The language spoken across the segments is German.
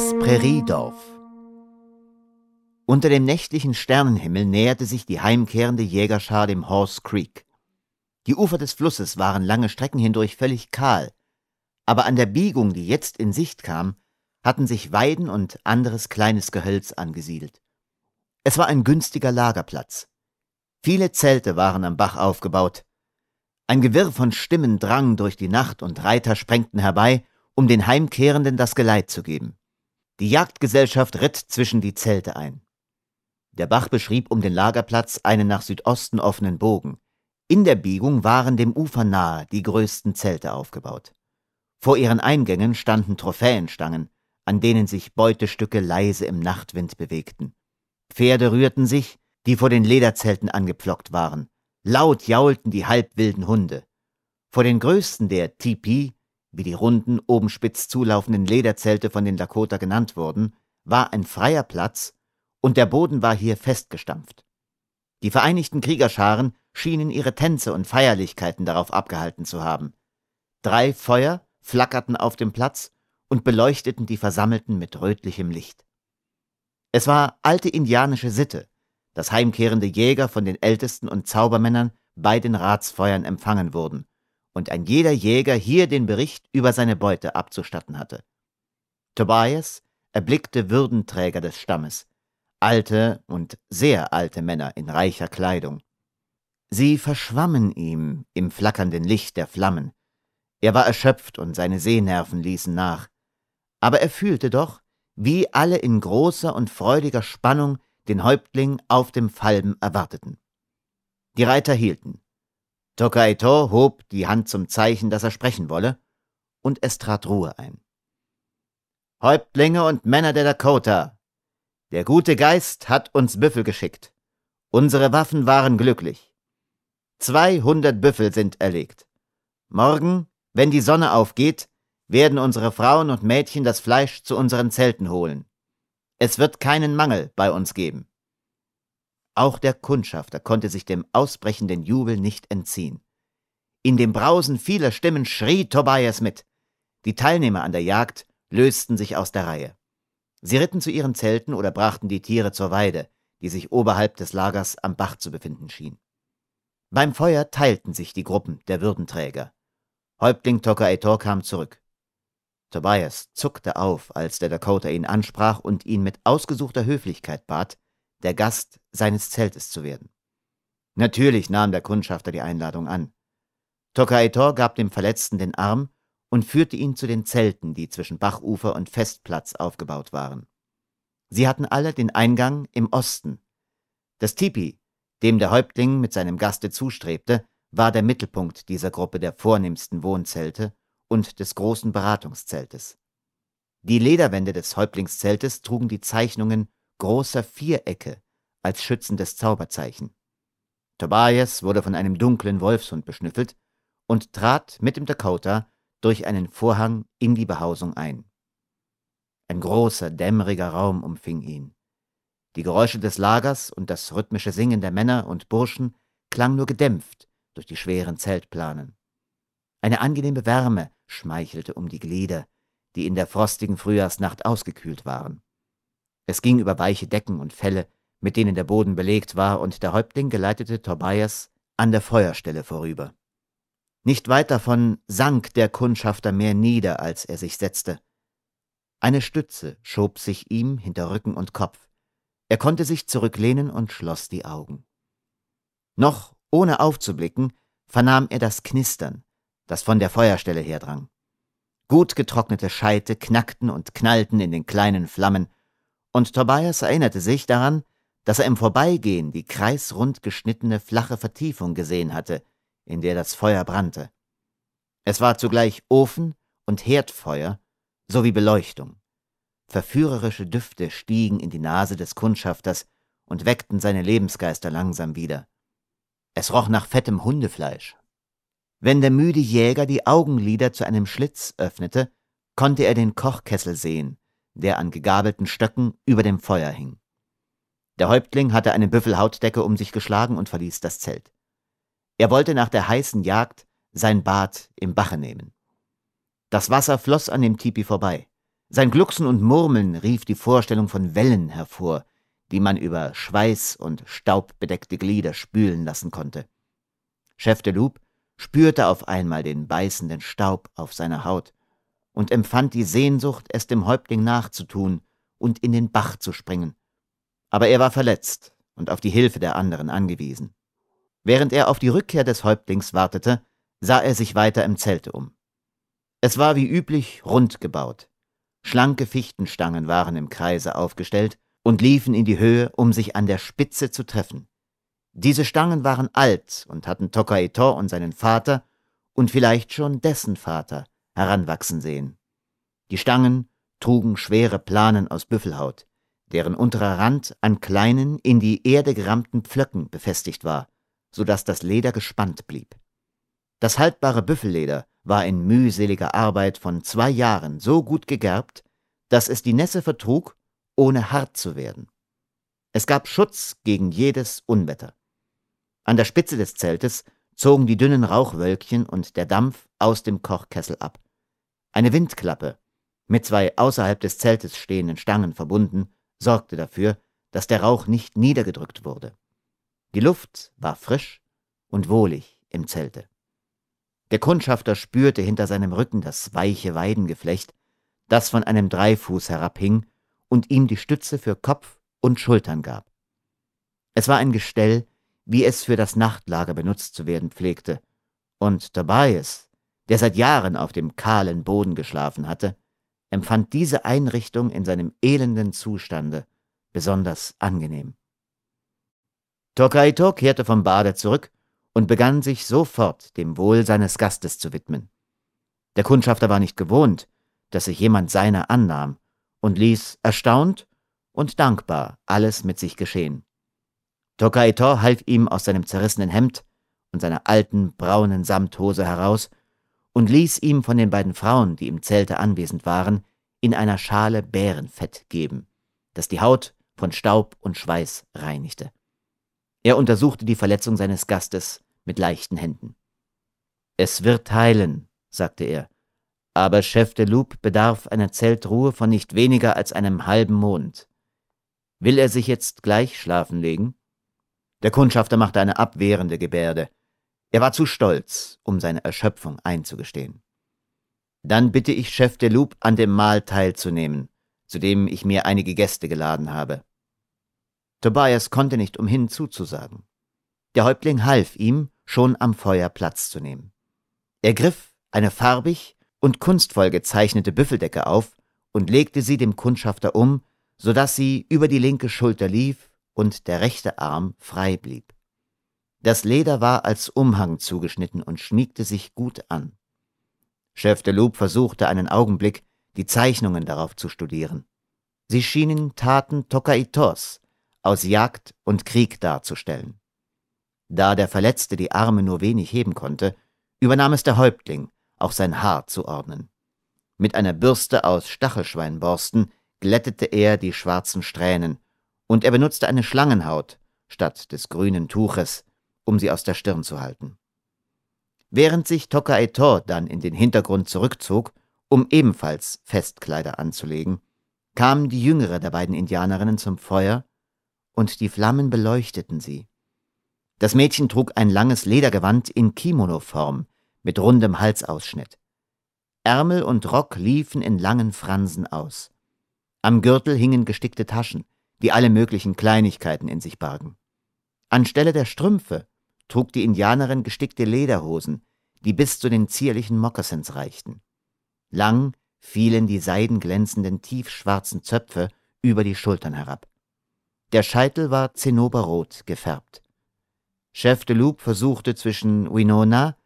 Das Präriedorf Unter dem nächtlichen Sternenhimmel näherte sich die heimkehrende Jägerschar dem Horse Creek. Die Ufer des Flusses waren lange Strecken hindurch völlig kahl, aber an der Biegung, die jetzt in Sicht kam, hatten sich Weiden und anderes kleines Gehölz angesiedelt. Es war ein günstiger Lagerplatz. Viele Zelte waren am Bach aufgebaut. Ein Gewirr von Stimmen drang durch die Nacht und Reiter sprengten herbei, um den Heimkehrenden das Geleit zu geben. Die Jagdgesellschaft ritt zwischen die Zelte ein. Der Bach beschrieb um den Lagerplatz einen nach Südosten offenen Bogen. In der Biegung waren dem Ufer nahe die größten Zelte aufgebaut. Vor ihren Eingängen standen Trophäenstangen, an denen sich Beutestücke leise im Nachtwind bewegten. Pferde rührten sich, die vor den Lederzelten angepflockt waren. Laut jaulten die halbwilden Hunde. Vor den größten der Tipi, wie die runden, oben spitz zulaufenden Lederzelte von den Lakota genannt wurden, war ein freier Platz, und der Boden war hier festgestampft. Die vereinigten Kriegerscharen schienen ihre Tänze und Feierlichkeiten darauf abgehalten zu haben. Drei Feuer flackerten auf dem Platz und beleuchteten die Versammelten mit rötlichem Licht. Es war alte indianische Sitte, dass heimkehrende Jäger von den Ältesten und Zaubermännern bei den Ratsfeuern empfangen wurden und ein jeder Jäger hier den Bericht über seine Beute abzustatten hatte. Tobias erblickte Würdenträger des Stammes, alte und sehr alte Männer in reicher Kleidung. Sie verschwammen ihm im flackernden Licht der Flammen. Er war erschöpft und seine Sehnerven ließen nach. Aber er fühlte doch, wie alle in großer und freudiger Spannung den Häuptling auf dem Falben erwarteten. Die Reiter hielten. Tokaito hob die Hand zum Zeichen, dass er sprechen wolle, und es trat Ruhe ein. Häuptlinge und Männer der Dakota, der gute Geist hat uns Büffel geschickt. Unsere Waffen waren glücklich. Zweihundert Büffel sind erlegt. Morgen, wenn die Sonne aufgeht, werden unsere Frauen und Mädchen das Fleisch zu unseren Zelten holen. Es wird keinen Mangel bei uns geben. Auch der Kundschafter konnte sich dem ausbrechenden Jubel nicht entziehen. In dem Brausen vieler Stimmen schrie Tobias mit. Die Teilnehmer an der Jagd lösten sich aus der Reihe. Sie ritten zu ihren Zelten oder brachten die Tiere zur Weide, die sich oberhalb des Lagers am Bach zu befinden schien. Beim Feuer teilten sich die Gruppen der Würdenträger. Häuptling Tokaitor kam zurück. Tobias zuckte auf, als der Dakota ihn ansprach und ihn mit ausgesuchter Höflichkeit bat, der Gast seines Zeltes zu werden. Natürlich nahm der Kundschafter die Einladung an. Tokaitor gab dem Verletzten den Arm und führte ihn zu den Zelten, die zwischen Bachufer und Festplatz aufgebaut waren. Sie hatten alle den Eingang im Osten. Das Tipi, dem der Häuptling mit seinem Gaste zustrebte, war der Mittelpunkt dieser Gruppe der vornehmsten Wohnzelte und des großen Beratungszeltes. Die Lederwände des Häuptlingszeltes trugen die Zeichnungen großer Vierecke als schützendes Zauberzeichen. Tobias wurde von einem dunklen Wolfshund beschnüffelt und trat mit dem Dakota durch einen Vorhang in die Behausung ein. Ein großer, dämmeriger Raum umfing ihn. Die Geräusche des Lagers und das rhythmische Singen der Männer und Burschen klang nur gedämpft durch die schweren Zeltplanen. Eine angenehme Wärme schmeichelte um die Glieder, die in der frostigen Frühjahrsnacht ausgekühlt waren. Es ging über weiche Decken und Felle, mit denen der Boden belegt war, und der Häuptling geleitete Tobias an der Feuerstelle vorüber. Nicht weit davon sank der Kundschafter mehr nieder, als er sich setzte. Eine Stütze schob sich ihm hinter Rücken und Kopf. Er konnte sich zurücklehnen und schloss die Augen. Noch ohne aufzublicken, vernahm er das Knistern, das von der Feuerstelle herdrang. Gut getrocknete Scheite knackten und knallten in den kleinen Flammen, und Tobias erinnerte sich daran, dass er im Vorbeigehen die kreisrund geschnittene flache Vertiefung gesehen hatte, in der das Feuer brannte. Es war zugleich Ofen und Herdfeuer sowie Beleuchtung. Verführerische Düfte stiegen in die Nase des Kundschafters und weckten seine Lebensgeister langsam wieder. Es roch nach fettem Hundefleisch. Wenn der müde Jäger die Augenlider zu einem Schlitz öffnete, konnte er den Kochkessel sehen, der an gegabelten Stöcken über dem Feuer hing. Der Häuptling hatte eine Büffelhautdecke um sich geschlagen und verließ das Zelt. Er wollte nach der heißen Jagd sein Bad im Bache nehmen. Das Wasser floss an dem Tipi vorbei. Sein Glucksen und Murmeln rief die Vorstellung von Wellen hervor, die man über Schweiß und staubbedeckte Glieder spülen lassen konnte. Chef de Loup spürte auf einmal den beißenden Staub auf seiner Haut und empfand die Sehnsucht, es dem Häuptling nachzutun und in den Bach zu springen. Aber er war verletzt und auf die Hilfe der anderen angewiesen. Während er auf die Rückkehr des Häuptlings wartete, sah er sich weiter im Zelte um. Es war wie üblich rund gebaut. Schlanke Fichtenstangen waren im Kreise aufgestellt und liefen in die Höhe, um sich an der Spitze zu treffen. Diese Stangen waren alt und hatten Tokaitor und seinen Vater und vielleicht schon dessen Vater heranwachsen sehen. Die Stangen trugen schwere Planen aus Büffelhaut, deren unterer Rand an kleinen, in die Erde gerammten Pflöcken befestigt war, so dass das Leder gespannt blieb. Das haltbare Büffelleder war in mühseliger Arbeit von zwei Jahren so gut gegerbt, dass es die Nässe vertrug, ohne hart zu werden. Es gab Schutz gegen jedes Unwetter. An der Spitze des Zeltes zogen die dünnen Rauchwölkchen und der Dampf aus dem Kochkessel ab. Eine Windklappe, mit zwei außerhalb des Zeltes stehenden Stangen verbunden, sorgte dafür, dass der Rauch nicht niedergedrückt wurde. Die Luft war frisch und wohlig im Zelte. Der Kundschafter spürte hinter seinem Rücken das weiche Weidengeflecht, das von einem Dreifuß herabhing und ihm die Stütze für Kopf und Schultern gab. Es war ein Gestell, wie es für das Nachtlager benutzt zu werden pflegte, und Tobias, der seit Jahren auf dem kahlen Boden geschlafen hatte, empfand diese Einrichtung in seinem elenden Zustande besonders angenehm. Tokaito kehrte vom Bade zurück und begann sich sofort dem Wohl seines Gastes zu widmen. Der Kundschafter war nicht gewohnt, dass sich jemand seiner annahm und ließ erstaunt und dankbar alles mit sich geschehen. Tokaitor half ihm aus seinem zerrissenen Hemd und seiner alten braunen Samthose heraus und ließ ihm von den beiden Frauen, die im Zelte anwesend waren, in einer Schale Bärenfett geben, das die Haut von Staub und Schweiß reinigte. Er untersuchte die Verletzung seines Gastes mit leichten Händen. Es wird heilen, sagte er, aber Chef de Loup bedarf einer Zeltruhe von nicht weniger als einem halben Mond. Will er sich jetzt gleich schlafen legen? Der Kundschafter machte eine abwehrende Gebärde. Er war zu stolz, um seine Erschöpfung einzugestehen. Dann bitte ich Chef de Loup, an dem Mahl teilzunehmen, zu dem ich mir einige Gäste geladen habe. Tobias konnte nicht umhin zuzusagen. Der Häuptling half ihm, schon am Feuer Platz zu nehmen. Er griff eine farbig und kunstvoll gezeichnete Büffeldecke auf und legte sie dem Kundschafter um, so dass sie über die linke Schulter lief und der rechte Arm frei blieb. Das Leder war als Umhang zugeschnitten und schmiegte sich gut an. Chef de Loup versuchte einen Augenblick, die Zeichnungen darauf zu studieren. Sie schienen Taten Tokaitos, aus Jagd und Krieg darzustellen. Da der Verletzte die Arme nur wenig heben konnte, übernahm es der Häuptling, auch sein Haar zu ordnen. Mit einer Bürste aus Stachelschweinborsten glättete er die schwarzen Strähnen, und er benutzte eine Schlangenhaut statt des grünen Tuches, um sie aus der Stirn zu halten. Während sich Tokaitor dann in den Hintergrund zurückzog, um ebenfalls Festkleider anzulegen, kam die jüngere der beiden Indianerinnen zum Feuer und die Flammen beleuchteten sie. Das Mädchen trug ein langes Ledergewand in Kimono-Form mit rundem Halsausschnitt. Ärmel und Rock liefen in langen Fransen aus. Am Gürtel hingen gestickte Taschen, die alle möglichen Kleinigkeiten in sich bargen. Anstelle der Strümpfe trug die Indianerin gestickte Lederhosen, die bis zu den zierlichen Moccasins reichten. Lang fielen die seidenglänzenden tiefschwarzen Zöpfe über die Schultern herab. Der Scheitel war zinnoberrot gefärbt. Chef de Loup versuchte zwischen Winona,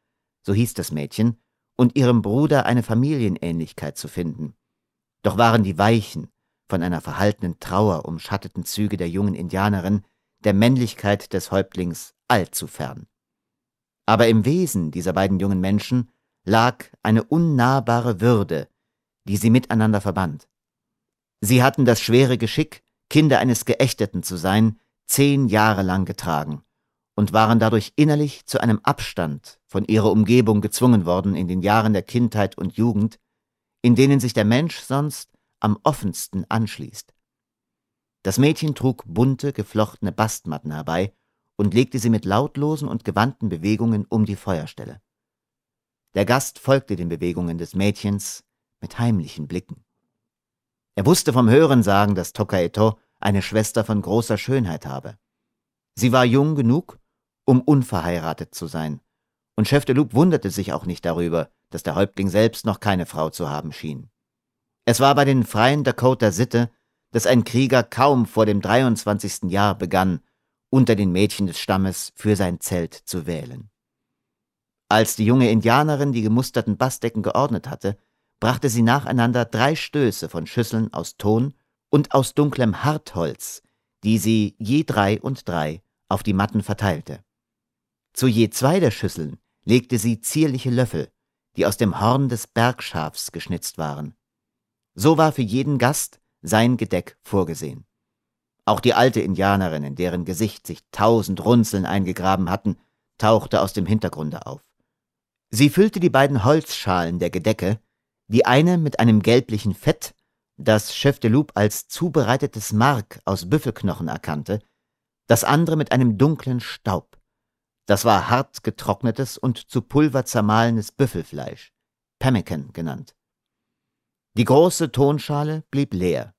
so hieß das Mädchen, und ihrem Bruder eine Familienähnlichkeit zu finden. Doch waren die weichen, von einer verhaltenen Trauer umschatteten Züge der jungen Indianerin der Männlichkeit des Häuptlings allzu fern. Aber im Wesen dieser beiden jungen Menschen lag eine unnahbare Würde, die sie miteinander verband. Sie hatten das schwere Geschick, Kinder eines Geächteten zu sein, zehn Jahre lang getragen und waren dadurch innerlich zu einem Abstand von ihrer Umgebung gezwungen worden in den Jahren der Kindheit und Jugend, in denen sich der Mensch sonst am offensten anschließt. Das Mädchen trug bunte, geflochtene Bastmatten herbei und legte sie mit lautlosen und gewandten Bewegungen um die Feuerstelle. Der Gast folgte den Bewegungen des Mädchens mit heimlichen Blicken. Er wusste vom Hörensagen, dass Tokaeto eine Schwester von großer Schönheit habe. Sie war jung genug, um unverheiratet zu sein, und Chef de Loup wunderte sich auch nicht darüber, dass der Häuptling selbst noch keine Frau zu haben schien. Es war bei den freien Dakota Sitte, dass ein Krieger kaum vor dem 23. Jahr begann, unter den Mädchen des Stammes für sein Zelt zu wählen. Als die junge Indianerin die gemusterten Bassdecken geordnet hatte, brachte sie nacheinander drei Stöße von Schüsseln aus Ton und aus dunklem Hartholz, die sie je drei und drei auf die Matten verteilte. Zu je zwei der Schüsseln legte sie zierliche Löffel, die aus dem Horn des Bergschafs geschnitzt waren. So war für jeden Gast sein Gedeck vorgesehen. Auch die alte Indianerin, in deren Gesicht sich tausend Runzeln eingegraben hatten, tauchte aus dem Hintergrunde auf. Sie füllte die beiden Holzschalen der Gedecke, die eine mit einem gelblichen Fett, das Chef de Loup als zubereitetes Mark aus Büffelknochen erkannte, das andere mit einem dunklen Staub. Das war hart getrocknetes und zu Pulver zermahlenes Büffelfleisch, Pemmican genannt. Die große Tonschale blieb leer.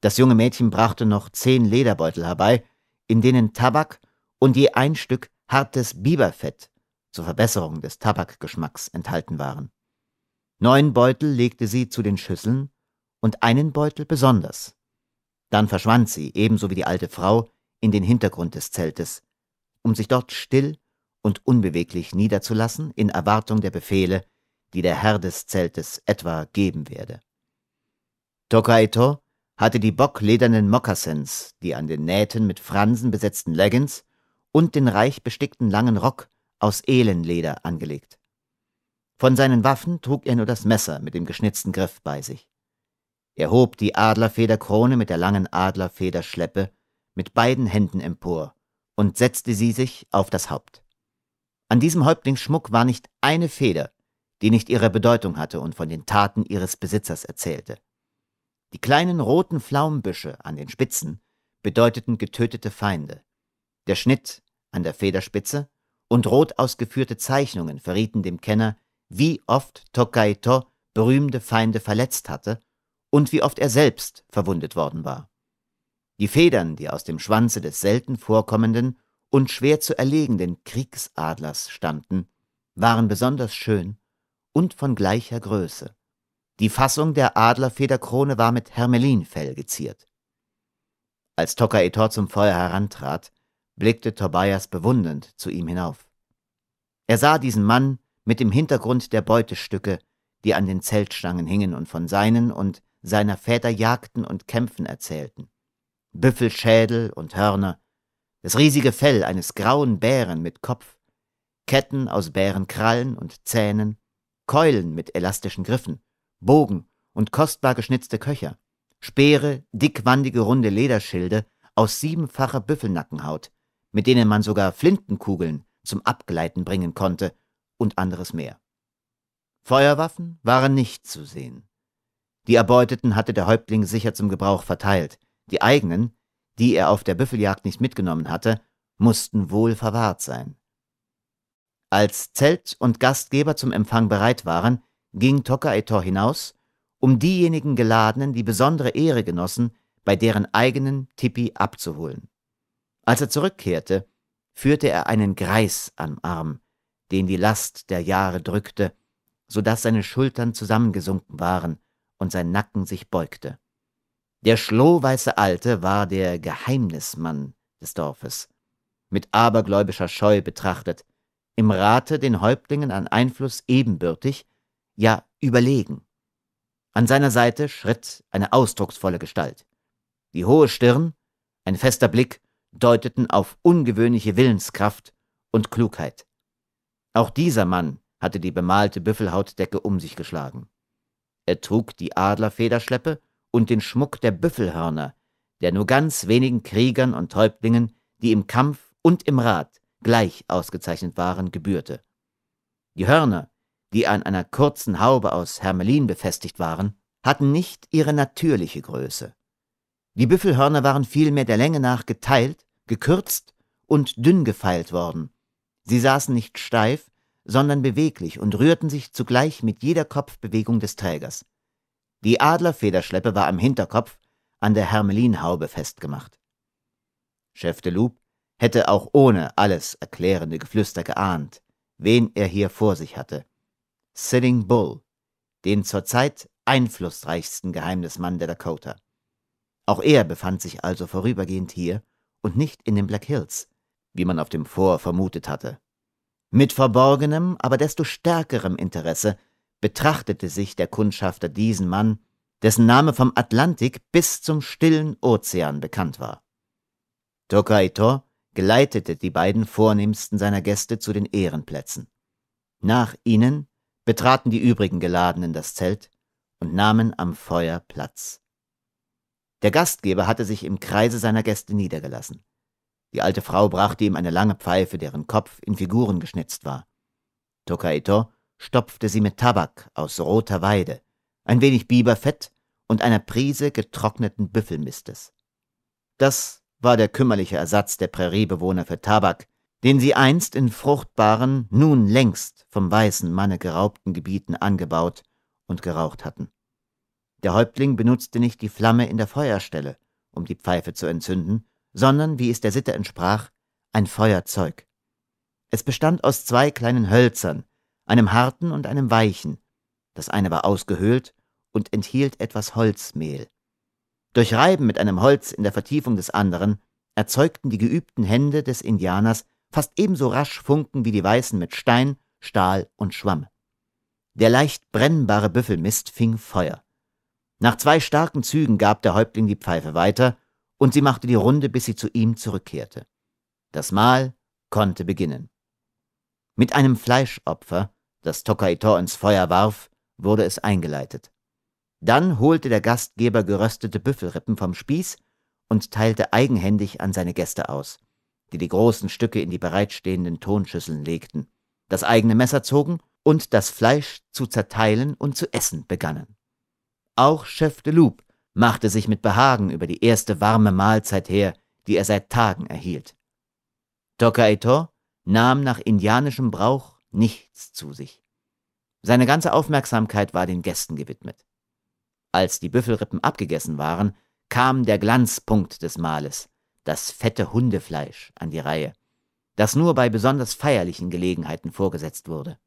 Das junge Mädchen brachte noch zehn Lederbeutel herbei, in denen Tabak und je ein Stück hartes Biberfett zur Verbesserung des Tabakgeschmacks enthalten waren. Neun Beutel legte sie zu den Schüsseln und einen Beutel besonders. Dann verschwand sie, ebenso wie die alte Frau, in den Hintergrund des Zeltes, um sich dort still und unbeweglich niederzulassen in Erwartung der Befehle, die der Herr des Zeltes etwa geben werde. Tokaito hatte die bockledernen Mokassins, die an den Nähten mit Fransen besetzten Leggings und den reich bestickten langen Rock aus Elenleder angelegt. Von seinen Waffen trug er nur das Messer mit dem geschnitzten Griff bei sich. Er hob die Adlerfederkrone mit der langen Adlerfederschleppe mit beiden Händen empor und setzte sie sich auf das Haupt. An diesem Häuptlingsschmuck war nicht eine Feder, die nicht ihre Bedeutung hatte und von den Taten ihres Besitzers erzählte. Die kleinen roten Pflaumenbüsche an den Spitzen bedeuteten getötete Feinde. Der Schnitt an der Federspitze und rot ausgeführte Zeichnungen verrieten dem Kenner, wie oft Tokaito berühmte Feinde verletzt hatte und wie oft er selbst verwundet worden war. Die Federn, die aus dem Schwanze des selten vorkommenden und schwer zu erlegenden Kriegsadlers stammten, waren besonders schön und von gleicher Größe. Die Fassung der Adlerfederkrone war mit Hermelinfell geziert. Als Tokaetor zum Feuer herantrat, blickte Tobias bewundernd zu ihm hinauf. Er sah diesen Mann mit dem Hintergrund der Beutestücke, die an den Zeltstangen hingen und von seinen und seiner Väter Jagden und Kämpfen erzählten. Büffelschädel und Hörner, das riesige Fell eines grauen Bären mit Kopf, Ketten aus Bärenkrallen und Zähnen, Keulen mit elastischen Griffen, Bogen und kostbar geschnitzte Köcher, Speere, dickwandige runde Lederschilde aus siebenfacher Büffelnackenhaut, mit denen man sogar Flintenkugeln zum Abgleiten bringen konnte und anderes mehr. Feuerwaffen waren nicht zu sehen. Die Erbeuteten hatte der Häuptling sicher zum Gebrauch verteilt, die eigenen, die er auf der Büffeljagd nicht mitgenommen hatte, mussten wohl verwahrt sein. Als Zelt und Gastgeber zum Empfang bereit waren, ging Tokaetor hinaus, um diejenigen Geladenen, die besondere Ehre genossen, bei deren eigenen Tipi abzuholen. Als er zurückkehrte, führte er einen Greis am Arm, den die Last der Jahre drückte, so dass seine Schultern zusammengesunken waren und sein Nacken sich beugte. Der schlohweiße Alte war der Geheimnismann des Dorfes, mit abergläubischer Scheu betrachtet, im Rate den Häuptlingen an Einfluss ebenbürtig, ja überlegen. An seiner Seite schritt eine ausdrucksvolle Gestalt. Die hohe Stirn, ein fester Blick deuteten auf ungewöhnliche Willenskraft und Klugheit. Auch dieser Mann hatte die bemalte Büffelhautdecke um sich geschlagen. Er trug die Adlerfederschleppe und den Schmuck der Büffelhörner, der nur ganz wenigen Kriegern und Häuptlingen, die im Kampf und im Rat gleich ausgezeichnet waren, gebührte. Die Hörner, die an einer kurzen Haube aus Hermelin befestigt waren, hatten nicht ihre natürliche Größe. Die Büffelhörner waren vielmehr der Länge nach geteilt, gekürzt und dünn gefeilt worden. Sie saßen nicht steif, sondern beweglich und rührten sich zugleich mit jeder Kopfbewegung des Trägers. Die Adlerfederschleppe war am Hinterkopf an der Hermelinhaube festgemacht. Chef de Loup hätte auch ohne alles erklärende Geflüster geahnt, wen er hier vor sich hatte. Sitting Bull, den zurzeit einflussreichsten Geheimnismann der Dakota. Auch er befand sich also vorübergehend hier und nicht in den Black Hills, wie man auf dem Vor vermutet hatte. Mit verborgenem, aber desto stärkerem Interesse betrachtete sich der Kundschafter diesen Mann, dessen Name vom Atlantik bis zum stillen Ozean bekannt war. Tokaito geleitete die beiden vornehmsten seiner Gäste zu den Ehrenplätzen. Nach ihnen betraten die übrigen Geladenen das Zelt und nahmen am Feuer Platz. Der Gastgeber hatte sich im Kreise seiner Gäste niedergelassen. Die alte Frau brachte ihm eine lange Pfeife, deren Kopf in Figuren geschnitzt war. Tokaito stopfte sie mit Tabak aus roter Weide, ein wenig Biberfett und einer Prise getrockneten Büffelmistes. Das war der kümmerliche Ersatz der Präriebewohner für Tabak, den sie einst in fruchtbaren, nun längst vom weißen Manne geraubten Gebieten angebaut und geraucht hatten. Der Häuptling benutzte nicht die Flamme in der Feuerstelle, um die Pfeife zu entzünden, sondern, wie es der Sitte entsprach, ein Feuerzeug. Es bestand aus zwei kleinen Hölzern, einem harten und einem weichen. Das eine war ausgehöhlt und enthielt etwas Holzmehl. Durch Reiben mit einem Holz in der Vertiefung des anderen erzeugten die geübten Hände des Indianers fast ebenso rasch Funken wie die Weißen mit Stein, Stahl und Schwamm. Der leicht brennbare Büffelmist fing Feuer. Nach zwei starken Zügen gab der Häuptling die Pfeife weiter und sie machte die Runde, bis sie zu ihm zurückkehrte. Das Mahl konnte beginnen. Mit einem Fleischopfer, das Tokaitor ins Feuer warf, wurde es eingeleitet. Dann holte der Gastgeber geröstete Büffelrippen vom Spieß und teilte eigenhändig an seine Gäste aus, die die großen Stücke in die bereitstehenden Tonschüsseln legten, das eigene Messer zogen und das Fleisch zu zerteilen und zu essen begannen. Auch Chef de Loup machte sich mit Behagen über die erste warme Mahlzeit her, die er seit Tagen erhielt. Tokaito nahm nach indianischem Brauch nichts zu sich. Seine ganze Aufmerksamkeit war den Gästen gewidmet. Als die Büffelrippen abgegessen waren, kam der Glanzpunkt des Mahles, das fette Hundefleisch, an die Reihe, das nur bei besonders feierlichen Gelegenheiten vorgesetzt wurde.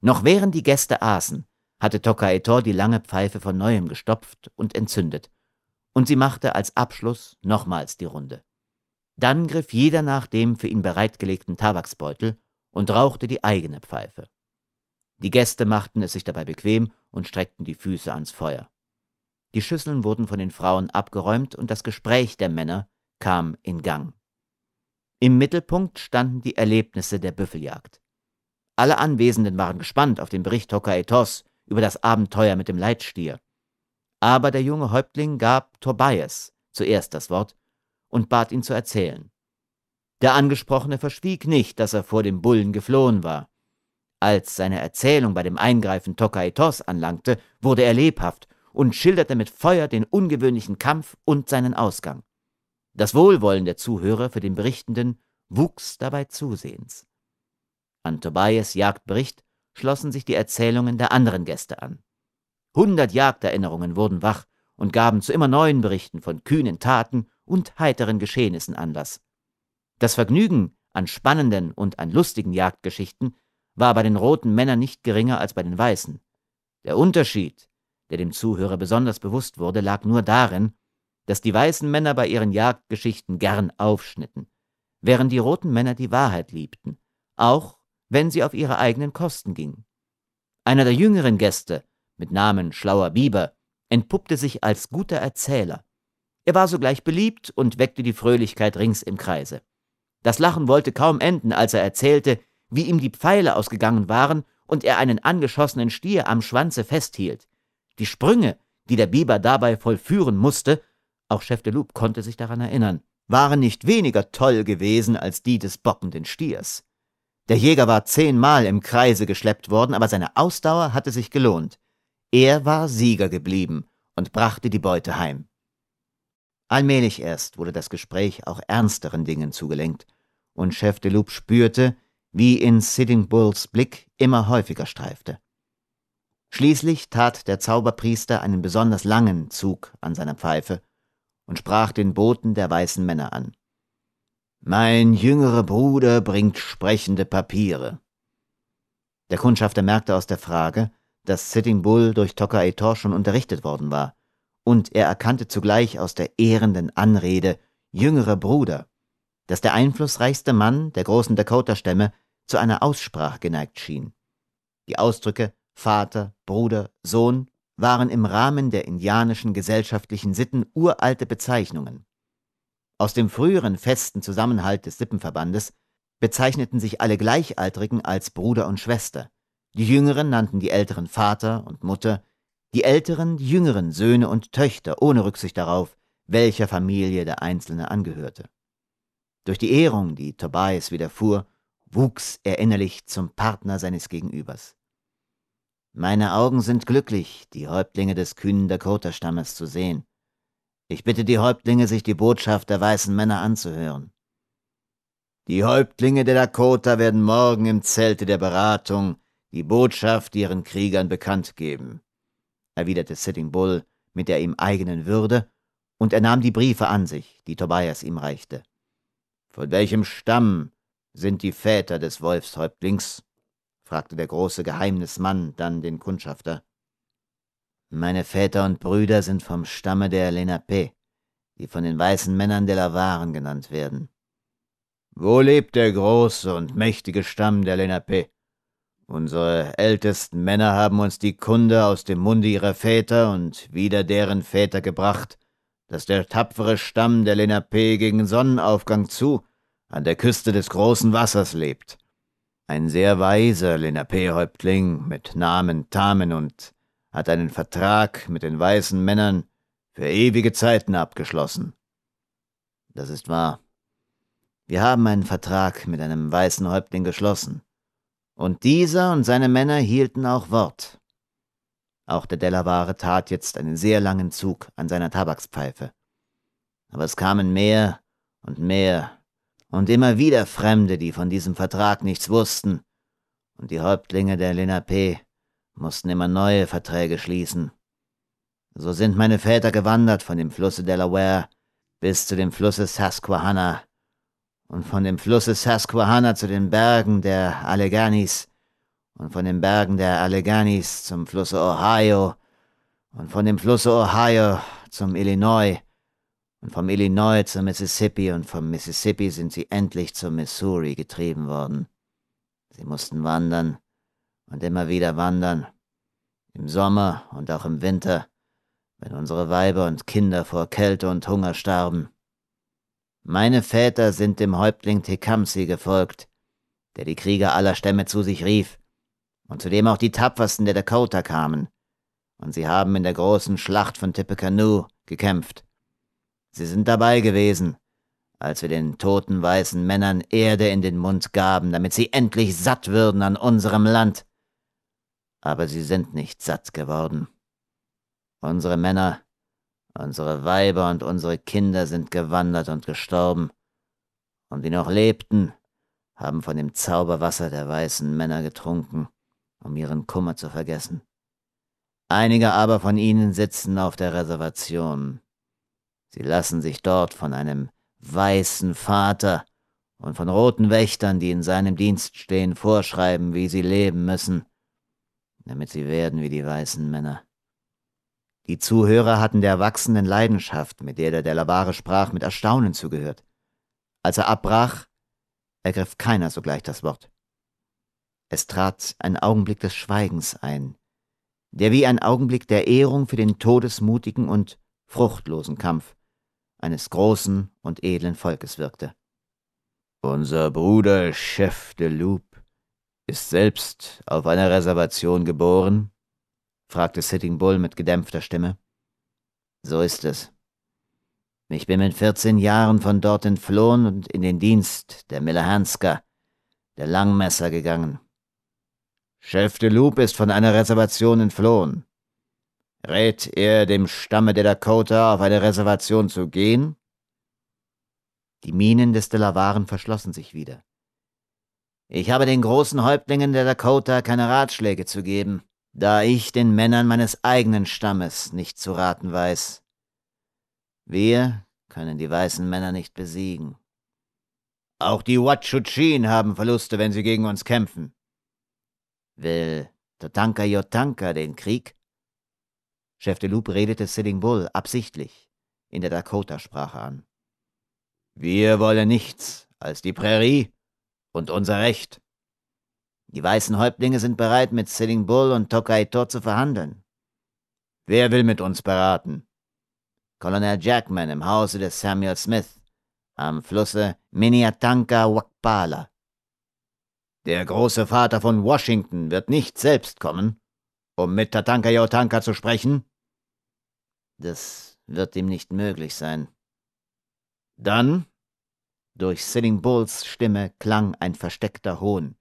Noch während die Gäste aßen, hatte Tokaetor die lange Pfeife von neuem gestopft und entzündet, und sie machte als Abschluss nochmals die Runde. Dann griff jeder nach dem für ihn bereitgelegten Tabaksbeutel und rauchte die eigene Pfeife. Die Gäste machten es sich dabei bequem und streckten die Füße ans Feuer. Die Schüsseln wurden von den Frauen abgeräumt und das Gespräch der Männer kam in Gang. Im Mittelpunkt standen die Erlebnisse der Büffeljagd. Alle Anwesenden waren gespannt auf den Bericht Tokaetos über das Abenteuer mit dem Leitstier. Aber der junge Häuptling gab Tobias zuerst das Wort und bat ihn zu erzählen. Der Angesprochene verschwieg nicht, dass er vor dem Bullen geflohen war. Als seine Erzählung bei dem Eingreifen Tokaitos anlangte, wurde er lebhaft und schilderte mit Feuer den ungewöhnlichen Kampf und seinen Ausgang. Das Wohlwollen der Zuhörer für den Berichtenden wuchs dabei zusehends. An Tobias Jagdbericht schlossen sich die Erzählungen der anderen Gäste an. Hundert Jagderinnerungen wurden wach und gaben zu immer neuen Berichten von kühnen Taten und heiteren Geschehnissen Anlass. Das Vergnügen an spannenden und an lustigen Jagdgeschichten war bei den roten Männern nicht geringer als bei den weißen. Der Unterschied, der dem Zuhörer besonders bewusst wurde, lag nur darin, dass die weißen Männer bei ihren Jagdgeschichten gern aufschnitten, während die roten Männer die Wahrheit liebten, auch wenn sie auf ihre eigenen Kosten ging. Einer der jüngeren Gäste, mit Namen Schlauer Biber, entpuppte sich als guter Erzähler. Er war sogleich beliebt und weckte die Fröhlichkeit rings im Kreise. Das Lachen wollte kaum enden, als er erzählte, wie ihm die Pfeile ausgegangen waren und er einen angeschossenen Stier am Schwanze festhielt. Die Sprünge, die der Biber dabei vollführen musste, auch Chef de Loup konnte sich daran erinnern, waren nicht weniger toll gewesen als die des bockenden Stiers. Der Jäger war zehnmal im Kreise geschleppt worden, aber seine Ausdauer hatte sich gelohnt. Er war Sieger geblieben und brachte die Beute heim. Allmählich erst wurde das Gespräch auch ernsteren Dingen zugelenkt, und Chef de Loup spürte, wie in Sitting Bulls Blick immer häufiger streifte. Schließlich tat der Zauberpriester einen besonders langen Zug an seiner Pfeife und sprach den Boten der weißen Männer an. Mein jüngerer Bruder bringt sprechende Papiere. Der Kundschafter merkte aus der Frage, dass Sitting Bull durch Toka Etor schon unterrichtet worden war, und er erkannte zugleich aus der ehrenden Anrede jüngerer Bruder, dass der einflussreichste Mann der großen Dakota-Stämme zu einer Aussprache geneigt schien. Die Ausdrücke Vater, Bruder, Sohn waren im Rahmen der indianischen gesellschaftlichen Sitten uralte Bezeichnungen. Aus dem früheren festen Zusammenhalt des Sippenverbandes bezeichneten sich alle Gleichaltrigen als Bruder und Schwester. Die Jüngeren nannten die Älteren Vater und Mutter, die Älteren die Jüngeren Söhne und Töchter, ohne Rücksicht darauf, welcher Familie der Einzelne angehörte. Durch die Ehrung, die Tobias widerfuhr, wuchs er innerlich zum Partner seines Gegenübers. Meine Augen sind glücklich, die Häuptlinge des kühnen Dakota-Stammes zu sehen. Ich bitte die Häuptlinge, sich die Botschaft der weißen Männer anzuhören. Die Häuptlinge der Dakota werden morgen im Zelte der Beratung die Botschaft ihren Kriegern bekannt geben, erwiderte Sitting Bull mit der ihm eigenen Würde, und er nahm die Briefe an sich, die Tobias ihm reichte. Von welchem Stamm sind die Väter des Wolfshäuptlings? fragte der große Geheimnismann dann den Kundschafter. Meine Väter und Brüder sind vom Stamme der Lenape, die von den weißen Männern der Lavaren genannt werden. Wo lebt der große und mächtige Stamm der Lenape? Unsere ältesten Männer haben uns die Kunde aus dem Munde ihrer Väter und wieder deren Väter gebracht, dass der tapfere Stamm der Lenape gegen Sonnenaufgang zu an der Küste des großen Wassers lebt. Ein sehr weiser Lenape-Häuptling mit Namen Tamen und hat einen Vertrag mit den weißen Männern für ewige Zeiten abgeschlossen. Das ist wahr. Wir haben einen Vertrag mit einem weißen Häuptling geschlossen. Und dieser und seine Männer hielten auch Wort. Auch der Delaware tat jetzt einen sehr langen Zug an seiner Tabakspfeife. Aber es kamen mehr und mehr und immer wieder Fremde, die von diesem Vertrag nichts wussten, und die Häuptlinge der Lenape mussten immer neue Verträge schließen. So sind meine Väter gewandert von dem Flusse Delaware bis zu dem Flusse Susquehanna. Und von dem Flusse Susquehanna zu den Bergen der Alleghanies. Und von den Bergen der Alleghanies zum Flusse Ohio. Und von dem Flusse Ohio zum Illinois und vom Illinois zum Mississippi und vom Mississippi sind sie endlich zum Missouri getrieben worden. Sie mussten wandern und immer wieder wandern, im Sommer und auch im Winter, wenn unsere Weiber und Kinder vor Kälte und Hunger starben. Meine Väter sind dem Häuptling Tecumseh gefolgt, der die Krieger aller Stämme zu sich rief, und zu dem auch die tapfersten der Dakota kamen, und sie haben in der großen Schlacht von Tippecanoe gekämpft. Sie sind dabei gewesen, als wir den toten weißen Männern Erde in den Mund gaben, damit sie endlich satt würden an unserem Land. Aber sie sind nicht satt geworden. Unsere Männer, unsere Weiber und unsere Kinder sind gewandert und gestorben, und die noch lebten, haben von dem Zauberwasser der weißen Männer getrunken, um ihren Kummer zu vergessen. Einige aber von ihnen sitzen auf der Reservation, Sie lassen sich dort von einem weißen Vater und von roten Wächtern, die in seinem Dienst stehen, vorschreiben, wie sie leben müssen, damit sie werden wie die weißen Männer. Die Zuhörer hatten der wachsenden Leidenschaft, mit der der Delaware sprach, mit Erstaunen zugehört. Als er abbrach, ergriff keiner sogleich das Wort. Es trat ein Augenblick des Schweigens ein, der wie ein Augenblick der Ehrung für den todesmutigen und fruchtlosen Kampf eines großen und edlen Volkes wirkte. Unser Bruder Chef de Loup ist selbst auf einer Reservation geboren? fragte Sitting Bull mit gedämpfter Stimme. So ist es. Ich bin mit vierzehn Jahren von dort entflohen und in den Dienst der Milahanska, der Langmesser, gegangen. Chef de Loup ist von einer Reservation entflohen. Rät er dem Stamme der Dakota auf eine Reservation zu gehen? Die Mienen des Delawaren verschlossen sich wieder. Ich habe den großen Häuptlingen der Dakota keine Ratschläge zu geben, da ich den Männern meines eigenen Stammes nicht zu raten weiß. Wir können die weißen Männer nicht besiegen. Auch die Wachuchin haben Verluste, wenn sie gegen uns kämpfen. Will Tatanka Yotanka den Krieg? Chef de Loup redete Sitting Bull absichtlich in der Dakota-Sprache an. Wir wollen nichts als die Prärie und unser Recht. Die weißen Häuptlinge sind bereit, mit Sitting Bull und Tokaitor zu verhandeln. Wer will mit uns beraten? Colonel Jackman im Hause des Samuel Smith am Flusse Minnetonka Wakpala. Der große Vater von Washington wird nicht selbst kommen, um mit Tatanka Yotanka zu sprechen? Das wird ihm nicht möglich sein. Dann, durch Sitting Bulls Stimme klang ein versteckter Hohn,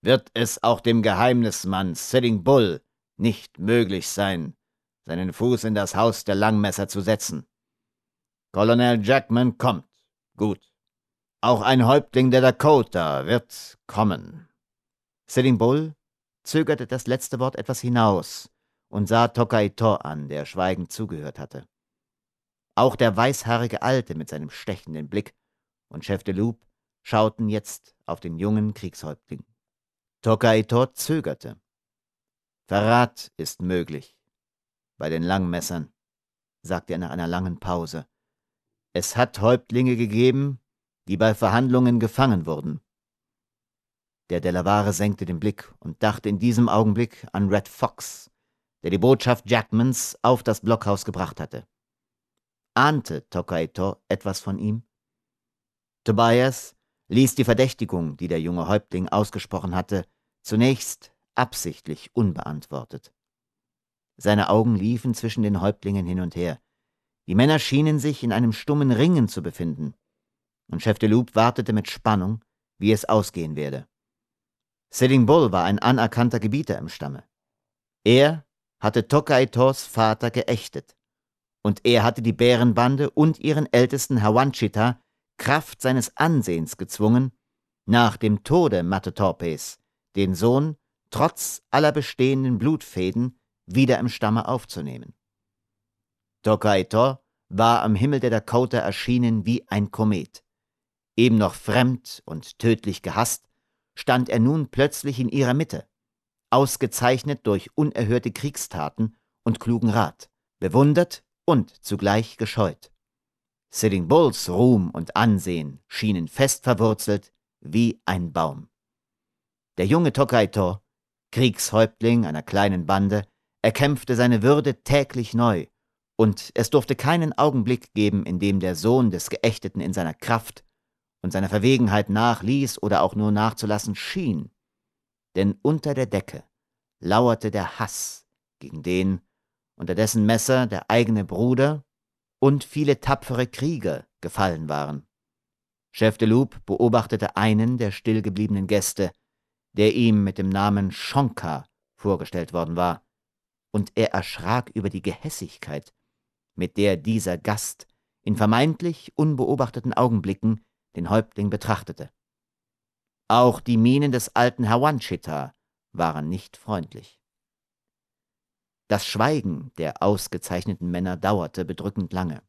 wird es auch dem Geheimnismann Sitting Bull nicht möglich sein, seinen Fuß in das Haus der Langmesser zu setzen. Colonel Jackman kommt. Gut. Auch ein Häuptling der Dakota wird kommen. Sitting Bull zögerte das letzte Wort etwas hinaus, und sah Tokaito an, der schweigend zugehört hatte. Auch der weißhaarige Alte mit seinem stechenden Blick und Chef de Loup schauten jetzt auf den jungen Kriegshäuptling. Tokaito zögerte. Verrat ist möglich. Bei den Langmessern, sagte er nach einer langen Pause. Es hat Häuptlinge gegeben, die bei Verhandlungen gefangen wurden. Der Delaware senkte den Blick und dachte in diesem Augenblick an Red Fox, der die Botschaft Jackmans auf das Blockhaus gebracht hatte. Ahnte Tokaito etwas von ihm? Tobias ließ die Verdächtigung, die der junge Häuptling ausgesprochen hatte, zunächst absichtlich unbeantwortet. Seine Augen liefen zwischen den Häuptlingen hin und her. Die Männer schienen sich in einem stummen Ringen zu befinden, und Chef de Loup wartete mit Spannung, wie es ausgehen werde. Sitting Bull war ein anerkannter Gebieter im Stamme. Er hatte Tokaitos Vater geächtet, und er hatte die Bärenbande und ihren ältesten Hawanchita Kraft seines Ansehens gezwungen, nach dem Tode Matotorpes den Sohn trotz aller bestehenden Blutfäden wieder im Stamme aufzunehmen. Tokaito war am Himmel der Dakota erschienen wie ein Komet. Eben noch fremd und tödlich gehasst, stand er nun plötzlich in ihrer Mitte, ausgezeichnet durch unerhörte Kriegstaten und klugen Rat, bewundert und zugleich gescheut. Sitting Bulls Ruhm und Ansehen schienen fest verwurzelt wie ein Baum. Der junge Tokaito, Kriegshäuptling einer kleinen Bande, erkämpfte seine Würde täglich neu, und es durfte keinen Augenblick geben, in dem der Sohn des Geächteten in seiner Kraft und seiner Verwegenheit nachließ oder auch nur nachzulassen schien denn unter der Decke lauerte der Hass gegen den, unter dessen Messer der eigene Bruder und viele tapfere Krieger gefallen waren. Chef de Loup beobachtete einen der stillgebliebenen Gäste, der ihm mit dem Namen Schonka vorgestellt worden war, und er erschrak über die Gehässigkeit, mit der dieser Gast in vermeintlich unbeobachteten Augenblicken den Häuptling betrachtete. Auch die Mienen des alten Hawanchita waren nicht freundlich. Das Schweigen der ausgezeichneten Männer dauerte bedrückend lange.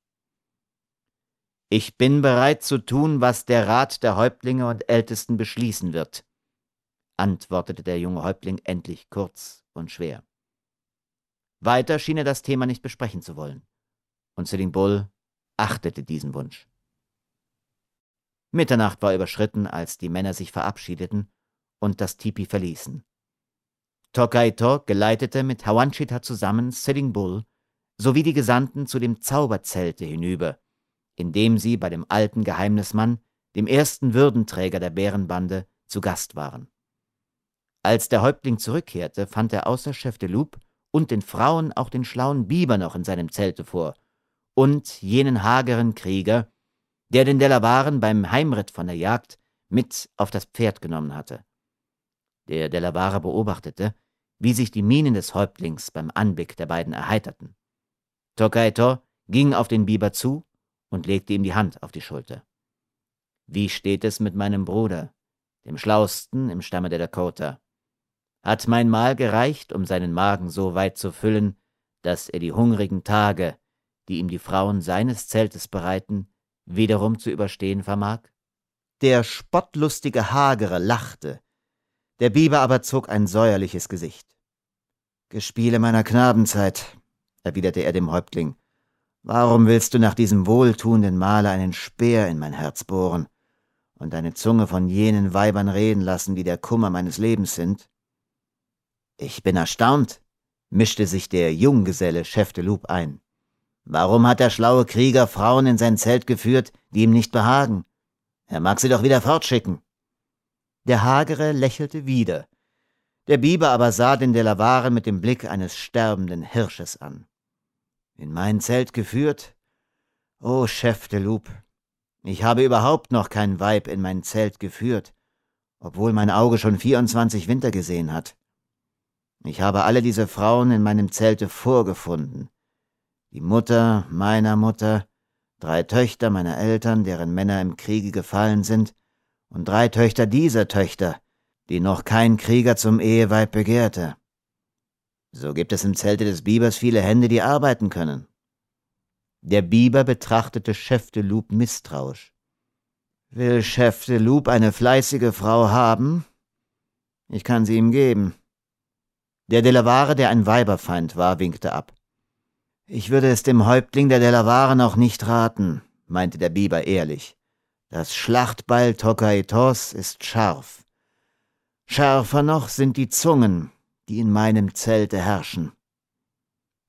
Ich bin bereit zu tun, was der Rat der Häuptlinge und Ältesten beschließen wird, antwortete der junge Häuptling endlich kurz und schwer. Weiter schien er das Thema nicht besprechen zu wollen, und Sitting Bull achtete diesen Wunsch. Mitternacht war überschritten, als die Männer sich verabschiedeten und das Tipi verließen. Tokaito geleitete mit Hawanchita zusammen Sitting Bull sowie die Gesandten zu dem Zauberzelte hinüber, in dem sie bei dem alten Geheimnismann, dem ersten Würdenträger der Bärenbande, zu Gast waren. Als der Häuptling zurückkehrte, fand er außer Chef de Loup und den Frauen auch den schlauen Biber noch in seinem Zelte vor und jenen hageren Krieger, der den Delawaren beim Heimritt von der Jagd mit auf das Pferd genommen hatte. Der Delaware beobachtete, wie sich die Mienen des Häuptlings beim Anblick der beiden erheiterten. Tokaito ging auf den Biber zu und legte ihm die Hand auf die Schulter. Wie steht es mit meinem Bruder, dem Schlausten im Stamme der Dakota? Hat mein Mahl gereicht, um seinen Magen so weit zu füllen, dass er die hungrigen Tage, die ihm die Frauen seines Zeltes bereiten, wiederum zu überstehen vermag? Der spottlustige Hagere lachte, der Biber aber zog ein säuerliches Gesicht. Gespiele meiner Knabenzeit, erwiderte er dem Häuptling, warum willst du nach diesem wohltuenden Male einen Speer in mein Herz bohren und deine Zunge von jenen Weibern reden lassen, die der Kummer meines Lebens sind? Ich bin erstaunt, mischte sich der Junggeselle Schäftelup ein. Warum hat der schlaue Krieger Frauen in sein Zelt geführt, die ihm nicht behagen? Er mag sie doch wieder fortschicken. Der Hagere lächelte wieder. Der Biber aber sah den Delawaren mit dem Blick eines sterbenden Hirsches an. In mein Zelt geführt? O oh, Chef de Loup, ich habe überhaupt noch kein Weib in mein Zelt geführt, obwohl mein Auge schon vierundzwanzig Winter gesehen hat. Ich habe alle diese Frauen in meinem Zelte vorgefunden, die Mutter meiner Mutter, drei Töchter meiner Eltern, deren Männer im Kriege gefallen sind, und drei Töchter dieser Töchter, die noch kein Krieger zum Eheweib begehrte. So gibt es im Zelte des Bibers viele Hände, die arbeiten können. Der Biber betrachtete Chef de Loup misstrauisch. Will Chef de Loup eine fleißige Frau haben? Ich kann sie ihm geben. Der Delaware, der ein Weiberfeind war, winkte ab. Ich würde es dem Häuptling der Delawaren auch nicht raten, meinte der Biber ehrlich. Das Schlachtbeil Tokaitos ist scharf. Schärfer noch sind die Zungen, die in meinem Zelte herrschen.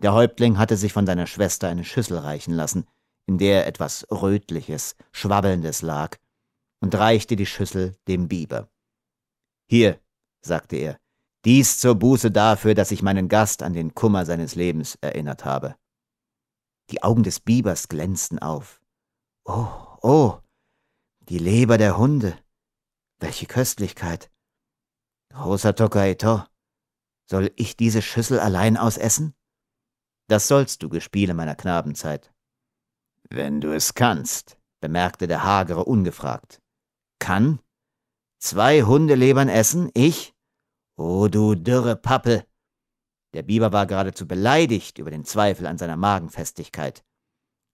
Der Häuptling hatte sich von seiner Schwester eine Schüssel reichen lassen, in der etwas Rötliches, Schwabbelndes lag, und reichte die Schüssel dem Biber. Hier, sagte er, dies zur Buße dafür, dass ich meinen Gast an den Kummer seines Lebens erinnert habe. Die Augen des Bibers glänzten auf. Oh, oh, die Leber der Hunde. Welche Köstlichkeit. Großer Tokaito, soll ich diese Schüssel allein ausessen? Das sollst du, Gespiele meiner Knabenzeit. Wenn du es kannst, bemerkte der Hagere ungefragt. Kann? Zwei Hundelebern essen? Ich? O du dürre Pappel! Der Biber war geradezu beleidigt über den Zweifel an seiner Magenfestigkeit.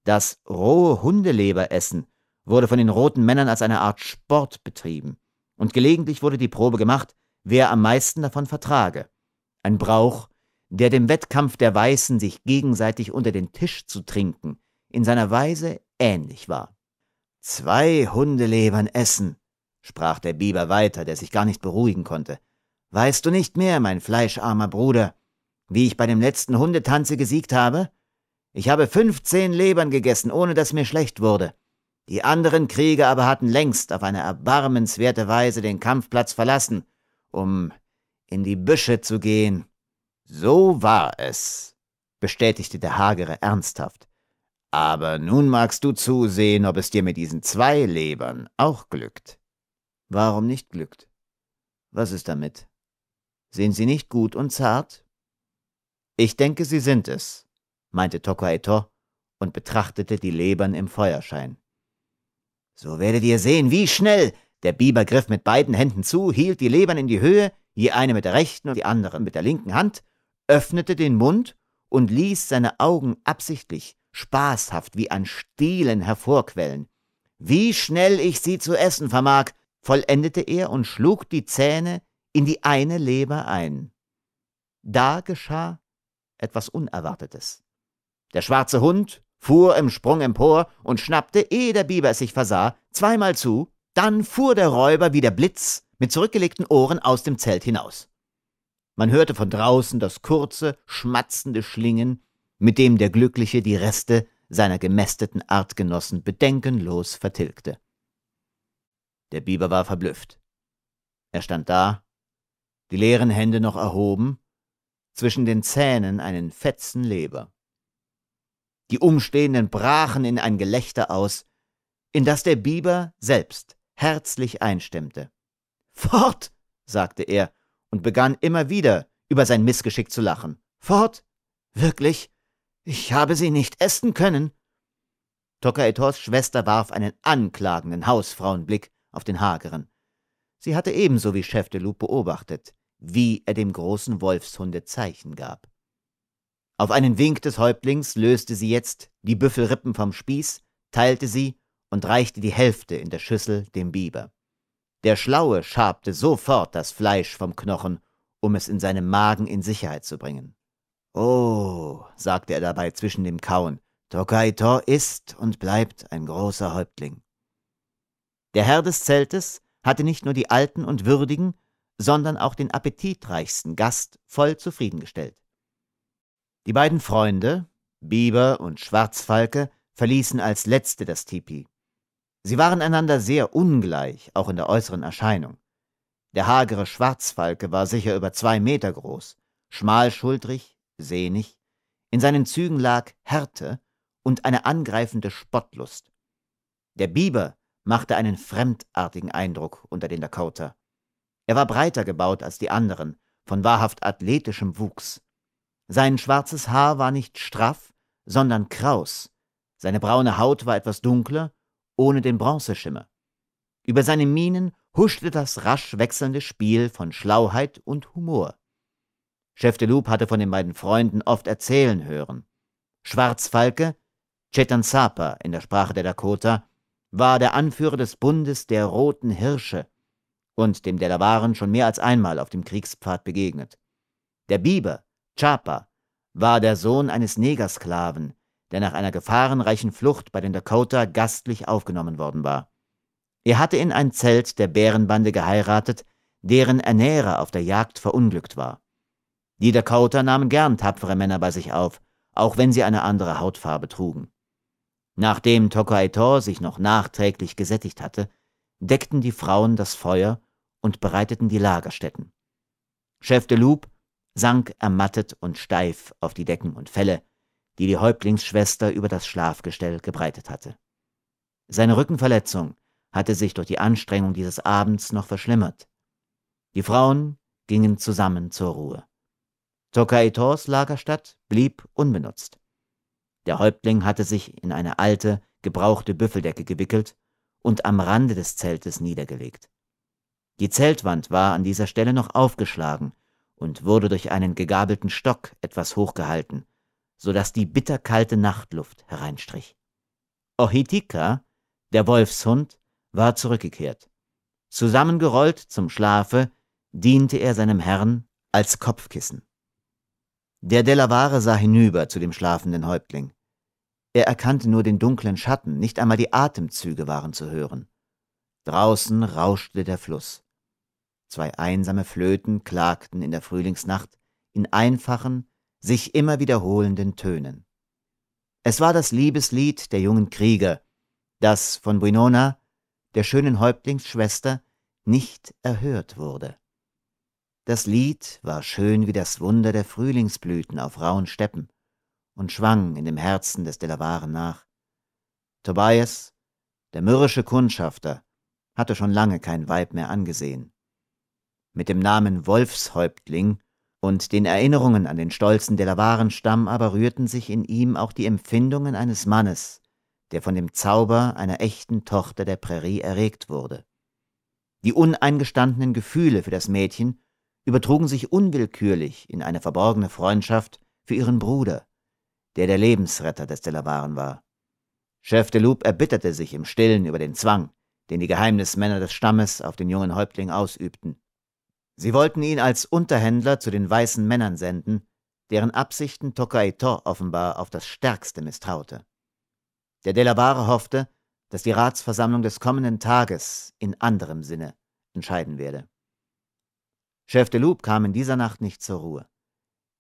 Das rohe Hundeleberessen wurde von den roten Männern als eine Art Sport betrieben, und gelegentlich wurde die Probe gemacht, wer am meisten davon vertrage. Ein Brauch, der dem Wettkampf der Weißen, sich gegenseitig unter den Tisch zu trinken, in seiner Weise ähnlich war. Zwei Hundelebern essen, sprach der Biber weiter, der sich gar nicht beruhigen konnte. Weißt du nicht mehr, mein fleischarmer Bruder, wie ich bei dem letzten Hundetanze gesiegt habe? Ich habe fünfzehn Lebern gegessen, ohne dass mir schlecht wurde. Die anderen Krieger aber hatten längst auf eine erbarmenswerte Weise den Kampfplatz verlassen, um in die Büsche zu gehen. So war es, bestätigte der Hagere ernsthaft. Aber nun magst du zusehen, ob es dir mit diesen zwei Lebern auch glückt. Warum nicht glückt? Was ist damit? Sehen sie nicht gut und zart? Ich denke, sie sind es, meinte Tokaito und betrachtete die Lebern im Feuerschein. So werdet ihr sehen, wie schnell. Der Biber griff mit beiden Händen zu, hielt die Lebern in die Höhe, je eine mit der rechten und die andere mit der linken Hand, öffnete den Mund und ließ seine Augen absichtlich, spaßhaft wie an Stielen hervorquellen. Wie schnell ich sie zu essen vermag, vollendete er und schlug die Zähne in die eine Leber ein. Da geschah etwas Unerwartetes. Der schwarze Hund fuhr im Sprung empor und schnappte, ehe der Biber es sich versah, zweimal zu, dann fuhr der Räuber wie der Blitz mit zurückgelegten Ohren aus dem Zelt hinaus. Man hörte von draußen das kurze, schmatzende Schlingen, mit dem der Glückliche die Reste seiner gemästeten Artgenossen bedenkenlos vertilgte. Der Biber war verblüfft. Er stand da, die leeren Hände noch erhoben, zwischen den Zähnen einen Fetzen Leber. Die Umstehenden brachen in ein Gelächter aus, in das der Biber selbst herzlich einstimmte. Fort, sagte er und begann immer wieder über sein Missgeschick zu lachen. Fort? Wirklich? Ich habe sie nicht essen können. Tokaitors Schwester warf einen anklagenden Hausfrauenblick auf den Hageren. Sie hatte ebenso wie Chef de Loup beobachtet, wie er dem großen Wolfshunde Zeichen gab. Auf einen Wink des Häuptlings löste sie jetzt die Büffelrippen vom Spieß, teilte sie und reichte die Hälfte in der Schüssel dem Biber. Der Schlaue schabte sofort das Fleisch vom Knochen, um es in seinem Magen in Sicherheit zu bringen. Oh, sagte er dabei zwischen dem Kauen, Tokaitor ist und bleibt ein großer Häuptling. Der Herr des Zeltes hatte nicht nur die Alten und Würdigen, sondern auch den appetitreichsten Gast voll zufriedengestellt. Die beiden Freunde, Biber und Schwarzfalke, verließen als letzte das Tipi. Sie waren einander sehr ungleich, auch in der äußeren Erscheinung. Der hagere Schwarzfalke war sicher über zwei Meter groß, schmalschultrig, sehnig, in seinen Zügen lag Härte und eine angreifende Spottlust. Der Biber machte einen fremdartigen Eindruck unter den Dakota. Er war breiter gebaut als die anderen, von wahrhaft athletischem Wuchs. Sein schwarzes Haar war nicht straff, sondern kraus. Seine braune Haut war etwas dunkler, ohne den Bronzeschimmer. Über seine Mienen huschte das rasch wechselnde Spiel von Schlauheit und Humor. Chef de Loup hatte von den beiden Freunden oft erzählen hören. Schwarzfalke, Chetansapa in der Sprache der Dakota, war der Anführer des Bundes der Roten Hirsche und dem Delawaren schon mehr als einmal auf dem Kriegspfad begegnet. Der Biber, Chapa war der Sohn eines Negersklaven, der nach einer gefahrenreichen Flucht bei den Dakota gastlich aufgenommen worden war. Er hatte in ein Zelt der Bärenbande geheiratet, deren Ernährer auf der Jagd verunglückt war. Die Dakota nahmen gern tapfere Männer bei sich auf, auch wenn sie eine andere Hautfarbe trugen. Nachdem Tokaitor sich noch nachträglich gesättigt hatte, deckten die Frauen das Feuer und bereiteten die Lagerstätten. Chef de Loup sank ermattet und steif auf die Decken und Felle, die die Häuptlingsschwester über das Schlafgestell gebreitet hatte. Seine Rückenverletzung hatte sich durch die Anstrengung dieses Abends noch verschlimmert. Die Frauen gingen zusammen zur Ruhe. Tokaitors Lagerstatt blieb unbenutzt. Der Häuptling hatte sich in eine alte, gebrauchte Büffeldecke gewickelt und am Rande des Zeltes niedergelegt. Die Zeltwand war an dieser Stelle noch aufgeschlagen und wurde durch einen gegabelten Stock etwas hochgehalten, so dass die bitterkalte Nachtluft hereinstrich. Ohitika, der Wolfshund, war zurückgekehrt. Zusammengerollt zum Schlafe diente er seinem Herrn als Kopfkissen. Der Delaware sah hinüber zu dem schlafenden Häuptling. Er erkannte nur den dunklen Schatten, nicht einmal die Atemzüge waren zu hören. Draußen rauschte der Fluss. Zwei einsame Flöten klagten in der Frühlingsnacht in einfachen, sich immer wiederholenden Tönen. Es war das Liebeslied der jungen Krieger, das von Winona, der schönen Häuptlingsschwester, nicht erhört wurde. Das Lied war schön wie das Wunder der Frühlingsblüten auf rauen Steppen und schwang in dem Herzen des Delawaren nach. Tobias, der mürrische Kundschafter, hatte schon lange kein Weib mehr angesehen mit dem Namen Wolfshäuptling und den Erinnerungen an den stolzen Delawarenstamm aber rührten sich in ihm auch die Empfindungen eines Mannes, der von dem Zauber einer echten Tochter der Prärie erregt wurde. Die uneingestandenen Gefühle für das Mädchen übertrugen sich unwillkürlich in eine verborgene Freundschaft für ihren Bruder, der der Lebensretter des Delawaren war. Chef de Loup erbitterte sich im Stillen über den Zwang, den die Geheimnismänner des Stammes auf den jungen Häuptling ausübten. Sie wollten ihn als Unterhändler zu den weißen Männern senden, deren Absichten Tokaitor offenbar auf das Stärkste misstraute. Der Delaware hoffte, dass die Ratsversammlung des kommenden Tages in anderem Sinne entscheiden werde. Chef de Loup kam in dieser Nacht nicht zur Ruhe.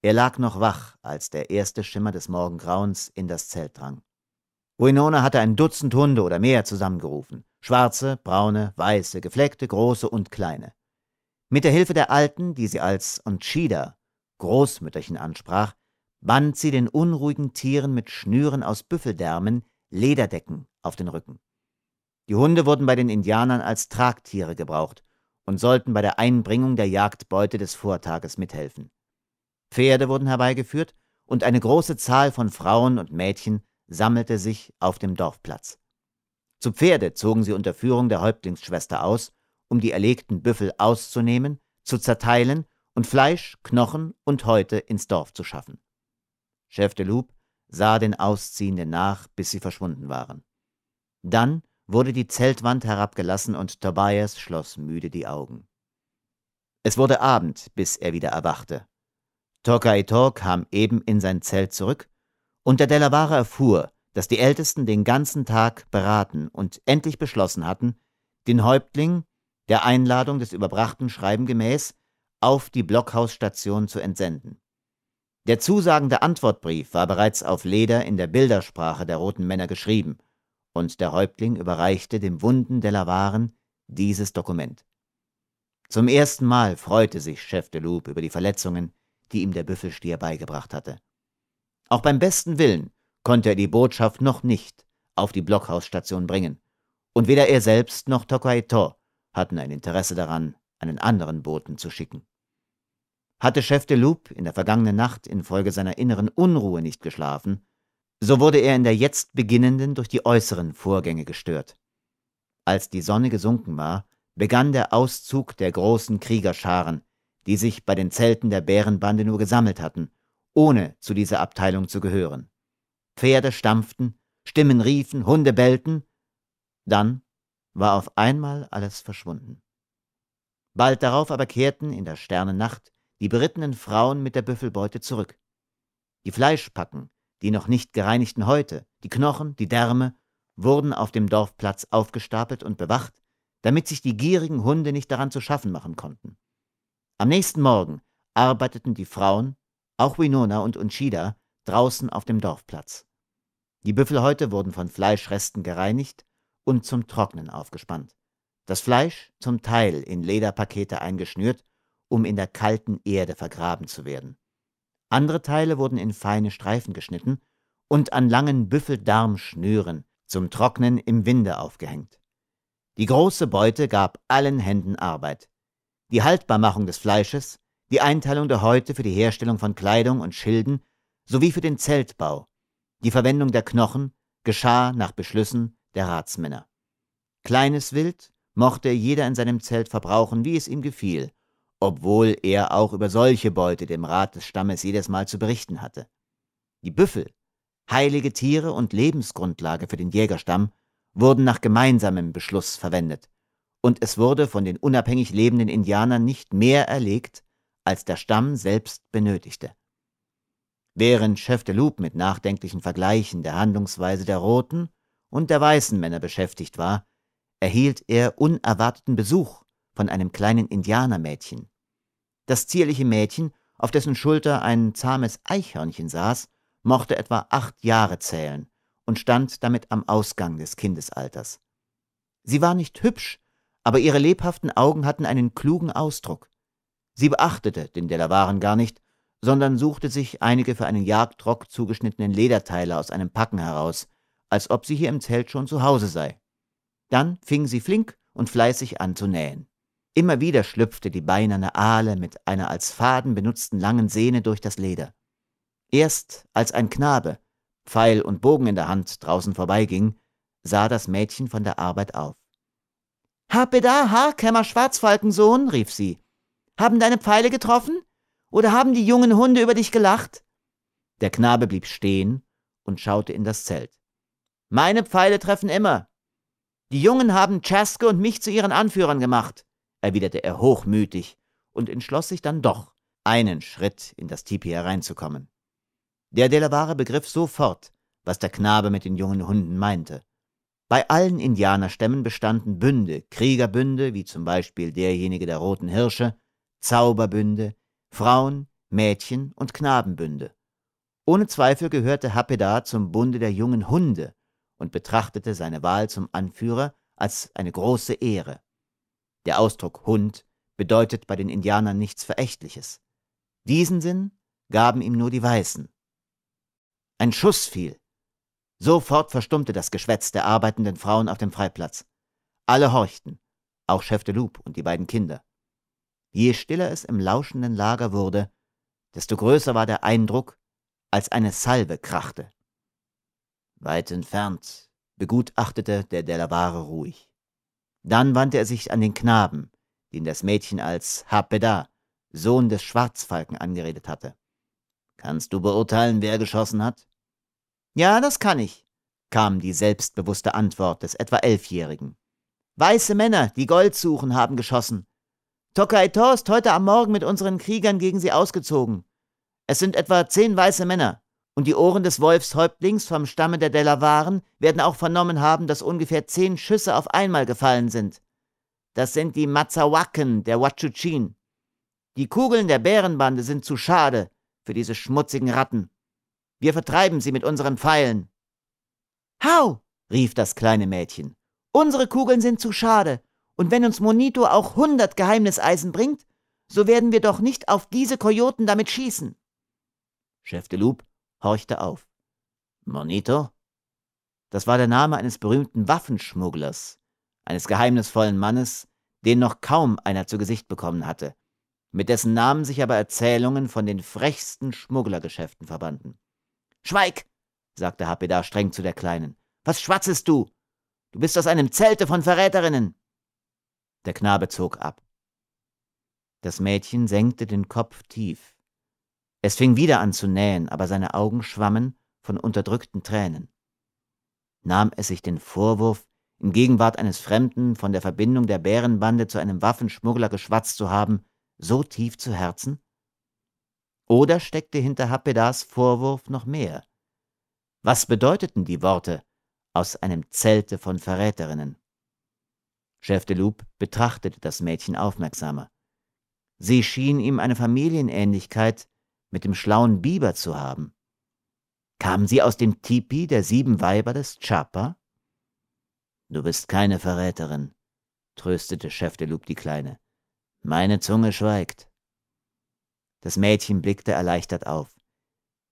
Er lag noch wach, als der erste Schimmer des Morgengrauens in das Zelt drang. Winona hatte ein Dutzend Hunde oder mehr zusammengerufen. Schwarze, braune, weiße, gefleckte, große und kleine. Mit der Hilfe der Alten, die sie als Onchida, Großmütterchen ansprach, band sie den unruhigen Tieren mit Schnüren aus Büffeldärmen Lederdecken auf den Rücken. Die Hunde wurden bei den Indianern als Tragtiere gebraucht und sollten bei der Einbringung der Jagdbeute des Vortages mithelfen. Pferde wurden herbeigeführt, und eine große Zahl von Frauen und Mädchen sammelte sich auf dem Dorfplatz. Zu Pferde zogen sie unter Führung der Häuptlingsschwester aus, um die erlegten Büffel auszunehmen, zu zerteilen und Fleisch, Knochen und Häute ins Dorf zu schaffen. Chef de Loup sah den Ausziehenden nach, bis sie verschwunden waren. Dann wurde die Zeltwand herabgelassen und Tobias schloss müde die Augen. Es wurde Abend, bis er wieder erwachte. Tokaitor kam eben in sein Zelt zurück, und der Delaware erfuhr, dass die Ältesten den ganzen Tag beraten und endlich beschlossen hatten, den Häuptling, der Einladung des überbrachten Schreiben gemäß, auf die Blockhausstation zu entsenden. Der zusagende Antwortbrief war bereits auf Leder in der Bildersprache der roten Männer geschrieben, und der Häuptling überreichte dem wunden Delawaren dieses Dokument. Zum ersten Mal freute sich Chef de Loup über die Verletzungen, die ihm der Büffelstier beigebracht hatte. Auch beim besten Willen konnte er die Botschaft noch nicht auf die Blockhausstation bringen, und weder er selbst noch Tokaito hatten ein Interesse daran, einen anderen Boten zu schicken. Hatte Chef de Loup in der vergangenen Nacht infolge seiner inneren Unruhe nicht geschlafen, so wurde er in der jetzt beginnenden durch die äußeren Vorgänge gestört. Als die Sonne gesunken war, begann der Auszug der großen Kriegerscharen, die sich bei den Zelten der Bärenbande nur gesammelt hatten, ohne zu dieser Abteilung zu gehören. Pferde stampften, Stimmen riefen, Hunde bellten. Dann war auf einmal alles verschwunden. Bald darauf aber kehrten in der Sternennacht die berittenen Frauen mit der Büffelbeute zurück. Die Fleischpacken, die noch nicht gereinigten Häute, die Knochen, die Därme wurden auf dem Dorfplatz aufgestapelt und bewacht, damit sich die gierigen Hunde nicht daran zu schaffen machen konnten. Am nächsten Morgen arbeiteten die Frauen, auch Winona und Unchida, draußen auf dem Dorfplatz. Die Büffelhäute wurden von Fleischresten gereinigt und zum Trocknen aufgespannt. Das Fleisch zum Teil in Lederpakete eingeschnürt, um in der kalten Erde vergraben zu werden. Andere Teile wurden in feine Streifen geschnitten und an langen Büffeldarmschnüren zum Trocknen im Winde aufgehängt. Die große Beute gab allen Händen Arbeit die Haltbarmachung des Fleisches, die Einteilung der Häute für die Herstellung von Kleidung und Schilden sowie für den Zeltbau, die Verwendung der Knochen geschah nach Beschlüssen der Ratsmänner. Kleines Wild mochte jeder in seinem Zelt verbrauchen, wie es ihm gefiel, obwohl er auch über solche Beute dem Rat des Stammes jedes Mal zu berichten hatte. Die Büffel, heilige Tiere und Lebensgrundlage für den Jägerstamm, wurden nach gemeinsamem Beschluss verwendet, und es wurde von den unabhängig lebenden Indianern nicht mehr erlegt, als der Stamm selbst benötigte. Während Chef de Loup mit nachdenklichen Vergleichen der Handlungsweise der roten und der weißen Männer beschäftigt war, erhielt er unerwarteten Besuch von einem kleinen Indianermädchen. Das zierliche Mädchen, auf dessen Schulter ein zahmes Eichhörnchen saß, mochte etwa acht Jahre zählen und stand damit am Ausgang des Kindesalters. Sie war nicht hübsch, aber ihre lebhaften Augen hatten einen klugen Ausdruck. Sie beachtete den Delawaren gar nicht, sondern suchte sich einige für einen Jagdrock zugeschnittenen Lederteile aus einem Packen heraus, als ob sie hier im Zelt schon zu Hause sei. Dann fing sie flink und fleißig an zu nähen. Immer wieder schlüpfte die beinerne Aale mit einer als Faden benutzten langen Sehne durch das Leder. Erst als ein Knabe, Pfeil und Bogen in der Hand, draußen vorbeiging, sah das Mädchen von der Arbeit auf. Habe da, Haarkämmer Schwarzfalkensohn, rief sie. Haben deine Pfeile getroffen? Oder haben die jungen Hunde über dich gelacht? Der Knabe blieb stehen und schaute in das Zelt. Meine Pfeile treffen immer. Die Jungen haben Chaske und mich zu ihren Anführern gemacht, erwiderte er hochmütig und entschloss sich dann doch, einen Schritt in das Tipi hereinzukommen. Der Delaware begriff sofort, was der Knabe mit den jungen Hunden meinte. Bei allen Indianerstämmen bestanden Bünde, Kriegerbünde, wie zum Beispiel derjenige der Roten Hirsche, Zauberbünde, Frauen-, Mädchen- und Knabenbünde. Ohne Zweifel gehörte Hapeda zum Bunde der jungen Hunde und betrachtete seine Wahl zum Anführer als eine große Ehre. Der Ausdruck Hund bedeutet bei den Indianern nichts Verächtliches. Diesen Sinn gaben ihm nur die Weißen. Ein Schuss fiel, Sofort verstummte das Geschwätz der arbeitenden Frauen auf dem Freiplatz. Alle horchten, auch Chef de Loup und die beiden Kinder. Je stiller es im lauschenden Lager wurde, desto größer war der Eindruck, als eine Salve krachte. Weit entfernt, begutachtete der Delaware ruhig. Dann wandte er sich an den Knaben, den das Mädchen als Hapeda, Sohn des Schwarzfalken, angeredet hatte. Kannst du beurteilen, wer geschossen hat? Ja, das kann ich, kam die selbstbewusste Antwort des etwa Elfjährigen. Weiße Männer, die Gold suchen, haben geschossen. Tokaitor ist heute am Morgen mit unseren Kriegern gegen sie ausgezogen. Es sind etwa zehn weiße Männer, und die Ohren des Wolfshäuptlings vom Stamme der Delawaren werden auch vernommen haben, dass ungefähr zehn Schüsse auf einmal gefallen sind. Das sind die Mazawaken der Wachuchin. Die Kugeln der Bärenbande sind zu schade für diese schmutzigen Ratten. Wir vertreiben sie mit unseren Pfeilen. Hau! rief das kleine Mädchen. Unsere Kugeln sind zu schade, und wenn uns Monito auch hundert Geheimniseisen bringt, so werden wir doch nicht auf diese Kojoten damit schießen. Chef de horchte auf. Monito? Das war der Name eines berühmten Waffenschmugglers, eines geheimnisvollen Mannes, den noch kaum einer zu Gesicht bekommen hatte, mit dessen Namen sich aber Erzählungen von den frechsten Schmugglergeschäften verbanden. Schweig! sagte Hapeda streng zu der Kleinen. Was schwatzest du? Du bist aus einem Zelte von Verräterinnen. Der Knabe zog ab. Das Mädchen senkte den Kopf tief. Es fing wieder an zu nähen, aber seine Augen schwammen von unterdrückten Tränen. Nahm es sich den Vorwurf, in Gegenwart eines Fremden von der Verbindung der Bärenbande zu einem Waffenschmuggler geschwatzt zu haben, so tief zu Herzen? Oder steckte hinter Hapedas Vorwurf noch mehr? Was bedeuteten die Worte aus einem Zelte von Verräterinnen? Chef de Loup betrachtete das Mädchen aufmerksamer. Sie schien ihm eine Familienähnlichkeit mit dem schlauen Biber zu haben. Kamen sie aus dem Tipi der sieben Weiber des Chapa? Du bist keine Verräterin, tröstete Chef de Loup die Kleine. Meine Zunge schweigt. Das Mädchen blickte erleichtert auf.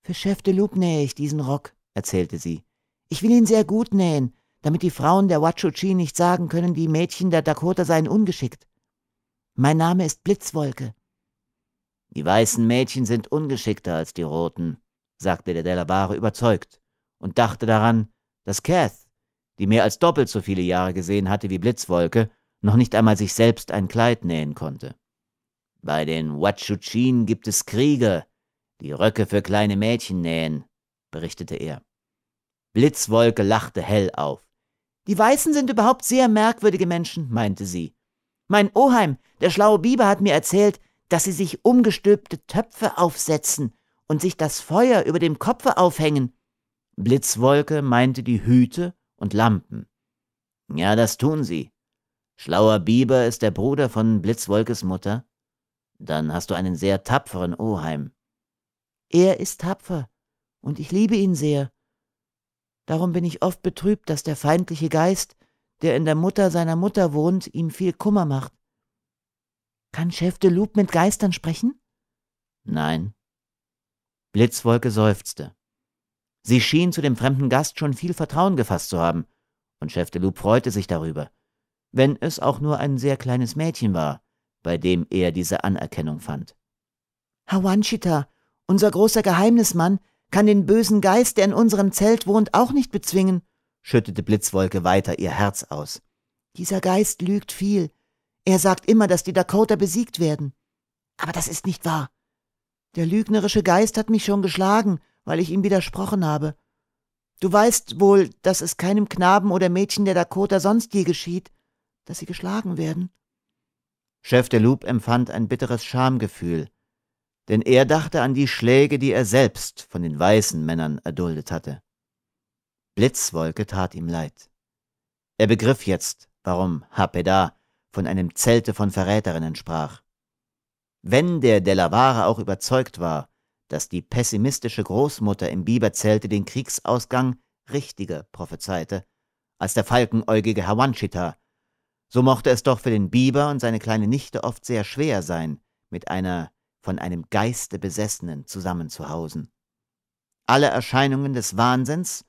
Für Chef de Loup nähe ich diesen Rock, erzählte sie. Ich will ihn sehr gut nähen, damit die Frauen der Wachuchi nicht sagen können, die Mädchen der Dakota seien ungeschickt. Mein Name ist Blitzwolke. Die weißen Mädchen sind ungeschickter als die roten, sagte der Delaware überzeugt und dachte daran, dass Kath, die mehr als doppelt so viele Jahre gesehen hatte wie Blitzwolke, noch nicht einmal sich selbst ein Kleid nähen konnte. Bei den Wachuchin gibt es Krieger, die Röcke für kleine Mädchen nähen, berichtete er. Blitzwolke lachte hell auf. Die Weißen sind überhaupt sehr merkwürdige Menschen, meinte sie. Mein Oheim, der schlaue Biber, hat mir erzählt, dass sie sich umgestülpte Töpfe aufsetzen und sich das Feuer über dem Kopfe aufhängen. Blitzwolke meinte die Hüte und Lampen. Ja, das tun sie. Schlauer Biber ist der Bruder von Blitzwolkes Mutter. Dann hast du einen sehr tapferen Oheim. Er ist tapfer, und ich liebe ihn sehr. Darum bin ich oft betrübt, dass der feindliche Geist, der in der Mutter seiner Mutter wohnt, ihm viel Kummer macht. Kann Chef de Loup mit Geistern sprechen? Nein. Blitzwolke seufzte. Sie schien zu dem fremden Gast schon viel Vertrauen gefasst zu haben, und Chef de Loup freute sich darüber, wenn es auch nur ein sehr kleines Mädchen war, bei dem er diese Anerkennung fand. Hawanchita, unser großer Geheimnismann, kann den bösen Geist, der in unserem Zelt wohnt, auch nicht bezwingen, schüttete Blitzwolke weiter ihr Herz aus. Dieser Geist lügt viel, er sagt immer, dass die Dakota besiegt werden. Aber das ist nicht wahr. Der lügnerische Geist hat mich schon geschlagen, weil ich ihm widersprochen habe. Du weißt wohl, dass es keinem Knaben oder Mädchen der Dakota sonst je geschieht, dass sie geschlagen werden. Chef de Loup empfand ein bitteres Schamgefühl, denn er dachte an die Schläge, die er selbst von den weißen Männern erduldet hatte. Blitzwolke tat ihm leid. Er begriff jetzt, warum Hapeda von einem Zelte von Verräterinnen sprach. Wenn der Delaware auch überzeugt war, dass die pessimistische Großmutter im Biberzelte den Kriegsausgang richtiger prophezeite als der falkenäugige Hawanchita, so mochte es doch für den Biber und seine kleine Nichte oft sehr schwer sein, mit einer von einem Geiste Besessenen zusammenzuhausen. Alle Erscheinungen des Wahnsinns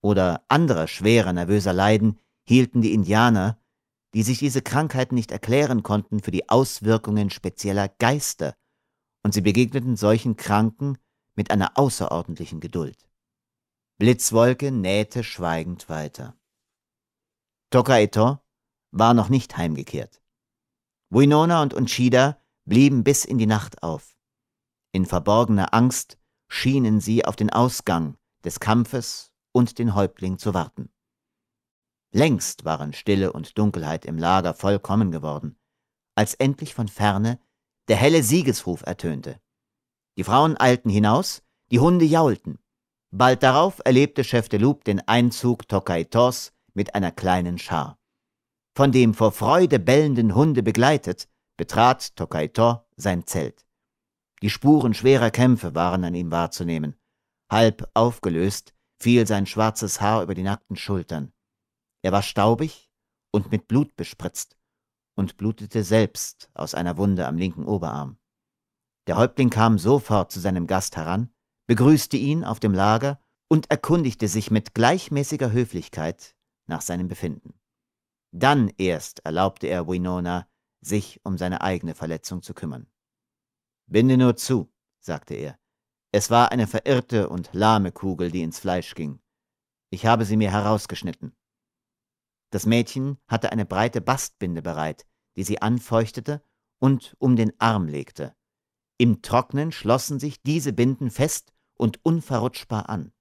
oder anderer schwerer nervöser Leiden hielten die Indianer die sich diese Krankheiten nicht erklären konnten, für die Auswirkungen spezieller Geister und sie begegneten solchen Kranken mit einer außerordentlichen Geduld. Blitzwolke nähte schweigend weiter. Tokaito war noch nicht heimgekehrt. Winona und Unchida blieben bis in die Nacht auf. In verborgener Angst schienen sie auf den Ausgang des Kampfes und den Häuptling zu warten. Längst waren Stille und Dunkelheit im Lager vollkommen geworden, als endlich von ferne der helle Siegesruf ertönte. Die Frauen eilten hinaus, die Hunde jaulten. Bald darauf erlebte Chef de Loup den Einzug Tokaitos mit einer kleinen Schar. Von dem vor Freude bellenden Hunde begleitet, betrat Tokaito sein Zelt. Die Spuren schwerer Kämpfe waren an ihm wahrzunehmen. Halb aufgelöst fiel sein schwarzes Haar über die nackten Schultern. Er war staubig und mit Blut bespritzt und blutete selbst aus einer Wunde am linken Oberarm. Der Häuptling kam sofort zu seinem Gast heran, begrüßte ihn auf dem Lager und erkundigte sich mit gleichmäßiger Höflichkeit nach seinem Befinden. Dann erst erlaubte er Winona, sich um seine eigene Verletzung zu kümmern. Binde nur zu, sagte er. Es war eine verirrte und lahme Kugel, die ins Fleisch ging. Ich habe sie mir herausgeschnitten. Das Mädchen hatte eine breite Bastbinde bereit, die sie anfeuchtete und um den Arm legte. Im Trocknen schlossen sich diese Binden fest und unverrutschbar an.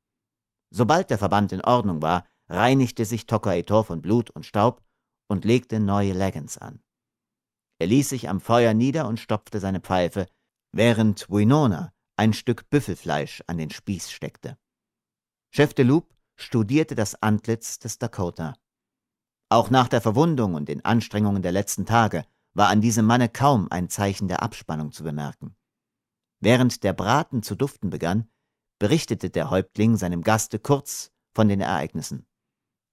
Sobald der Verband in Ordnung war, reinigte sich Tokaitor von Blut und Staub und legte neue Leggings an. Er ließ sich am Feuer nieder und stopfte seine Pfeife, während Winona ein Stück Büffelfleisch an den Spieß steckte. Chef de Loup studierte das Antlitz des Dakota. Auch nach der Verwundung und den Anstrengungen der letzten Tage war an diesem Manne kaum ein Zeichen der Abspannung zu bemerken. Während der Braten zu duften begann, berichtete der Häuptling seinem Gaste kurz von den Ereignissen.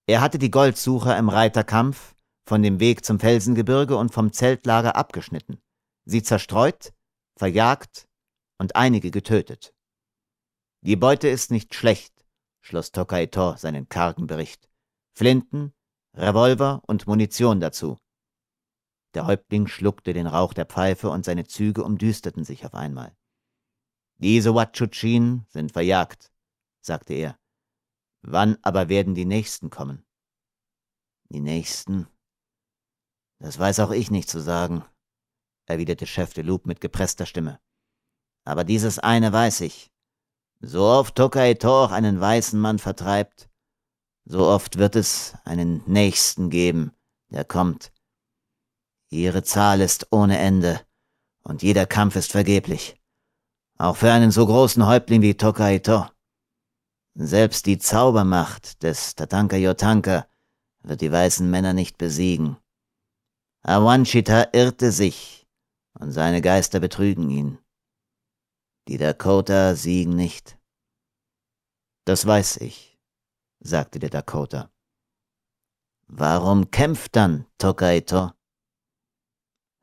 Er hatte die Goldsucher im Reiterkampf von dem Weg zum Felsengebirge und vom Zeltlager abgeschnitten, sie zerstreut, verjagt und einige getötet. Die Beute ist nicht schlecht, schloss Tokaitor seinen kargen Bericht. Flinten, Revolver und Munition dazu. Der Häuptling schluckte den Rauch der Pfeife und seine Züge umdüsterten sich auf einmal. Diese Wachuchin sind verjagt, sagte er. Wann aber werden die Nächsten kommen? Die Nächsten? Das weiß auch ich nicht zu sagen, erwiderte Chef de Loup mit gepresster Stimme. Aber dieses eine weiß ich. So oft Tokai Tor einen weißen Mann vertreibt, so oft wird es einen Nächsten geben, der kommt. Ihre Zahl ist ohne Ende, und jeder Kampf ist vergeblich. Auch für einen so großen Häuptling wie Tokaito. Selbst die Zaubermacht des Tatanka Yotanka wird die weißen Männer nicht besiegen. Awanchita irrte sich, und seine Geister betrügen ihn. Die Dakota siegen nicht. Das weiß ich sagte der Dakota. Warum kämpft dann Tokaito?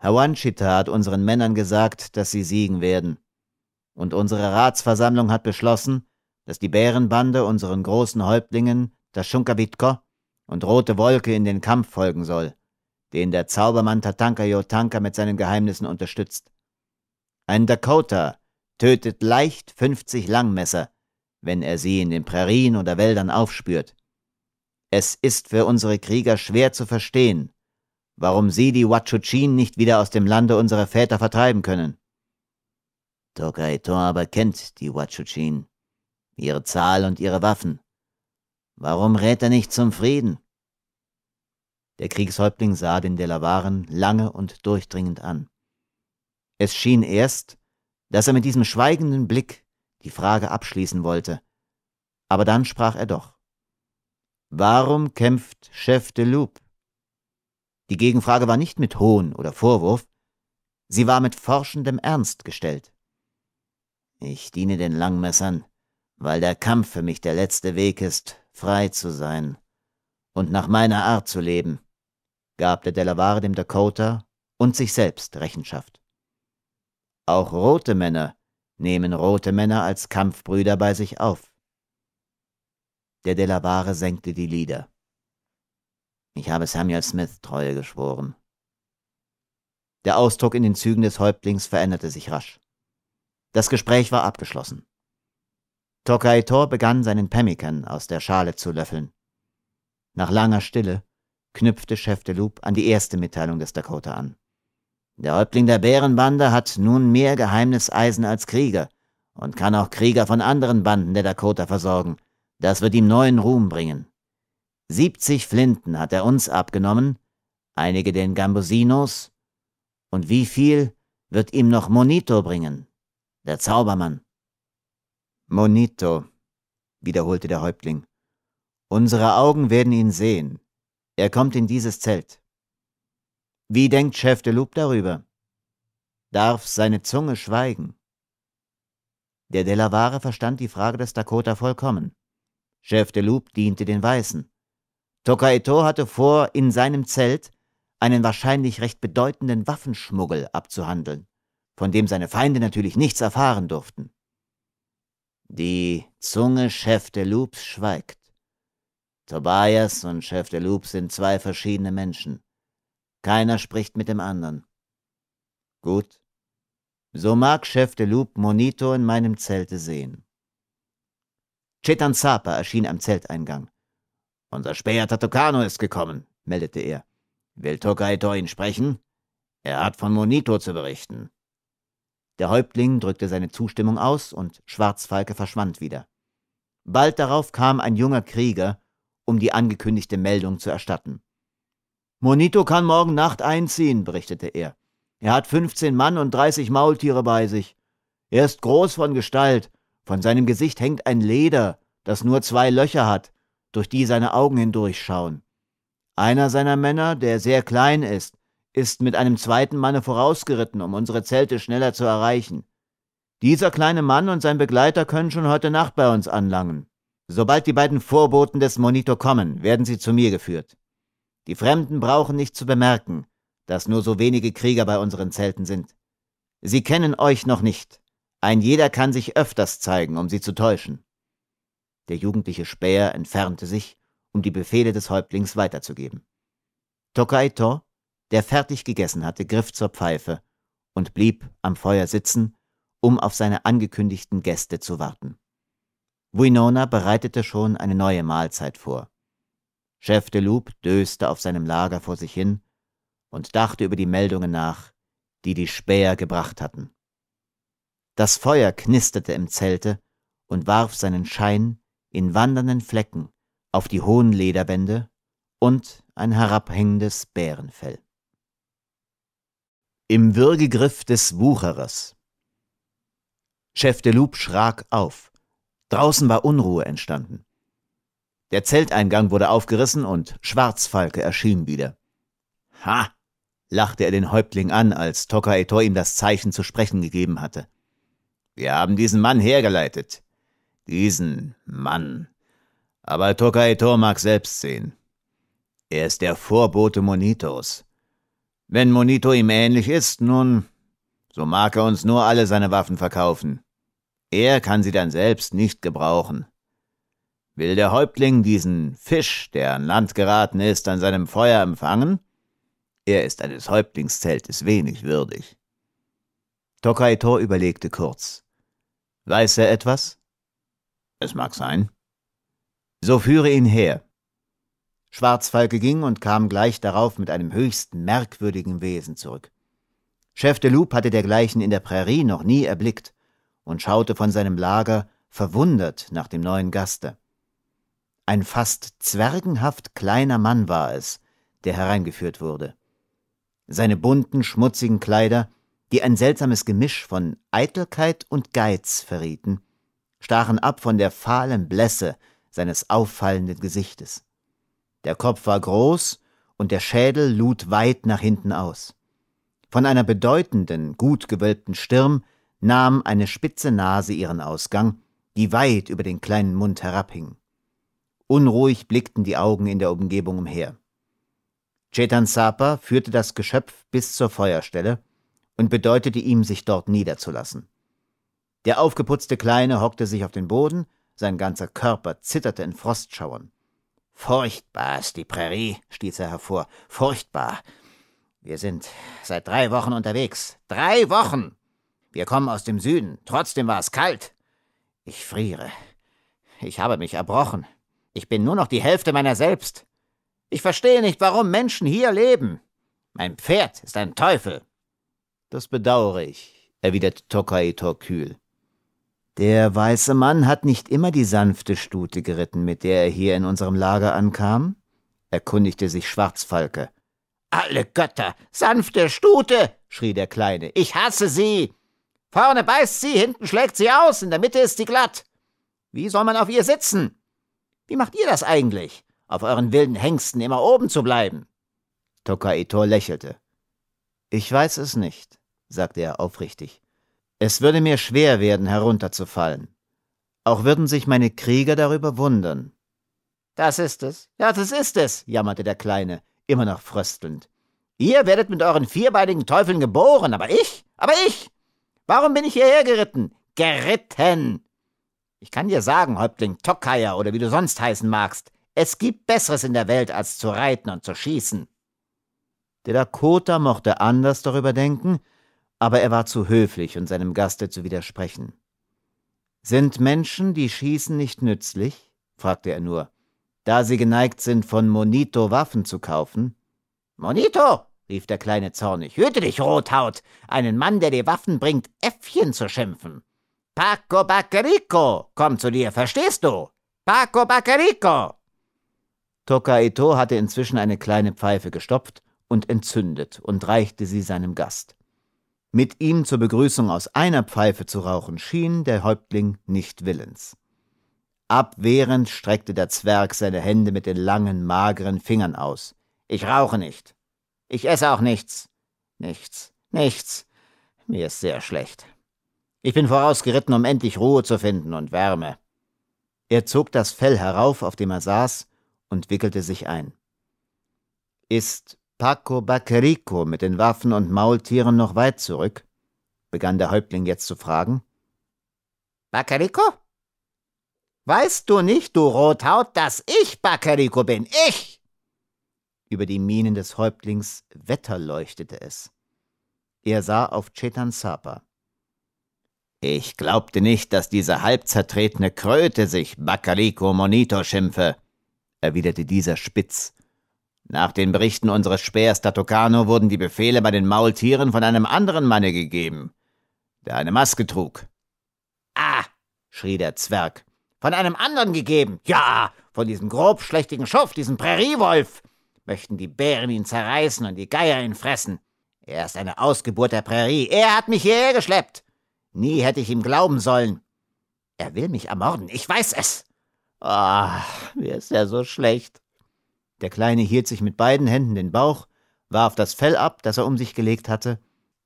Hawanchita hat unseren Männern gesagt, dass sie siegen werden. Und unsere Ratsversammlung hat beschlossen, dass die Bärenbande unseren großen Häuptlingen, das Shunkabitko und Rote Wolke in den Kampf folgen soll, den der Zaubermann Tatanka Yotanka mit seinen Geheimnissen unterstützt. Ein Dakota tötet leicht 50 Langmesser, wenn er sie in den Prärien oder Wäldern aufspürt. Es ist für unsere Krieger schwer zu verstehen, warum sie die Wachuchin nicht wieder aus dem Lande unserer Väter vertreiben können. Tokaito aber kennt die Wachuchin, ihre Zahl und ihre Waffen. Warum rät er nicht zum Frieden? Der Kriegshäuptling sah den Delawaren lange und durchdringend an. Es schien erst, dass er mit diesem schweigenden Blick die Frage abschließen wollte. Aber dann sprach er doch. Warum kämpft Chef de Loup? Die Gegenfrage war nicht mit Hohn oder Vorwurf, sie war mit forschendem Ernst gestellt. Ich diene den Langmessern, weil der Kampf für mich der letzte Weg ist, frei zu sein und nach meiner Art zu leben, gab der Delaware dem Dakota und sich selbst Rechenschaft. Auch rote Männer nehmen rote Männer als Kampfbrüder bei sich auf. Der Delaware senkte die Lider. Ich habe Samuel Smith Treue geschworen. Der Ausdruck in den Zügen des Häuptlings veränderte sich rasch. Das Gespräch war abgeschlossen. Tokaitor begann seinen Pemmican aus der Schale zu löffeln. Nach langer Stille knüpfte Chef de Loup an die erste Mitteilung des Dakota an. Der Häuptling der Bärenbande hat nun mehr Geheimniseisen als Krieger und kann auch Krieger von anderen Banden der Dakota versorgen. Das wird ihm neuen Ruhm bringen. 70 Flinten hat er uns abgenommen, einige den Gambosinos. Und wie viel wird ihm noch Monito bringen, der Zaubermann? Monito, wiederholte der Häuptling. Unsere Augen werden ihn sehen. Er kommt in dieses Zelt. Wie denkt Chef de Loup darüber? Darf seine Zunge schweigen? Der Delaware verstand die Frage des Dakota vollkommen. Chef de Loup diente den Weißen. Tokaito hatte vor, in seinem Zelt einen wahrscheinlich recht bedeutenden Waffenschmuggel abzuhandeln, von dem seine Feinde natürlich nichts erfahren durften. Die Zunge Chef de Loups schweigt. Tobias und Chef de Loup sind zwei verschiedene Menschen. Keiner spricht mit dem anderen. Gut. So mag Chef de Loup Monito in meinem Zelte sehen. Chetan Zapa erschien am Zelteingang. Unser Späher Tatokano ist gekommen, meldete er. Will Tokaito ihn sprechen? Er hat von Monito zu berichten. Der Häuptling drückte seine Zustimmung aus und Schwarzfalke verschwand wieder. Bald darauf kam ein junger Krieger, um die angekündigte Meldung zu erstatten. Monito kann morgen Nacht einziehen, berichtete er. Er hat 15 Mann und 30 Maultiere bei sich. Er ist groß von Gestalt, von seinem Gesicht hängt ein Leder, das nur zwei Löcher hat, durch die seine Augen hindurchschauen. Einer seiner Männer, der sehr klein ist, ist mit einem zweiten Manne vorausgeritten, um unsere Zelte schneller zu erreichen. Dieser kleine Mann und sein Begleiter können schon heute Nacht bei uns anlangen. Sobald die beiden Vorboten des Monito kommen, werden sie zu mir geführt. Die Fremden brauchen nicht zu bemerken, dass nur so wenige Krieger bei unseren Zelten sind. Sie kennen euch noch nicht. Ein jeder kann sich öfters zeigen, um sie zu täuschen. Der jugendliche Späher entfernte sich, um die Befehle des Häuptlings weiterzugeben. Tokaito, der fertig gegessen hatte, griff zur Pfeife und blieb am Feuer sitzen, um auf seine angekündigten Gäste zu warten. Winona bereitete schon eine neue Mahlzeit vor. Chef de Loup döste auf seinem Lager vor sich hin und dachte über die Meldungen nach, die die Späher gebracht hatten. Das Feuer knisterte im Zelte und warf seinen Schein in wandernden Flecken auf die hohen Lederwände und ein herabhängendes Bärenfell. Im Würgegriff des Wucherers. Chef de Loup schrak auf. Draußen war Unruhe entstanden. Der Zelteingang wurde aufgerissen und Schwarzfalke erschien wieder. Ha! lachte er den Häuptling an, als Tokaetor ihm das Zeichen zu sprechen gegeben hatte. Wir haben diesen Mann hergeleitet. Diesen Mann. Aber Tokaetor mag selbst sehen. Er ist der Vorbote Monitos. Wenn Monito ihm ähnlich ist, nun, so mag er uns nur alle seine Waffen verkaufen. Er kann sie dann selbst nicht gebrauchen. Will der Häuptling diesen Fisch, der an Land geraten ist, an seinem Feuer empfangen? Er ist eines Häuptlingszeltes wenig würdig. Tokaito überlegte kurz. Weiß er etwas? Es mag sein. So führe ihn her. Schwarzfalke ging und kam gleich darauf mit einem höchst merkwürdigen Wesen zurück. Chef de Loup hatte dergleichen in der Prärie noch nie erblickt und schaute von seinem Lager verwundert nach dem neuen Gaste. Ein fast zwergenhaft kleiner Mann war es, der hereingeführt wurde. Seine bunten, schmutzigen Kleider, die ein seltsames Gemisch von Eitelkeit und Geiz verrieten, stachen ab von der fahlen Blässe seines auffallenden Gesichtes. Der Kopf war groß und der Schädel lud weit nach hinten aus. Von einer bedeutenden, gut gewölbten Stirn nahm eine spitze Nase ihren Ausgang, die weit über den kleinen Mund herabhing. Unruhig blickten die Augen in der Umgebung umher. Chetan Sapa führte das Geschöpf bis zur Feuerstelle und bedeutete ihm, sich dort niederzulassen. Der aufgeputzte Kleine hockte sich auf den Boden, sein ganzer Körper zitterte in Frostschauern. Furchtbar ist die Prärie, stieß er hervor. Furchtbar. Wir sind seit drei Wochen unterwegs. Drei Wochen! Wir kommen aus dem Süden, trotzdem war es kalt. Ich friere. Ich habe mich erbrochen. Ich bin nur noch die Hälfte meiner selbst. Ich verstehe nicht, warum Menschen hier leben. Mein Pferd ist ein Teufel. Das bedauere ich, erwiderte Tokaito kühl. Der weiße Mann hat nicht immer die sanfte Stute geritten, mit der er hier in unserem Lager ankam? erkundigte sich Schwarzfalke. Alle Götter, sanfte Stute, schrie der Kleine. Ich hasse sie. Vorne beißt sie, hinten schlägt sie aus, in der Mitte ist sie glatt. Wie soll man auf ihr sitzen? Wie macht ihr das eigentlich, auf euren wilden Hengsten immer oben zu bleiben? Tokaitor lächelte. Ich weiß es nicht, sagte er aufrichtig. Es würde mir schwer werden, herunterzufallen. Auch würden sich meine Krieger darüber wundern. Das ist es, ja, das ist es, jammerte der Kleine, immer noch fröstelnd. Ihr werdet mit euren vierbeinigen Teufeln geboren, aber ich, aber ich. Warum bin ich hierher geritten? Geritten! Ich kann dir sagen, Häuptling Tokaier oder wie du sonst heißen magst, es gibt Besseres in der Welt, als zu reiten und zu schießen. Der Dakota mochte anders darüber denken, aber er war zu höflich, um seinem Gaste zu widersprechen. Sind Menschen, die schießen, nicht nützlich? fragte er nur, da sie geneigt sind, von Monito Waffen zu kaufen. Monito, rief der Kleine zornig, hüte dich, Rothaut, einen Mann, der dir Waffen bringt, Äffchen zu schimpfen. Paco Bacarico kommt zu dir, verstehst du? Paco Bacarico! Tokaito hatte inzwischen eine kleine Pfeife gestopft und entzündet und reichte sie seinem Gast. Mit ihm zur Begrüßung aus einer Pfeife zu rauchen schien der Häuptling nicht willens. Abwehrend streckte der Zwerg seine Hände mit den langen, mageren Fingern aus. Ich rauche nicht. Ich esse auch nichts. Nichts, nichts. Mir ist sehr schlecht. Ich bin vorausgeritten, um endlich Ruhe zu finden und Wärme. Er zog das Fell herauf, auf dem er saß, und wickelte sich ein. Ist Paco Bacerico mit den Waffen und Maultieren noch weit zurück? begann der Häuptling jetzt zu fragen. Bacerico? Weißt du nicht, du Rothaut, dass ich Bacerico bin? Ich! Über die Mienen des Häuptlings wetterleuchtete es. Er sah auf Chetan Sapa. Ich glaubte nicht, dass diese halbzertretene Kröte sich Bacarico Monito schimpfe, erwiderte dieser spitz nach den Berichten unseres Spähers Tatokano wurden die Befehle bei den Maultieren von einem anderen Manne gegeben, der eine Maske trug. Ah, schrie der Zwerg. Von einem anderen gegeben? Ja, von diesem grobschlächtigen Schuft, diesem Präriewolf. Möchten die Bären ihn zerreißen und die Geier ihn fressen. Er ist eine Ausgeburt der Prärie. Er hat mich hierher geschleppt. Nie hätte ich ihm glauben sollen. Er will mich ermorden, ich weiß es. Ah, mir ist er so schlecht. Der Kleine hielt sich mit beiden Händen den Bauch, warf das Fell ab, das er um sich gelegt hatte,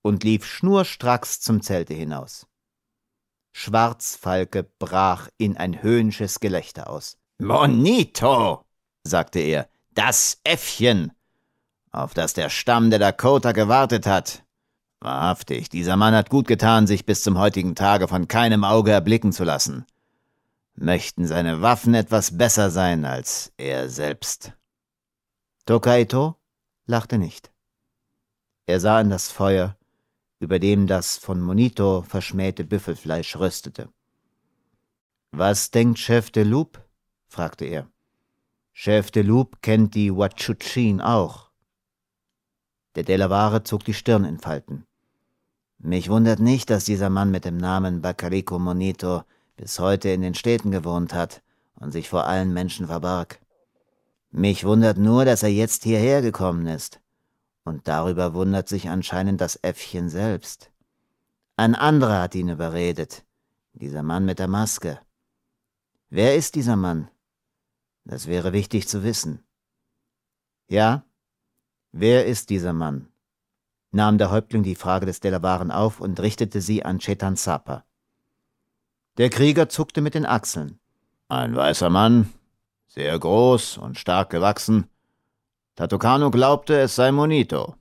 und lief schnurstracks zum Zelte hinaus. Schwarzfalke brach in ein höhnisches Gelächter aus. Monito, sagte er, das Äffchen, auf das der Stamm der Dakota gewartet hat. Wahrhaftig, dieser Mann hat gut getan, sich bis zum heutigen Tage von keinem Auge erblicken zu lassen. Möchten seine Waffen etwas besser sein als er selbst. Tokaito lachte nicht. Er sah in das Feuer, über dem das von Monito verschmähte Büffelfleisch röstete. Was denkt Chef de Loup? fragte er. Chef de Loup kennt die Wachuchin auch. Der Delaware zog die Stirn in Falten. Mich wundert nicht, dass dieser Mann mit dem Namen Bacarico Monito bis heute in den Städten gewohnt hat und sich vor allen Menschen verbarg. Mich wundert nur, dass er jetzt hierher gekommen ist. Und darüber wundert sich anscheinend das Äffchen selbst. Ein anderer hat ihn überredet. Dieser Mann mit der Maske. Wer ist dieser Mann? Das wäre wichtig zu wissen. Ja? Wer ist dieser Mann? Nahm der Häuptling die Frage des Delawaren auf und richtete sie an Chetan Sapa. Der Krieger zuckte mit den Achseln. Ein weißer Mann, sehr groß und stark gewachsen. Tatokano glaubte, es sei Monito.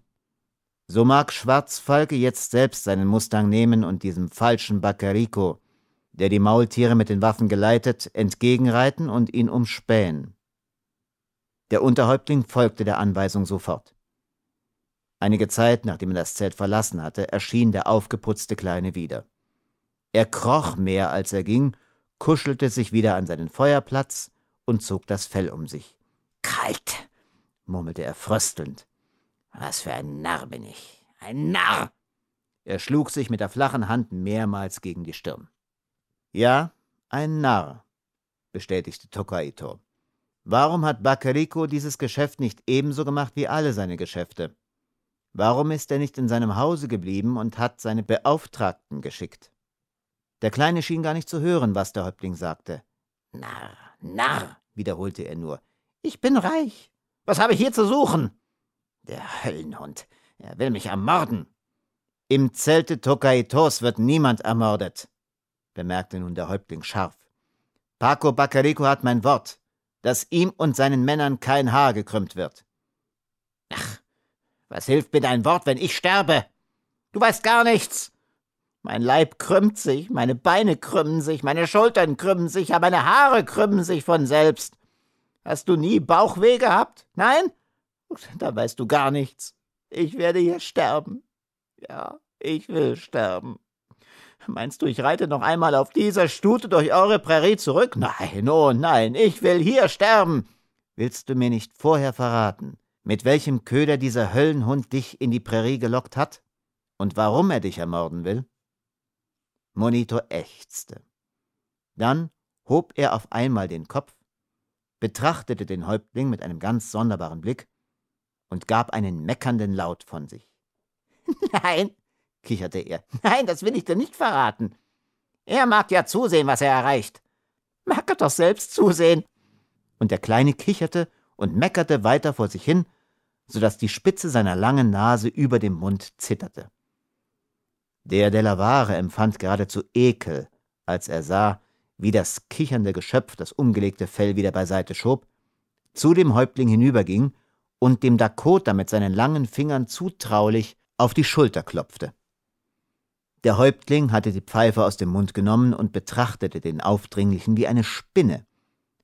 So mag Schwarzfalke jetzt selbst seinen Mustang nehmen und diesem falschen Bacarico, der die Maultiere mit den Waffen geleitet, entgegenreiten und ihn umspähen. Der Unterhäuptling folgte der Anweisung sofort. Einige Zeit, nachdem er das Zelt verlassen hatte, erschien der aufgeputzte Kleine wieder. Er kroch mehr, als er ging, kuschelte sich wieder an seinen Feuerplatz und zog das Fell um sich. Kalt, murmelte er fröstelnd. Was für ein Narr bin ich. Ein Narr! Er schlug sich mit der flachen Hand mehrmals gegen die Stirn. Ja, ein Narr, bestätigte Tokaito. Warum hat Bakariko dieses Geschäft nicht ebenso gemacht wie alle seine Geschäfte? Warum ist er nicht in seinem Hause geblieben und hat seine Beauftragten geschickt? Der Kleine schien gar nicht zu hören, was der Häuptling sagte. Narr, Narr, wiederholte er nur. Ich bin reich. Was habe ich hier zu suchen? Der Höllenhund. Er will mich ermorden. Im Zelte Tokaitos wird niemand ermordet, bemerkte nun der Häuptling scharf. Paco Bacarico hat mein Wort, dass ihm und seinen Männern kein Haar gekrümmt wird. Ach, was hilft mir dein Wort, wenn ich sterbe? Du weißt gar nichts. Mein Leib krümmt sich, meine Beine krümmen sich, meine Schultern krümmen sich, ja, meine Haare krümmen sich von selbst. Hast du nie Bauchweh gehabt? Nein? Da weißt du gar nichts. Ich werde hier sterben. Ja, ich will sterben. Meinst du, ich reite noch einmal auf dieser Stute durch eure Prärie zurück? Nein, oh nein, ich will hier sterben. Willst du mir nicht vorher verraten, mit welchem Köder dieser Höllenhund dich in die Prärie gelockt hat und warum er dich ermorden will? Monito ächzte. Dann hob er auf einmal den Kopf, betrachtete den Häuptling mit einem ganz sonderbaren Blick und gab einen meckernden Laut von sich. Nein, kicherte er, nein, das will ich dir nicht verraten. Er mag ja zusehen, was er erreicht. Mag er doch selbst zusehen. Und der Kleine kicherte und meckerte weiter vor sich hin, so dass die Spitze seiner langen Nase über dem Mund zitterte. Der Delaware empfand geradezu Ekel, als er sah, wie das kichernde Geschöpf das umgelegte Fell wieder beiseite schob, zu dem Häuptling hinüberging und dem Dakota mit seinen langen Fingern zutraulich auf die Schulter klopfte. Der Häuptling hatte die Pfeife aus dem Mund genommen und betrachtete den Aufdringlichen wie eine Spinne,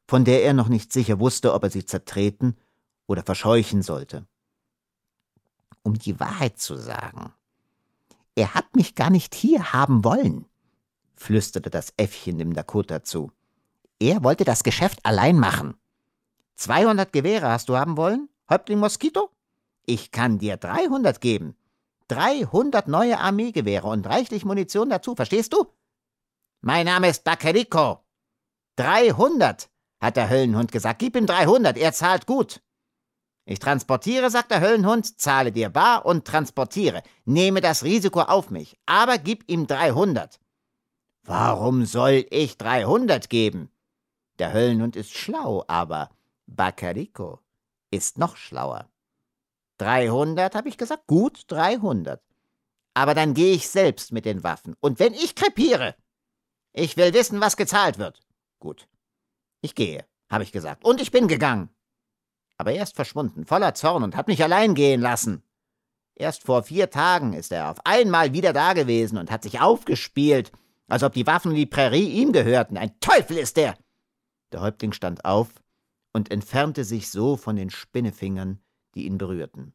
von der er noch nicht sicher wusste, ob er sie zertreten oder verscheuchen sollte. Um die Wahrheit zu sagen, er hat mich gar nicht hier haben wollen, flüsterte das Äffchen dem Dakota zu. Er wollte das Geschäft allein machen. Zweihundert Gewehre hast du haben wollen, Häuptling Moskito? Ich kann dir dreihundert geben. Dreihundert neue Armeegewehre und reichlich Munition dazu, verstehst du? Mein Name ist Bakerico. Dreihundert, hat der Höllenhund gesagt. Gib ihm dreihundert, er zahlt gut. Ich transportiere, sagt der Höllenhund, zahle dir bar und transportiere. Nehme das Risiko auf mich, aber gib ihm dreihundert. Warum soll ich dreihundert geben? Der Höllenhund ist schlau, aber Bakerico ist noch schlauer. Dreihundert, habe ich gesagt? Gut, dreihundert. Aber dann gehe ich selbst mit den Waffen. Und wenn ich krepiere, ich will wissen, was gezahlt wird. Gut. Ich gehe, habe ich gesagt. Und ich bin gegangen. Aber er ist verschwunden, voller Zorn und hat mich allein gehen lassen. Erst vor vier Tagen ist er auf einmal wieder da gewesen und hat sich aufgespielt, als ob die Waffen in die Prärie ihm gehörten. Ein Teufel ist er! Der Häuptling stand auf und entfernte sich so von den Spinnefingern, die ihn berührten.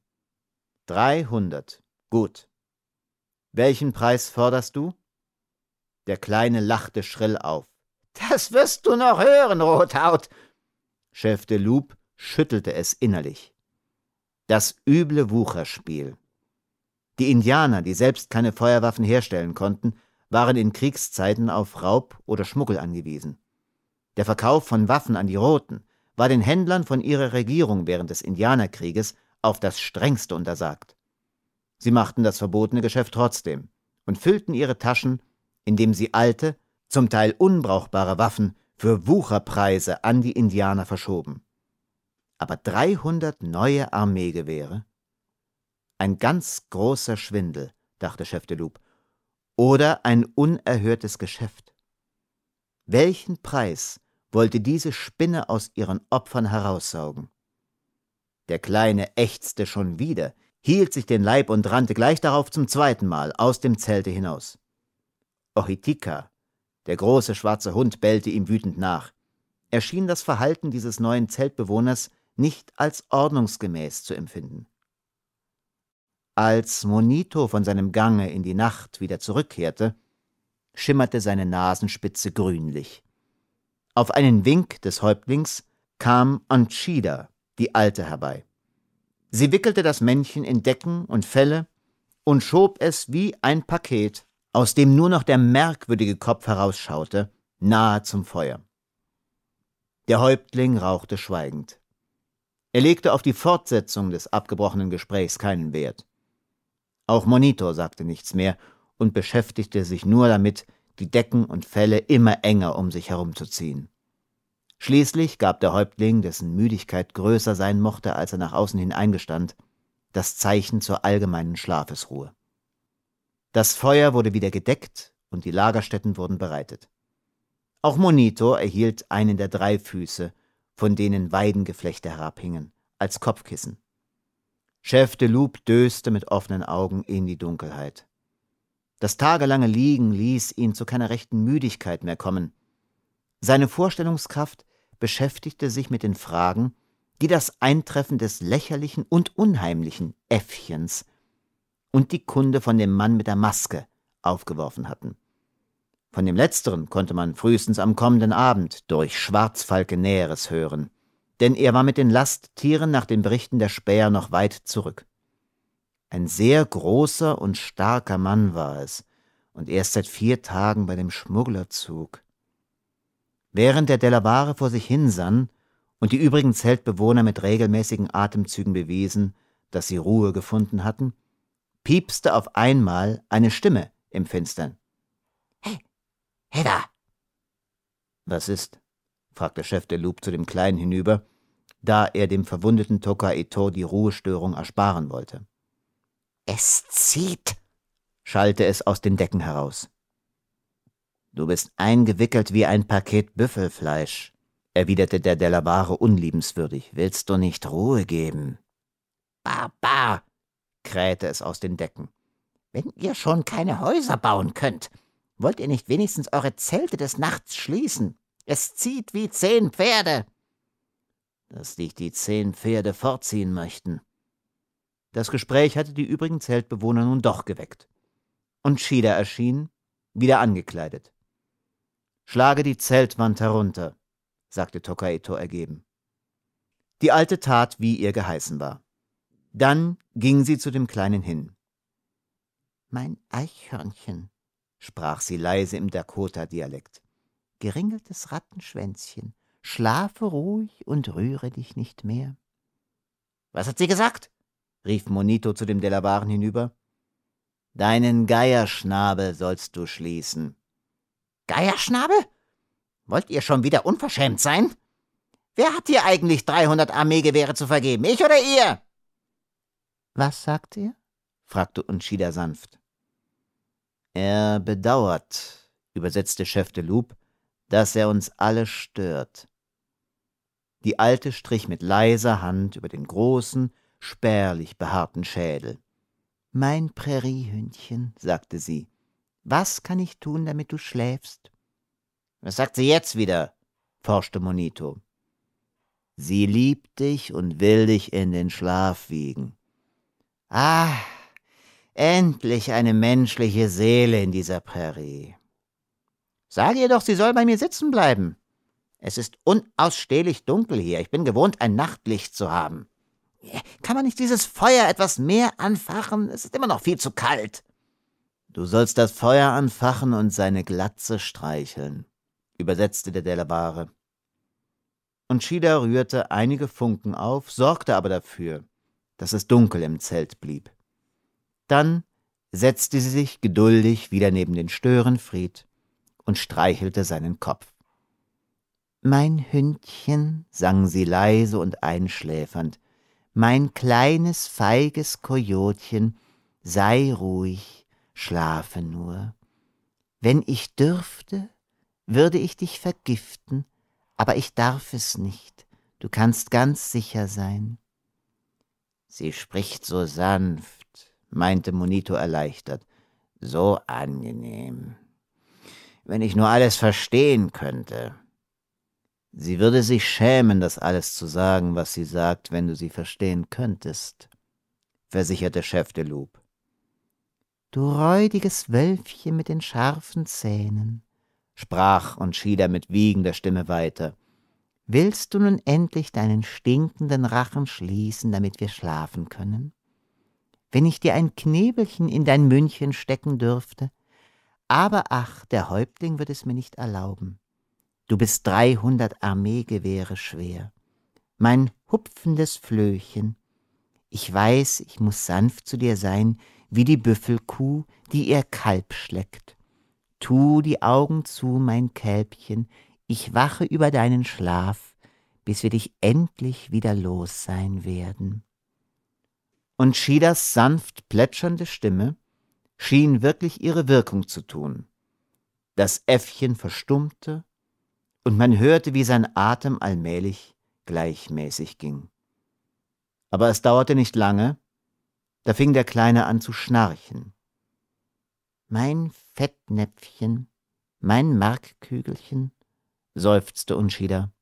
Dreihundert. Gut. Welchen Preis forderst du? Der Kleine lachte schrill auf. Das wirst du noch hören, Rothaut. Chef de Loup schüttelte es innerlich. Das üble Wucherspiel. Die Indianer, die selbst keine Feuerwaffen herstellen konnten, waren in Kriegszeiten auf Raub oder Schmuggel angewiesen. Der Verkauf von Waffen an die Roten war den Händlern von ihrer Regierung während des Indianerkrieges auf das strengste untersagt. Sie machten das verbotene Geschäft trotzdem und füllten ihre Taschen, indem sie alte, zum Teil unbrauchbare Waffen für Wucherpreise an die Indianer verschoben. Aber 300 neue Armeegewehre? Ein ganz großer Schwindel, dachte Chef de Loup, oder ein unerhörtes Geschäft. Welchen Preis wollte diese Spinne aus ihren Opfern heraussaugen? Der Kleine ächzte schon wieder, hielt sich den Leib und rannte gleich darauf zum zweiten Mal aus dem Zelte hinaus. Ohitika, der große schwarze Hund, bellte ihm wütend nach. Er schien das Verhalten dieses neuen Zeltbewohners nicht als ordnungsgemäß zu empfinden. Als Monito von seinem Gange in die Nacht wieder zurückkehrte, schimmerte seine Nasenspitze grünlich. Auf einen Wink des Häuptlings kam Anchida, die Alte, herbei. Sie wickelte das Männchen in Decken und Felle und schob es wie ein Paket, aus dem nur noch der merkwürdige Kopf herausschaute, nahe zum Feuer. Der Häuptling rauchte schweigend. Er legte auf die Fortsetzung des abgebrochenen Gesprächs keinen Wert. Auch Monitor sagte nichts mehr und beschäftigte sich nur damit, die Decken und Felle immer enger um sich herumzuziehen. Schließlich gab der Häuptling, dessen Müdigkeit größer sein mochte, als er nach außen hin eingestand, das Zeichen zur allgemeinen Schlafesruhe. Das Feuer wurde wieder gedeckt und die Lagerstätten wurden bereitet. Auch Monito erhielt einen der drei Füße, von denen Weidengeflechte herabhingen, als Kopfkissen. Chef de Loup döste mit offenen Augen in die Dunkelheit. Das tagelange Liegen ließ ihn zu keiner rechten Müdigkeit mehr kommen. Seine Vorstellungskraft beschäftigte sich mit den Fragen, die das Eintreffen des lächerlichen und unheimlichen Äffchens und die Kunde von dem Mann mit der Maske aufgeworfen hatten. Von dem letzteren konnte man frühestens am kommenden Abend durch Schwarzfalke Näheres hören, denn er war mit den Lasttieren nach den Berichten der Späher noch weit zurück. Ein sehr großer und starker Mann war es, und erst seit vier Tagen bei dem Schmugglerzug. Während der Delaware vor sich hinsann und die übrigen Zeltbewohner mit regelmäßigen Atemzügen bewiesen, dass sie Ruhe gefunden hatten, piepste auf einmal eine Stimme im Finstern. Hey, hey da! Was ist? fragte Chef de Loup zu dem Kleinen hinüber, da er dem verwundeten Tokaito die Ruhestörung ersparen wollte. Es zieht, schallte es aus den Decken heraus. Du bist eingewickelt wie ein Paket Büffelfleisch, erwiderte der Delaware unliebenswürdig. Willst du nicht Ruhe geben? Barbar, krähte es aus den Decken. Wenn ihr schon keine Häuser bauen könnt, wollt ihr nicht wenigstens eure Zelte des Nachts schließen? Es zieht wie zehn Pferde. Dass dich die zehn Pferde fortziehen möchten. Das Gespräch hatte die übrigen Zeltbewohner nun doch geweckt. Und Shida erschien, wieder angekleidet. Schlage die Zeltwand herunter, sagte Tokaito ergeben. Die Alte tat, wie ihr geheißen war. Dann ging sie zu dem Kleinen hin. Mein Eichhörnchen, sprach sie leise im Dakota-Dialekt, geringeltes Rattenschwänzchen, schlafe ruhig und rühre dich nicht mehr. Was hat sie gesagt? rief Monito zu dem Delawaren hinüber. Deinen Geierschnabel sollst du schließen. Geierschnabel? Wollt ihr schon wieder unverschämt sein? Wer hat dir eigentlich dreihundert Armeegewehre zu vergeben, ich oder ihr? Was sagt ihr? fragte Unschida sanft. Er bedauert, übersetzte Chef de Loup, dass er uns alle stört. Die Alte strich mit leiser Hand über den großen, spärlich behaarten Schädel. Mein Präriehündchen, sagte sie, was kann ich tun, damit du schläfst? Was sagt sie jetzt wieder? forschte Monito. Sie liebt dich und will dich in den Schlaf wiegen. Ah, endlich eine menschliche Seele in dieser Prärie. Sage ihr doch, sie soll bei mir sitzen bleiben. Es ist unausstehlich dunkel hier. Ich bin gewohnt, ein Nachtlicht zu haben. Kann man nicht dieses Feuer etwas mehr anfachen? Es ist immer noch viel zu kalt. Du sollst das Feuer anfachen und seine Glatze streicheln, übersetzte der Delaware. Und Shida rührte einige Funken auf, sorgte aber dafür, dass es dunkel im Zelt blieb. Dann setzte sie sich geduldig wieder neben den Störenfried und streichelte seinen Kopf. Mein Hündchen, sang sie leise und einschläfernd, mein kleines, feiges Kojotchen, sei ruhig, schlafe nur. Wenn ich dürfte, würde ich dich vergiften, aber ich darf es nicht, du kannst ganz sicher sein. Sie spricht so sanft, meinte Monito erleichtert, so angenehm. Wenn ich nur alles verstehen könnte. Sie würde sich schämen, das alles zu sagen, was sie sagt, wenn du sie verstehen könntest. versicherte Chef de Loup. Du räudiges Wölfchen mit den scharfen Zähnen, sprach und schied er mit wiegender Stimme weiter. Willst du nun endlich deinen stinkenden Rachen schließen, damit wir schlafen können? Wenn ich dir ein Knebelchen in dein Mündchen stecken dürfte, aber ach, der Häuptling wird es mir nicht erlauben. Du bist dreihundert Armeegewehre schwer. Mein hupfendes Flöhchen. Ich weiß, ich muss sanft zu dir sein, wie die Büffelkuh, die ihr Kalb schleckt. Tu die Augen zu, mein Kälbchen, ich wache über deinen Schlaf, bis wir dich endlich wieder los sein werden. Und Shidas sanft plätschernde Stimme schien wirklich ihre Wirkung zu tun. Das Äffchen verstummte, und man hörte, wie sein Atem allmählich gleichmäßig ging. Aber es dauerte nicht lange, da fing der Kleine an zu schnarchen. Mein Fettnäpfchen, mein Markkügelchen, seufzte Unschida.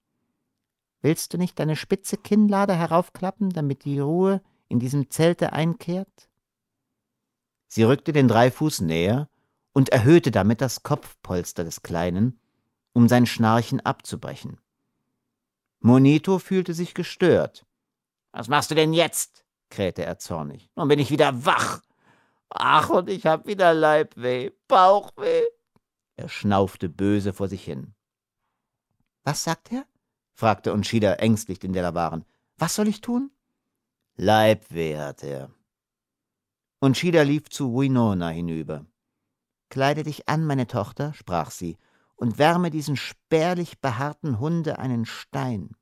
Willst du nicht deine spitze Kinnlade heraufklappen, damit die Ruhe in diesem Zelte einkehrt? Sie rückte den Dreifuß näher und erhöhte damit das Kopfpolster des Kleinen, um sein Schnarchen abzubrechen. Monito fühlte sich gestört. Was machst du denn jetzt? krähte er zornig. Nun bin ich wieder wach. Ach, und ich hab wieder Leibweh, Bauchweh. Er schnaufte böse vor sich hin. Was sagt er? fragte Unschida ängstlich den Delawaren. Was soll ich tun? Leibweh hat er. Unschida lief zu Winona hinüber. Kleide dich an, meine Tochter, sprach sie, und wärme diesen spärlich behaarten Hunde einen Stein.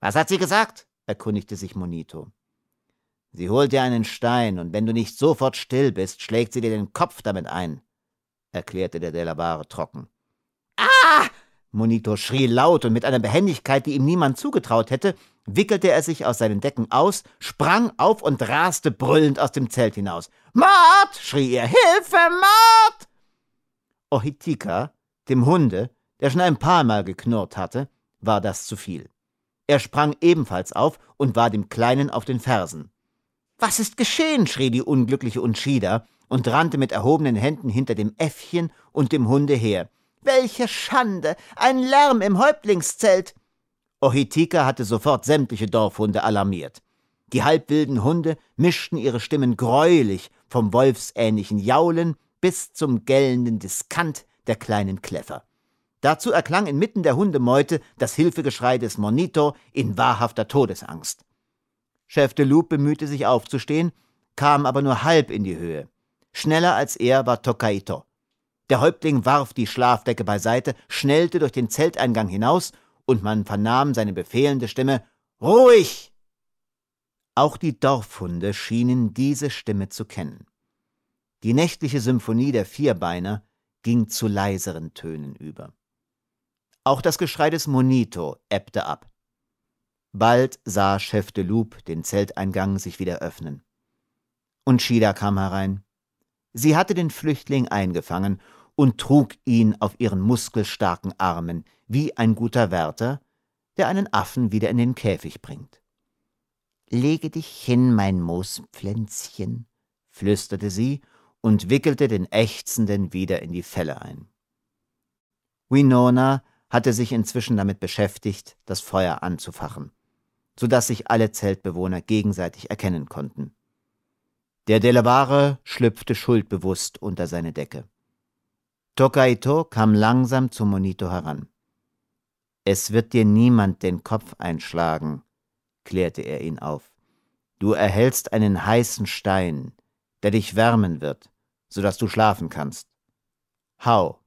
Was hat sie gesagt? erkundigte sich Monito. Sie holt dir einen Stein, und wenn du nicht sofort still bist, schlägt sie dir den Kopf damit ein, erklärte der Delaware trocken. Ah! Monito schrie laut und mit einer Behendigkeit, die ihm niemand zugetraut hätte, wickelte er sich aus seinen Decken aus, sprang auf und raste brüllend aus dem Zelt hinaus. Mord! schrie er. Hilfe, Mord! Ohitika, dem Hunde, der schon ein paar Mal geknurrt hatte, war das zu viel. Er sprang ebenfalls auf und war dem Kleinen auf den Fersen. Was ist geschehen? schrie die unglückliche Unschida und rannte mit erhobenen Händen hinter dem Äffchen und dem Hunde her. Welche Schande! Ein Lärm im Häuptlingszelt! Ohitika hatte sofort sämtliche Dorfhunde alarmiert. Die halbwilden Hunde mischten ihre Stimmen greulich vom wolfsähnlichen Jaulen bis zum gellenden Diskant der kleinen Kläffer. Dazu erklang inmitten der Hundemeute das Hilfegeschrei des Monito in wahrhafter Todesangst. Chef de Loup bemühte sich aufzustehen, kam aber nur halb in die Höhe. Schneller als er war Tokaito. Der Häuptling warf die Schlafdecke beiseite, schnellte durch den Zelteingang hinaus, und man vernahm seine befehlende Stimme Ruhig. Auch die Dorfhunde schienen diese Stimme zu kennen. Die nächtliche Symphonie der Vierbeiner ging zu leiseren Tönen über. Auch das Geschrei des Monito ebbte ab. Bald sah Chef de Loup den Zelteingang sich wieder öffnen. Und Shida kam herein. Sie hatte den Flüchtling eingefangen und trug ihn auf ihren muskelstarken Armen, wie ein guter Wärter, der einen Affen wieder in den Käfig bringt. Lege dich hin, mein Moospflänzchen, flüsterte sie und wickelte den Ächzenden wieder in die Felle ein. Winona hatte sich inzwischen damit beschäftigt, das Feuer anzufachen, so dass sich alle Zeltbewohner gegenseitig erkennen konnten. Der Delaware schlüpfte schuldbewusst unter seine Decke. Tokaito kam langsam zum Monito heran. Es wird dir niemand den Kopf einschlagen, klärte er ihn auf. Du erhältst einen heißen Stein, der dich wärmen wird, so dass du schlafen kannst. Hau.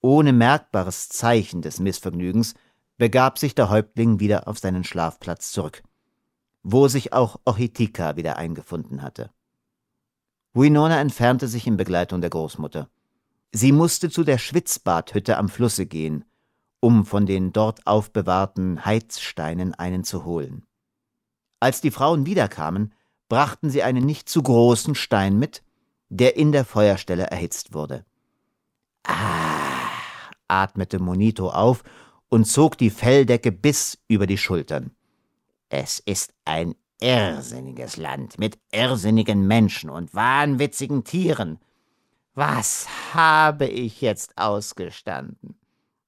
Ohne merkbares Zeichen des Missvergnügens begab sich der Häuptling wieder auf seinen Schlafplatz zurück, wo sich auch Ohitika wieder eingefunden hatte. Winona entfernte sich in Begleitung der Großmutter. Sie musste zu der Schwitzbadhütte am Flusse gehen, um von den dort aufbewahrten Heizsteinen einen zu holen. Als die Frauen wiederkamen, brachten sie einen nicht zu großen Stein mit, der in der Feuerstelle erhitzt wurde. Ah, atmete Monito auf und zog die Felldecke bis über die Schultern. Es ist ein irrsinniges Land mit irrsinnigen Menschen und wahnwitzigen Tieren. Was habe ich jetzt ausgestanden?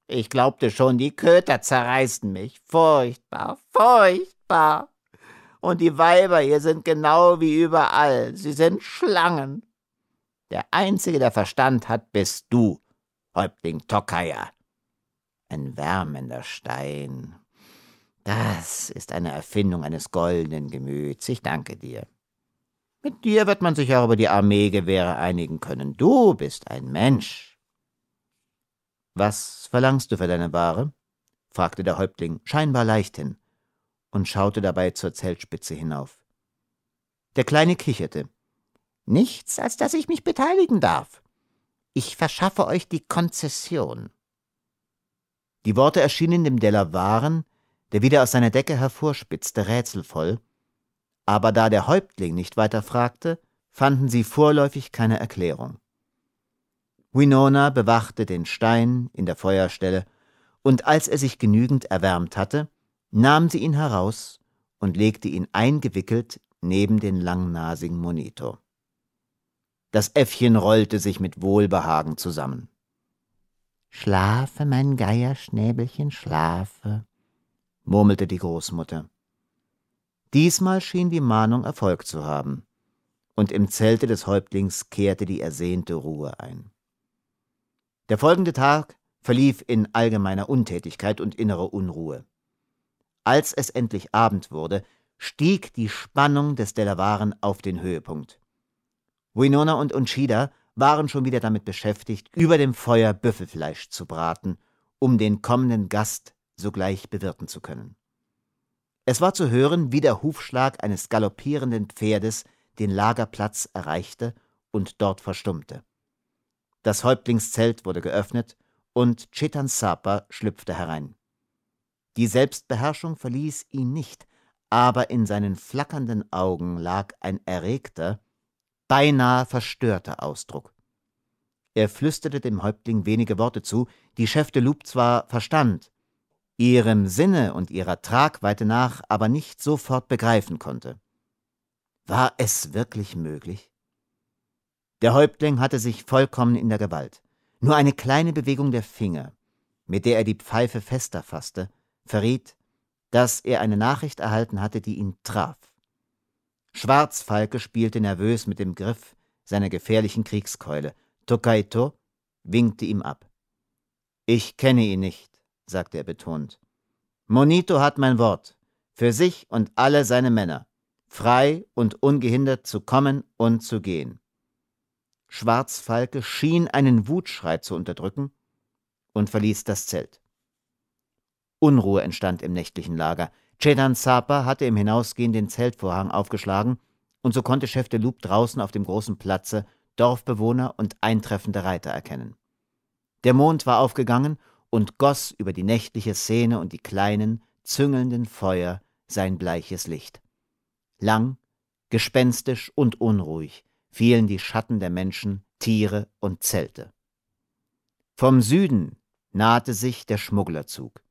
Ich glaubte schon, die Köter zerreißen mich. Furchtbar, furchtbar. Und die Weiber hier sind genau wie überall. Sie sind Schlangen. Der Einzige, der Verstand hat, bist du, Häuptling Tokaya. Ein wärmender Stein. Das ist eine Erfindung eines goldenen Gemüts. Ich danke dir. Mit dir wird man sich auch über die Armeegewehre einigen können. Du bist ein Mensch. Was verlangst du für deine Ware? fragte der Häuptling scheinbar leichthin und schaute dabei zur Zeltspitze hinauf. Der Kleine kicherte. Nichts, als dass ich mich beteiligen darf. Ich verschaffe euch die Konzession. Die Worte erschienen dem Delawaren, der wieder aus seiner Decke hervorspitzte, rätselvoll, aber da der Häuptling nicht weiter fragte, fanden sie vorläufig keine Erklärung. Winona bewachte den Stein in der Feuerstelle, und als er sich genügend erwärmt hatte, nahm sie ihn heraus und legte ihn eingewickelt neben den langnasigen Monitor. Das Äffchen rollte sich mit Wohlbehagen zusammen. Schlafe, mein Geierschnäbelchen, schlafe, murmelte die Großmutter. Diesmal schien die Mahnung Erfolg zu haben, und im Zelte des Häuptlings kehrte die ersehnte Ruhe ein. Der folgende Tag verlief in allgemeiner Untätigkeit und innerer Unruhe. Als es endlich Abend wurde, stieg die Spannung des Delawaren auf den Höhepunkt. Winona und Unchida waren schon wieder damit beschäftigt, über dem Feuer Büffelfleisch zu braten, um den kommenden Gast sogleich bewirten zu können. Es war zu hören, wie der Hufschlag eines galoppierenden Pferdes den Lagerplatz erreichte und dort verstummte. Das Häuptlingszelt wurde geöffnet und Chetan Sapa schlüpfte herein. Die Selbstbeherrschung verließ ihn nicht, aber in seinen flackernden Augen lag ein erregter, beinahe verstörter Ausdruck. Er flüsterte dem Häuptling wenige Worte zu, die Chef Loup zwar verstand, ihrem Sinne und ihrer Tragweite nach aber nicht sofort begreifen konnte. War es wirklich möglich? Der Häuptling hatte sich vollkommen in der Gewalt. Nur eine kleine Bewegung der Finger, mit der er die Pfeife fester fasste, verriet, dass er eine Nachricht erhalten hatte, die ihn traf. Schwarzfalke spielte nervös mit dem Griff seiner gefährlichen Kriegskeule. Tokaito winkte ihm ab. Ich kenne ihn nicht, sagte er betont. Monito hat mein Wort, für sich und alle seine Männer, frei und ungehindert zu kommen und zu gehen. Schwarzfalke schien einen Wutschrei zu unterdrücken und verließ das Zelt. Unruhe entstand im nächtlichen Lager. Chedan Zapa hatte im Hinausgehen den Zeltvorhang aufgeschlagen, und so konnte Chef de Loup draußen auf dem großen Platze Dorfbewohner und eintreffende Reiter erkennen. Der Mond war aufgegangen und goss über die nächtliche Szene und die kleinen, züngelnden Feuer sein bleiches Licht. Lang, gespenstisch und unruhig fielen die Schatten der Menschen, Tiere und Zelte. Vom Süden nahte sich der Schmugglerzug.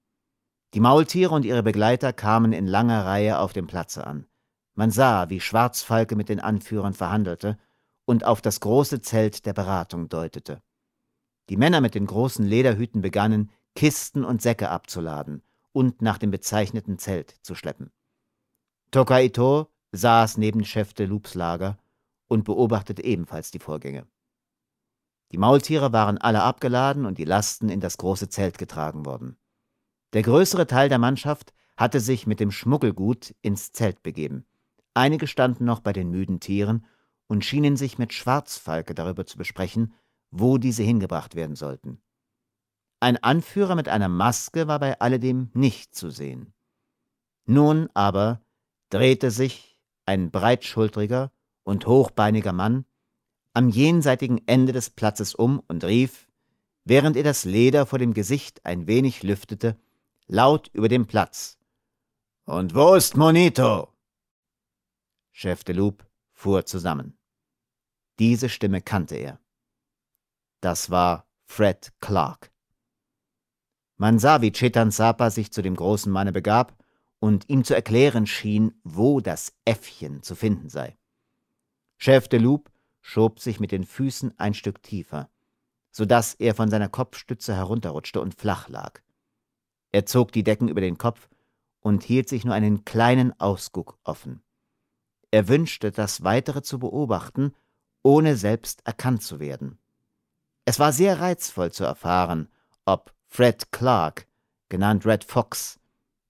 Die Maultiere und ihre Begleiter kamen in langer Reihe auf dem Platze an. Man sah, wie Schwarzfalke mit den Anführern verhandelte und auf das große Zelt der Beratung deutete. Die Männer mit den großen Lederhüten begannen, Kisten und Säcke abzuladen und nach dem bezeichneten Zelt zu schleppen. Tokaito saß neben Chef de Loups Lager und beobachtete ebenfalls die Vorgänge. Die Maultiere waren alle abgeladen und die Lasten in das große Zelt getragen worden. Der größere Teil der Mannschaft hatte sich mit dem Schmuggelgut ins Zelt begeben. Einige standen noch bei den müden Tieren und schienen sich mit Schwarzfalke darüber zu besprechen, wo diese hingebracht werden sollten. Ein Anführer mit einer Maske war bei alledem nicht zu sehen. Nun aber drehte sich ein breitschultriger, und hochbeiniger Mann am jenseitigen Ende des Platzes um und rief, während er das Leder vor dem Gesicht ein wenig lüftete, laut über den Platz. Und wo ist Monito? Chef de Loup fuhr zusammen. Diese Stimme kannte er. Das war Fred Clark. Man sah, wie Chetan Sapa sich zu dem großen Manne begab und ihm zu erklären schien, wo das Äffchen zu finden sei. Chef de Loup schob sich mit den Füßen ein Stück tiefer, so dass er von seiner Kopfstütze herunterrutschte und flach lag. Er zog die Decken über den Kopf und hielt sich nur einen kleinen Ausguck offen. Er wünschte, das Weitere zu beobachten, ohne selbst erkannt zu werden. Es war sehr reizvoll zu erfahren, ob Fred Clark, genannt Red Fox,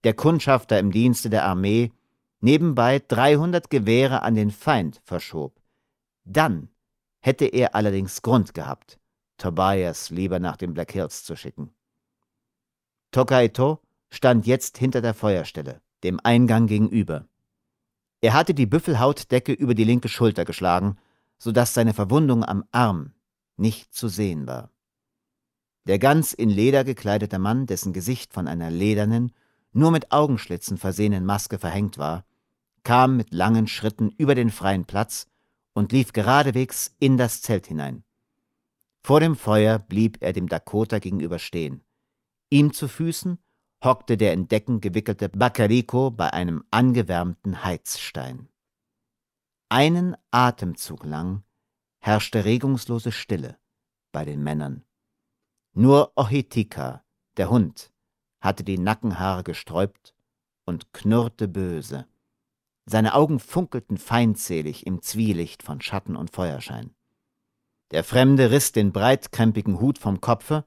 der Kundschafter im Dienste der Armee, nebenbei 300 Gewehre an den Feind verschob. Dann hätte er allerdings Grund gehabt, Tobias lieber nach den Black Hills zu schicken. Tokaito stand jetzt hinter der Feuerstelle, dem Eingang gegenüber. Er hatte die Büffelhautdecke über die linke Schulter geschlagen, so dass seine Verwundung am Arm nicht zu sehen war. Der ganz in Leder gekleidete Mann, dessen Gesicht von einer ledernen, nur mit Augenschlitzen versehenen Maske verhängt war, kam mit langen Schritten über den freien Platz und lief geradewegs in das Zelt hinein. Vor dem Feuer blieb er dem Dakota gegenüber stehen. Ihm zu Füßen hockte der in Decken gewickelte Bacarico bei einem angewärmten Heizstein. Einen Atemzug lang herrschte regungslose Stille bei den Männern. Nur Ohitika, der Hund, hatte die Nackenhaare gesträubt und knurrte böse. Seine Augen funkelten feindselig im Zwielicht von Schatten und Feuerschein. Der Fremde riss den breitkrempigen Hut vom Kopfe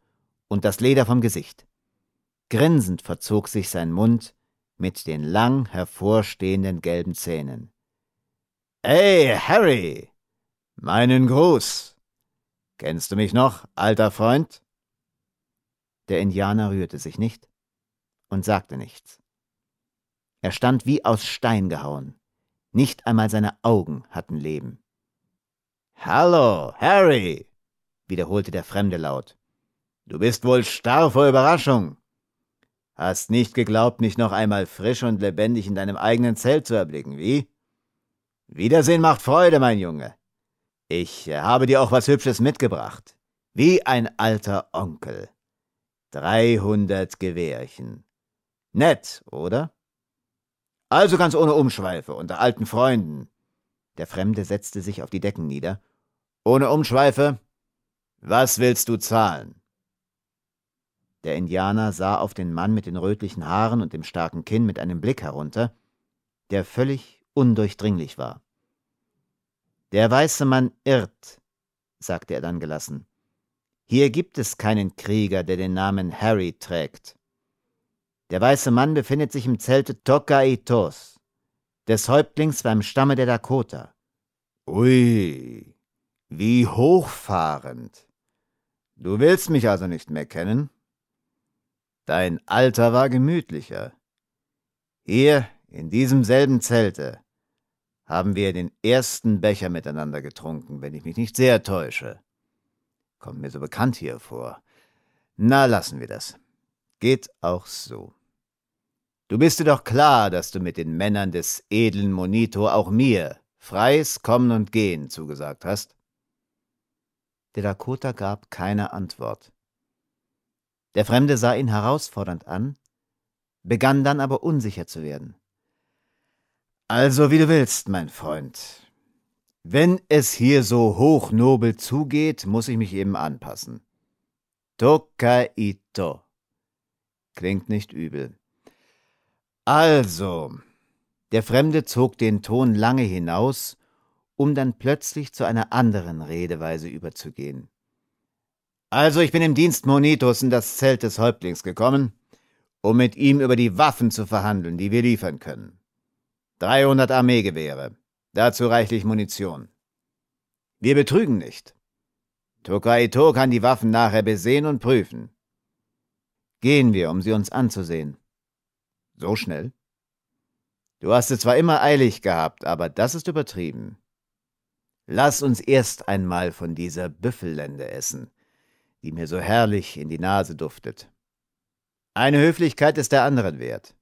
und das Leder vom Gesicht. Grinsend verzog sich sein Mund mit den lang hervorstehenden gelben Zähnen. Hey, Harry! Meinen Gruß! Kennst du mich noch, alter Freund? Der Indianer rührte sich nicht und sagte nichts. Er stand wie aus Stein gehauen. Nicht einmal seine Augen hatten Leben. Hallo, Harry, wiederholte der Fremde laut. Du bist wohl starr vor Überraschung. Hast nicht geglaubt, mich noch einmal frisch und lebendig in deinem eigenen Zelt zu erblicken, wie? Wiedersehen macht Freude, mein Junge. Ich habe dir auch was Hübsches mitgebracht. Wie ein alter Onkel. Dreihundert Gewehrchen. Nett, oder? Also ganz ohne Umschweife, unter alten Freunden. Der Fremde setzte sich auf die Decken nieder. Ohne Umschweife? Was willst du zahlen? Der Indianer sah auf den Mann mit den rötlichen Haaren und dem starken Kinn mit einem Blick herunter, der völlig undurchdringlich war. Der weiße Mann irrt, sagte er dann gelassen. Hier gibt es keinen Krieger, der den Namen Harry trägt. Der weiße Mann befindet sich im Zelte Tokaitos, des Häuptlings beim Stamme der Dakota. Ui, wie hochfahrend. Du willst mich also nicht mehr kennen? Dein Alter war gemütlicher. Hier, in diesem selben Zelte, haben wir den ersten Becher miteinander getrunken, wenn ich mich nicht sehr täusche. Kommt mir so bekannt hier vor. Na, lassen wir das. Geht auch so. Du bist dir doch klar, dass du mit den Männern des edlen Monito auch mir freies Kommen und Gehen zugesagt hast? Der Dakota gab keine Antwort. Der Fremde sah ihn herausfordernd an, begann dann aber unsicher zu werden. Also wie du willst, mein Freund. Wenn es hier so hochnobel zugeht, muss ich mich eben anpassen. Tokaito. Klingt nicht übel. Also, der Fremde zog den Ton lange hinaus, um dann plötzlich zu einer anderen Redeweise überzugehen. Also ich bin im Dienst Monitos in das Zelt des Häuptlings gekommen, um mit ihm über die Waffen zu verhandeln, die wir liefern können. 300 Armeegewehre, dazu reichlich Munition. Wir betrügen nicht. Tokaito kann die Waffen nachher besehen und prüfen. Gehen wir, um sie uns anzusehen. So schnell? Du hast es zwar immer eilig gehabt, aber das ist übertrieben. Lass uns erst einmal von dieser Büffellende essen, die mir so herrlich in die Nase duftet. Eine Höflichkeit ist der anderen wert.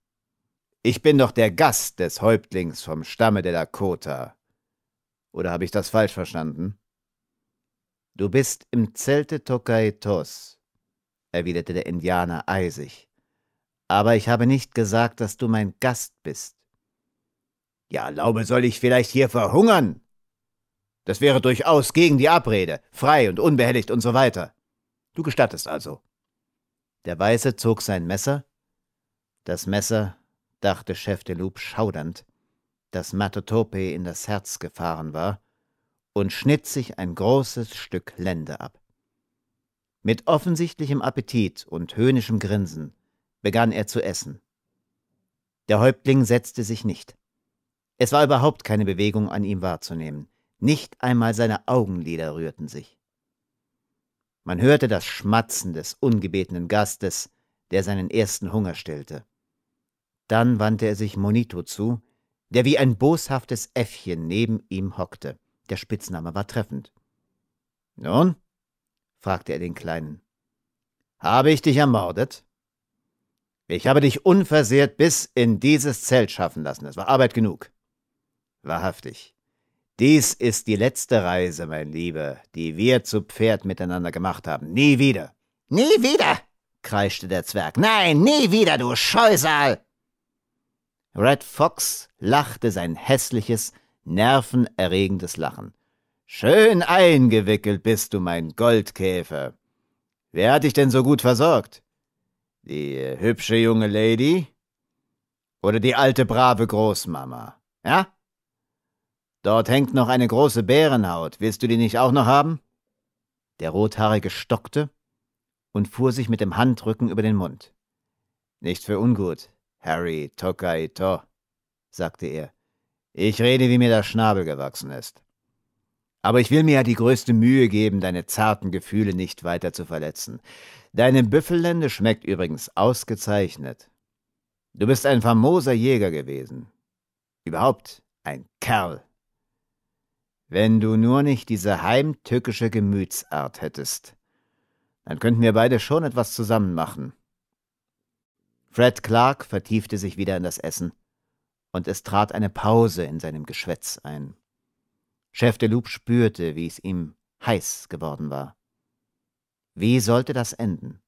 Ich bin doch der Gast des Häuptlings vom Stamme der Dakota. Oder habe ich das falsch verstanden? Du bist im Zelte Tokaitos, erwiderte der Indianer eisig. Aber ich habe nicht gesagt, dass du mein Gast bist. Ja, Laube, soll ich vielleicht hier verhungern? Das wäre durchaus gegen die Abrede, frei und unbehelligt und so weiter. Du gestattest also. Der Weiße zog sein Messer. Das Messer, dachte Chef de Loup schaudernd, das Matotope in das Herz gefahren war, und schnitt sich ein großes Stück Lende ab. Mit offensichtlichem Appetit und höhnischem Grinsen begann er zu essen. Der Häuptling setzte sich nicht. Es war überhaupt keine Bewegung an ihm wahrzunehmen. Nicht einmal seine Augenlider rührten sich. Man hörte das Schmatzen des ungebetenen Gastes, der seinen ersten Hunger stillte. Dann wandte er sich Monito zu, der wie ein boshaftes Äffchen neben ihm hockte. Der Spitzname war treffend. Nun? fragte er den Kleinen. Habe ich dich ermordet? Ich habe dich unversehrt bis in dieses Zelt schaffen lassen. Es war Arbeit genug. Wahrhaftig. Dies ist die letzte Reise, mein Lieber, die wir zu Pferd miteinander gemacht haben. Nie wieder. Nie wieder, kreischte der Zwerg. Nein, nie wieder, du Scheusal. Red Fox lachte sein hässliches, nervenerregendes Lachen. Schön eingewickelt bist du, mein Goldkäfer. Wer hat dich denn so gut versorgt? Die hübsche junge Lady? Oder die alte brave Großmama? Ja? Dort hängt noch eine große Bärenhaut. Willst du die nicht auch noch haben? Der Rothaarige stockte und fuhr sich mit dem Handrücken über den Mund. Nicht für ungut, Harry Tokaito, sagte er. Ich rede, wie mir der Schnabel gewachsen ist. Aber ich will mir ja die größte Mühe geben, deine zarten Gefühle nicht weiter zu verletzen. Deine Büffellende schmeckt übrigens ausgezeichnet. Du bist ein famoser Jäger gewesen. Überhaupt ein Kerl. Wenn du nur nicht diese heimtückische Gemütsart hättest, dann könnten wir beide schon etwas zusammen machen. Fred Clark vertiefte sich wieder in das Essen, und es trat eine Pause in seinem Geschwätz ein. Chef de Loup spürte, wie es ihm heiß geworden war. Wie sollte das enden?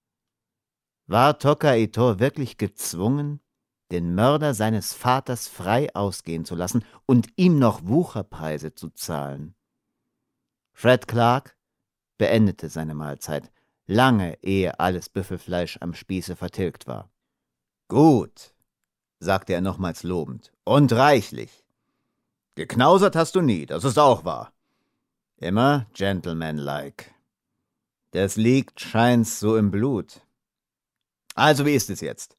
War Tokaito wirklich gezwungen, den Mörder seines Vaters frei ausgehen zu lassen und ihm noch Wucherpreise zu zahlen. Fred Clark beendete seine Mahlzeit, lange ehe alles Büffelfleisch am Spieße vertilgt war. Gut, sagte er nochmals lobend, und reichlich. Geknausert hast du nie, das ist auch wahr. Immer gentlemanlike. Das liegt, scheint's, so im Blut. Also, wie ist es jetzt?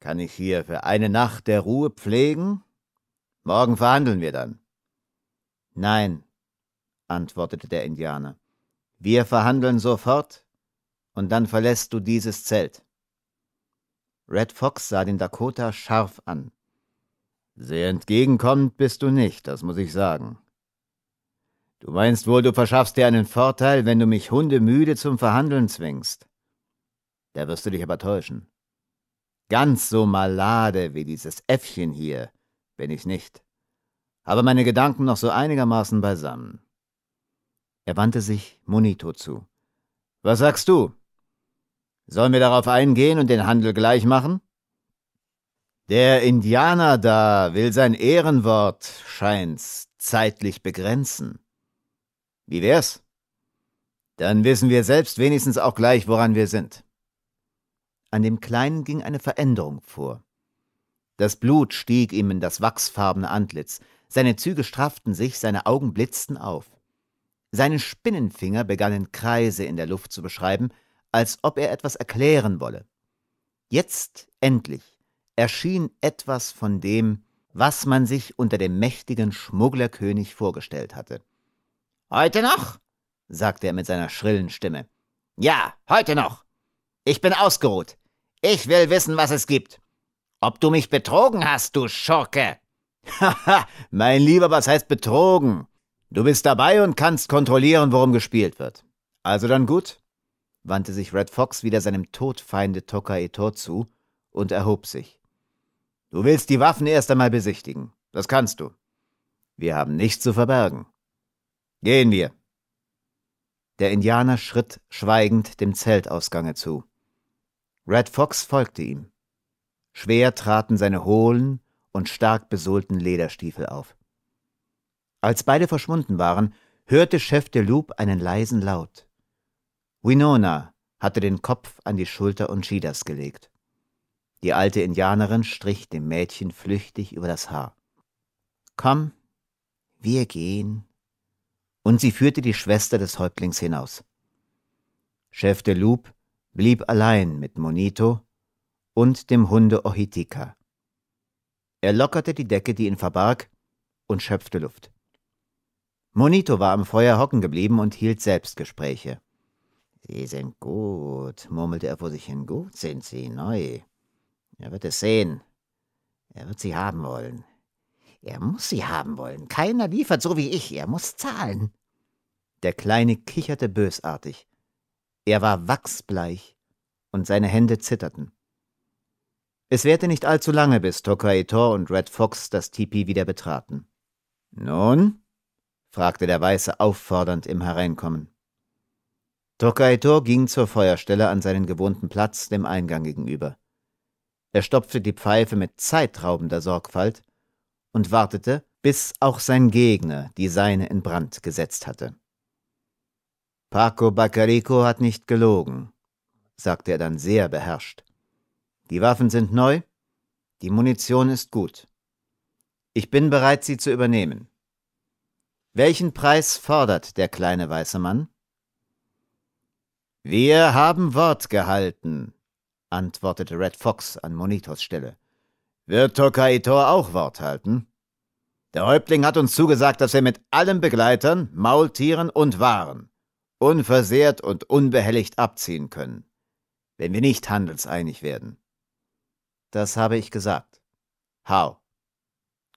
Kann ich hier für eine Nacht der Ruhe pflegen? Morgen verhandeln wir dann. Nein, antwortete der Indianer. Wir verhandeln sofort, und dann verlässt du dieses Zelt. Red Fox sah den Dakota scharf an. Sehr entgegenkommend bist du nicht, das muss ich sagen. Du meinst wohl, du verschaffst dir einen Vorteil, wenn du mich hundemüde zum Verhandeln zwingst. Da wirst du dich aber täuschen. Ganz so malade wie dieses Äffchen hier bin ich nicht. Habe meine Gedanken noch so einigermaßen beisammen. Er wandte sich Monito zu. Was sagst du? Sollen wir darauf eingehen und den Handel gleich machen? Der Indianer da will sein Ehrenwort, scheint's, zeitlich begrenzen. Wie wär's? Dann wissen wir selbst wenigstens auch gleich, woran wir sind. An dem Kleinen ging eine Veränderung vor. Das Blut stieg ihm in das wachsfarbene Antlitz, seine Züge strafften sich, seine Augen blitzten auf. Seine Spinnenfinger begannen Kreise in der Luft zu beschreiben, als ob er etwas erklären wolle. Jetzt endlich erschien etwas von dem, was man sich unter dem mächtigen Schmugglerkönig vorgestellt hatte. Heute noch? sagte er mit seiner schrillen Stimme. Ja, heute noch. Ich bin ausgeruht. Ich will wissen, was es gibt. Ob du mich betrogen hast, du Schurke. Haha, mein Lieber, was heißt betrogen? Du bist dabei und kannst kontrollieren, worum gespielt wird. Also dann gut, wandte sich Red Fox wieder seinem Todfeinde Tokaetor zu und erhob sich. Du willst die Waffen erst einmal besichtigen. Das kannst du. Wir haben nichts zu verbergen. Gehen wir. Der Indianer schritt schweigend dem Zeltausgange zu. Red Fox folgte ihm. Schwer traten seine hohlen und stark besohlten Lederstiefel auf. Als beide verschwunden waren, hörte Chef de Loup einen leisen Laut. Winona hatte den Kopf an die Schulter Unschidas gelegt. Die alte Indianerin strich dem Mädchen flüchtig über das Haar. Komm, wir gehen. Und sie führte die Schwester des Häuptlings hinaus. Chef de Loup blieb allein mit Monito und dem Hunde Ohitika. Er lockerte die Decke, die ihn verbarg, und schöpfte Luft. Monito war am Feuer hocken geblieben und hielt Selbstgespräche. Sie sind gut, murmelte er vor sich hin. Gut sind sie, neu. Er wird es sehen. Er wird sie haben wollen. Er muss sie haben wollen. Keiner liefert so wie ich. Er muss zahlen. Der Kleine kicherte bösartig. Er war wachsbleich und seine Hände zitterten. Es währte nicht allzu lange, bis Tokaitor und Red Fox das Tipi wieder betraten. Nun? fragte der Weiße auffordernd im Hereinkommen. Tokaitor ging zur Feuerstelle an seinen gewohnten Platz dem Eingang gegenüber. Er stopfte die Pfeife mit zeitraubender Sorgfalt und wartete, bis auch sein Gegner die seine in Brand gesetzt hatte. Paco Bacarico hat nicht gelogen, sagte er dann sehr beherrscht. Die Waffen sind neu, die Munition ist gut. Ich bin bereit, sie zu übernehmen. Welchen Preis fordert der kleine weiße Mann? Wir haben Wort gehalten, antwortete Red Fox an Monitors Stelle. Wird Tokaitor auch Wort halten? Der Häuptling hat uns zugesagt, dass wir mit allen Begleitern, Maultieren und Waren unversehrt und unbehelligt abziehen können, wenn wir nicht handelseinig werden. Das habe ich gesagt. How?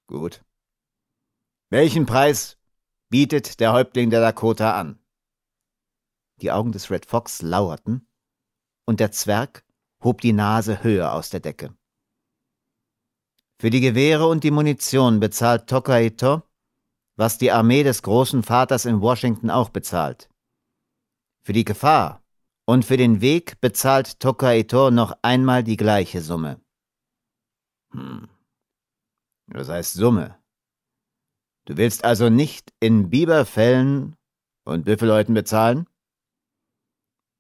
Gut. Welchen Preis bietet der Häuptling der Dakota an? Die Augen des Red Fox lauerten, und der Zwerg hob die Nase höher aus der Decke. Für die Gewehre und die Munition bezahlt Tokaito, was die Armee des großen Vaters in Washington auch bezahlt. Für die Gefahr und für den Weg bezahlt Tokaito noch einmal die gleiche Summe. Hm. Das heißt Summe. Du willst also nicht in Biberfällen und Büffelhäuten bezahlen?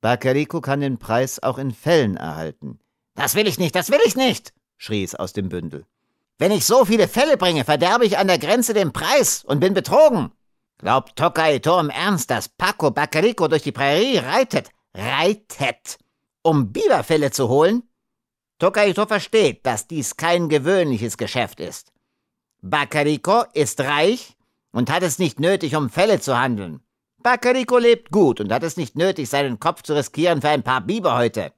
Bakarico kann den Preis auch in Fällen erhalten. Das will ich nicht, das will ich nicht, schrie es aus dem Bündel. Wenn ich so viele Fälle bringe, verderbe ich an der Grenze den Preis und bin betrogen. Glaubt Tokaito im Ernst, dass Paco Bakarico durch die Prärie reitet, reitet, um Biberfälle zu holen? Tokaito versteht, dass dies kein gewöhnliches Geschäft ist. Bakarico ist reich und hat es nicht nötig, um Fälle zu handeln. Bakarico lebt gut und hat es nicht nötig, seinen Kopf zu riskieren für ein paar Biberhäute.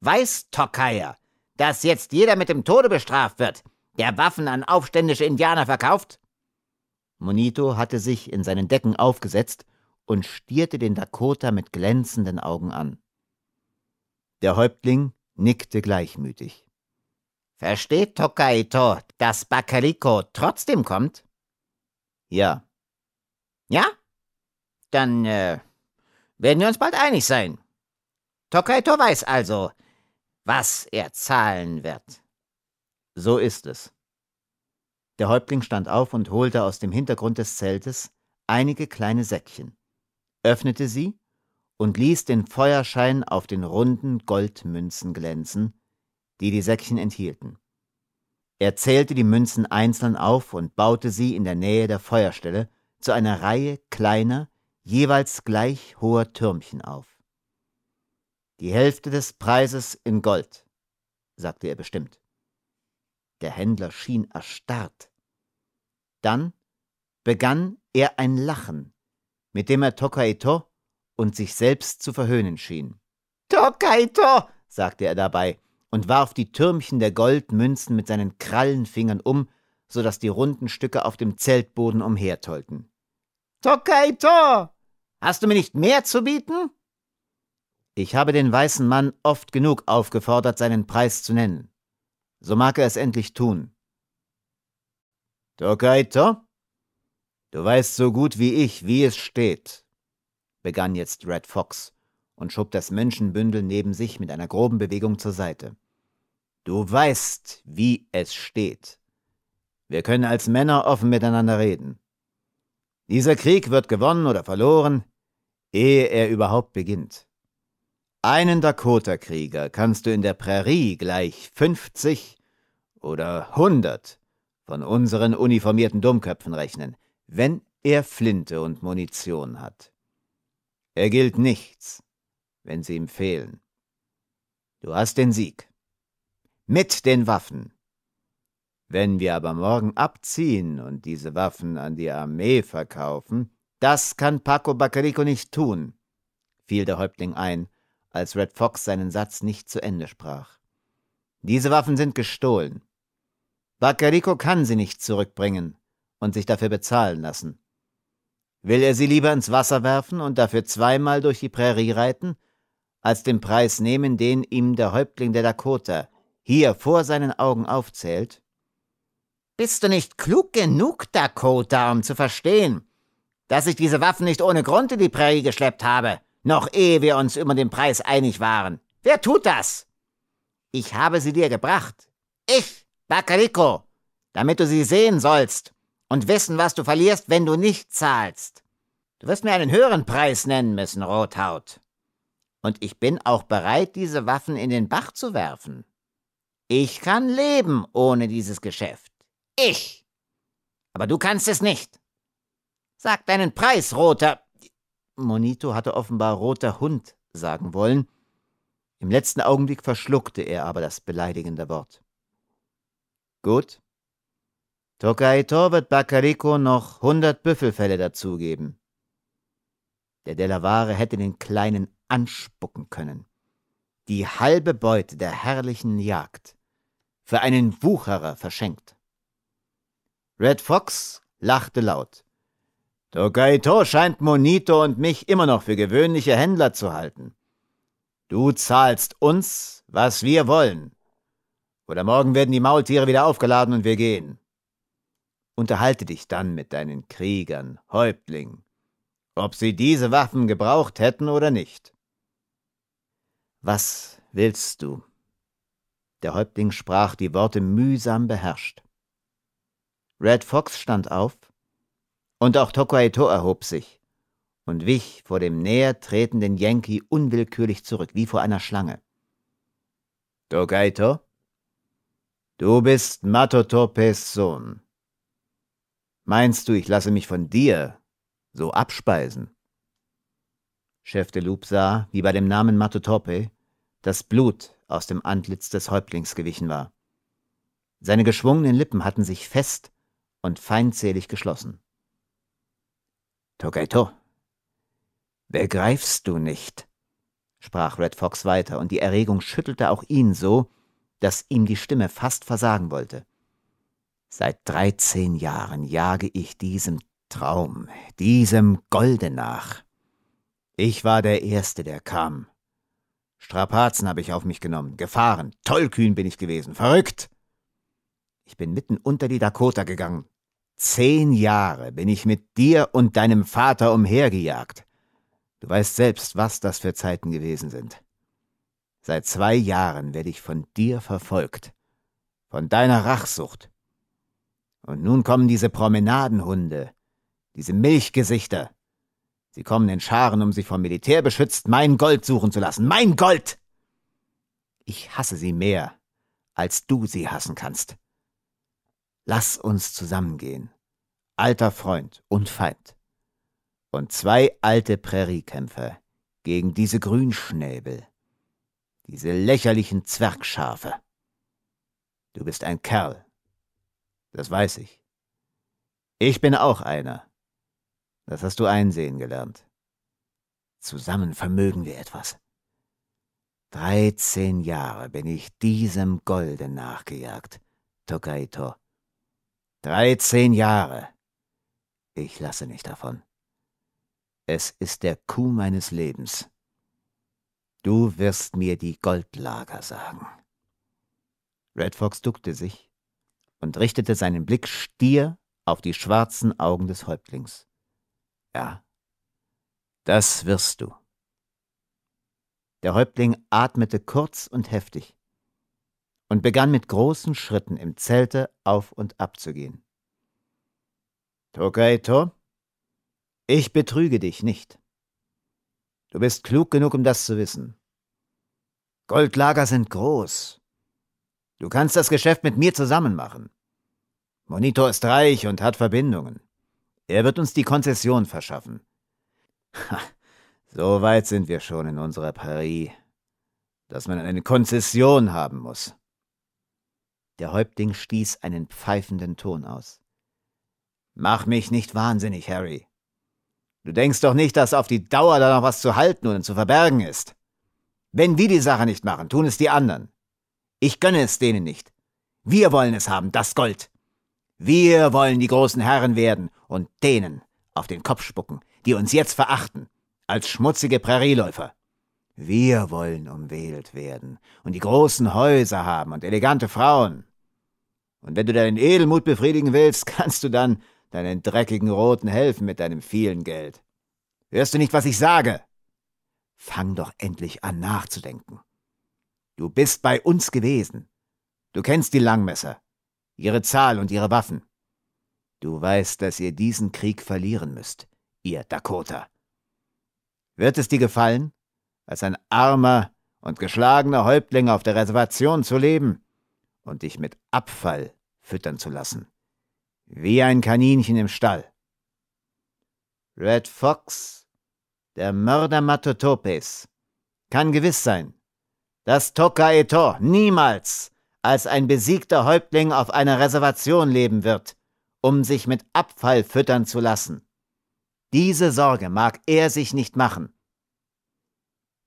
Weiß Tokaier, dass jetzt jeder mit dem Tode bestraft wird, der Waffen an aufständische Indianer verkauft? Monito hatte sich in seinen Decken aufgesetzt und stierte den Dakota mit glänzenden Augen an. Der Häuptling nickte gleichmütig. Versteht Tokaito, dass Bakarico trotzdem kommt? Ja. Ja? Dann äh, werden wir uns bald einig sein. Tokaito weiß also, was er zahlen wird. So ist es. Der Häuptling stand auf und holte aus dem Hintergrund des Zeltes einige kleine Säckchen, öffnete sie und ließ den Feuerschein auf den runden Goldmünzen glänzen, die die Säckchen enthielten. Er zählte die Münzen einzeln auf und baute sie in der Nähe der Feuerstelle zu einer Reihe kleiner, jeweils gleich hoher Türmchen auf. Die Hälfte des Preises in Gold, sagte er bestimmt. Der Händler schien erstarrt. Dann begann er ein Lachen, mit dem er Tokaito und sich selbst zu verhöhnen schien. Tokaito, sagte er dabei und warf die Türmchen der Goldmünzen mit seinen Krallenfingern um, so dass die runden Stücke auf dem Zeltboden umhertollten. Tokaito, Hast du mir nicht mehr zu bieten? Ich habe den weißen Mann oft genug aufgefordert, seinen Preis zu nennen. So mag er es endlich tun. Tokaito, du weißt so gut wie ich, wie es steht, begann jetzt Red Fox und schob das Menschenbündel neben sich mit einer groben Bewegung zur Seite. Du weißt, wie es steht. Wir können als Männer offen miteinander reden. Dieser Krieg wird gewonnen oder verloren, ehe er überhaupt beginnt. Einen Dakota-Krieger kannst du in der Prärie gleich 50 oder 100 von unseren uniformierten Dummköpfen rechnen, wenn er Flinte und Munition hat. Er gilt nichts, wenn sie ihm fehlen. Du hast den Sieg. Mit den Waffen. Wenn wir aber morgen abziehen und diese Waffen an die Armee verkaufen, das kann Paco Bacarico nicht tun, fiel der Häuptling ein, als Red Fox seinen Satz nicht zu Ende sprach. Diese Waffen sind gestohlen. Bacarico kann sie nicht zurückbringen und sich dafür bezahlen lassen. Will er sie lieber ins Wasser werfen und dafür zweimal durch die Prärie reiten, als den Preis nehmen, den ihm der Häuptling der Dakota hier vor seinen Augen aufzählt? Bist du nicht klug genug, Dakota, um zu verstehen, dass ich diese Waffen nicht ohne Grund in die Prärie geschleppt habe, noch ehe wir uns über den Preis einig waren? Wer tut das? Ich habe sie dir gebracht. Ich, Bacarico, damit du sie sehen sollst und wissen, was du verlierst, wenn du nicht zahlst. Du wirst mir einen höheren Preis nennen müssen, Rothaut. Und ich bin auch bereit, diese Waffen in den Bach zu werfen. Ich kann leben ohne dieses Geschäft. Ich. Aber du kannst es nicht. Sag deinen Preis, roter. Monito hatte offenbar roter Hund sagen wollen. Im letzten Augenblick verschluckte er aber das beleidigende Wort. Gut. Tokaito wird Bacarico noch hundert Büffelfelle dazugeben. Der Delaware hätte den Kleinen anspucken können. Die halbe Beute der herrlichen Jagd für einen Wucherer verschenkt. Red Fox lachte laut. Tokaito scheint Monito und mich immer noch für gewöhnliche Händler zu halten. Du zahlst uns, was wir wollen. Oder morgen werden die Maultiere wieder aufgeladen und wir gehen. Unterhalte dich dann mit deinen Kriegern, Häuptling, ob sie diese Waffen gebraucht hätten oder nicht. Was willst du? Der Häuptling sprach die Worte mühsam beherrscht. Red Fox stand auf, und auch Tokuaito erhob sich und wich vor dem näher tretenden Yankee unwillkürlich zurück, wie vor einer Schlange. Tokaito, Du bist Matotopes Sohn. Meinst du, ich lasse mich von dir so abspeisen? Chef de Loup sah, wie bei dem Namen Matotope, das Blut aus dem Antlitz des Häuptlings gewichen war. Seine geschwungenen Lippen hatten sich fest und feindselig geschlossen. Tokaito, begreifst du nicht? sprach Red Fox weiter, und die Erregung schüttelte auch ihn so, dass ihm die Stimme fast versagen wollte. Seit dreizehn Jahren jage ich diesem Traum, diesem Golde nach. Ich war der Erste, der kam. Strapazen habe ich auf mich genommen, gefahren, tollkühn bin ich gewesen, verrückt. Ich bin mitten unter die Dakota gegangen. Zehn Jahre bin ich mit dir und deinem Vater umhergejagt. Du weißt selbst, was das für Zeiten gewesen sind. Seit zwei Jahren werde ich von dir verfolgt, von deiner Rachsucht. Und nun kommen diese Promenadenhunde, diese Milchgesichter. Sie kommen in Scharen, um sich vom Militär beschützt mein Gold suchen zu lassen. Mein Gold! Ich hasse sie mehr, als du sie hassen kannst. Lass uns zusammengehen, alter Freund und Feind. Und zwei alte Präriekämpfer gegen diese Grünschnäbel diese lächerlichen Zwergschafe. Du bist ein Kerl. Das weiß ich. Ich bin auch einer. Das hast du einsehen gelernt. Zusammen vermögen wir etwas. Dreizehn Jahre bin ich diesem Golde nachgejagt, Tokaito. Dreizehn Jahre. Ich lasse nicht davon. Es ist der Kuh meines Lebens. Du wirst mir die Goldlager sagen. Red Fox duckte sich und richtete seinen Blick stier auf die schwarzen Augen des Häuptlings. Ja, das wirst du. Der Häuptling atmete kurz und heftig, und begann mit großen Schritten im Zelte auf und ab zu gehen. Tokaito, ich betrüge dich nicht. Du bist klug genug, um das zu wissen. Goldlager sind groß. Du kannst das Geschäft mit mir zusammen machen. Monitor ist reich und hat Verbindungen. Er wird uns die Konzession verschaffen. Ha, so weit sind wir schon in unserer Paris, dass man eine Konzession haben muss. Der Häuptling stieß einen pfeifenden Ton aus. Mach mich nicht wahnsinnig, Harry. Du denkst doch nicht, dass auf die Dauer da noch was zu halten und zu verbergen ist. Wenn wir die Sache nicht machen, tun es die anderen. Ich gönne es denen nicht. Wir wollen es haben, das Gold. Wir wollen die großen Herren werden und denen auf den Kopf spucken, die uns jetzt verachten, als schmutzige Prärieläufer. Wir wollen umwählt werden und die großen Häuser haben und elegante Frauen. Und wenn du deinen Edelmut befriedigen willst, kannst du dann deinen dreckigen Roten helfen mit deinem vielen Geld. Hörst du nicht, was ich sage? Fang doch endlich an nachzudenken. Du bist bei uns gewesen. Du kennst die Langmesser ihre Zahl und ihre Waffen. Du weißt, dass ihr diesen Krieg verlieren müsst, ihr Dakota. Wird es dir gefallen, als ein armer und geschlagener Häuptling auf der Reservation zu leben und dich mit Abfall füttern zu lassen, wie ein Kaninchen im Stall? Red Fox, der Mörder Matotopes, kann gewiss sein, dass Toka Etor niemals als ein besiegter Häuptling auf einer Reservation leben wird, um sich mit Abfall füttern zu lassen. Diese Sorge mag er sich nicht machen.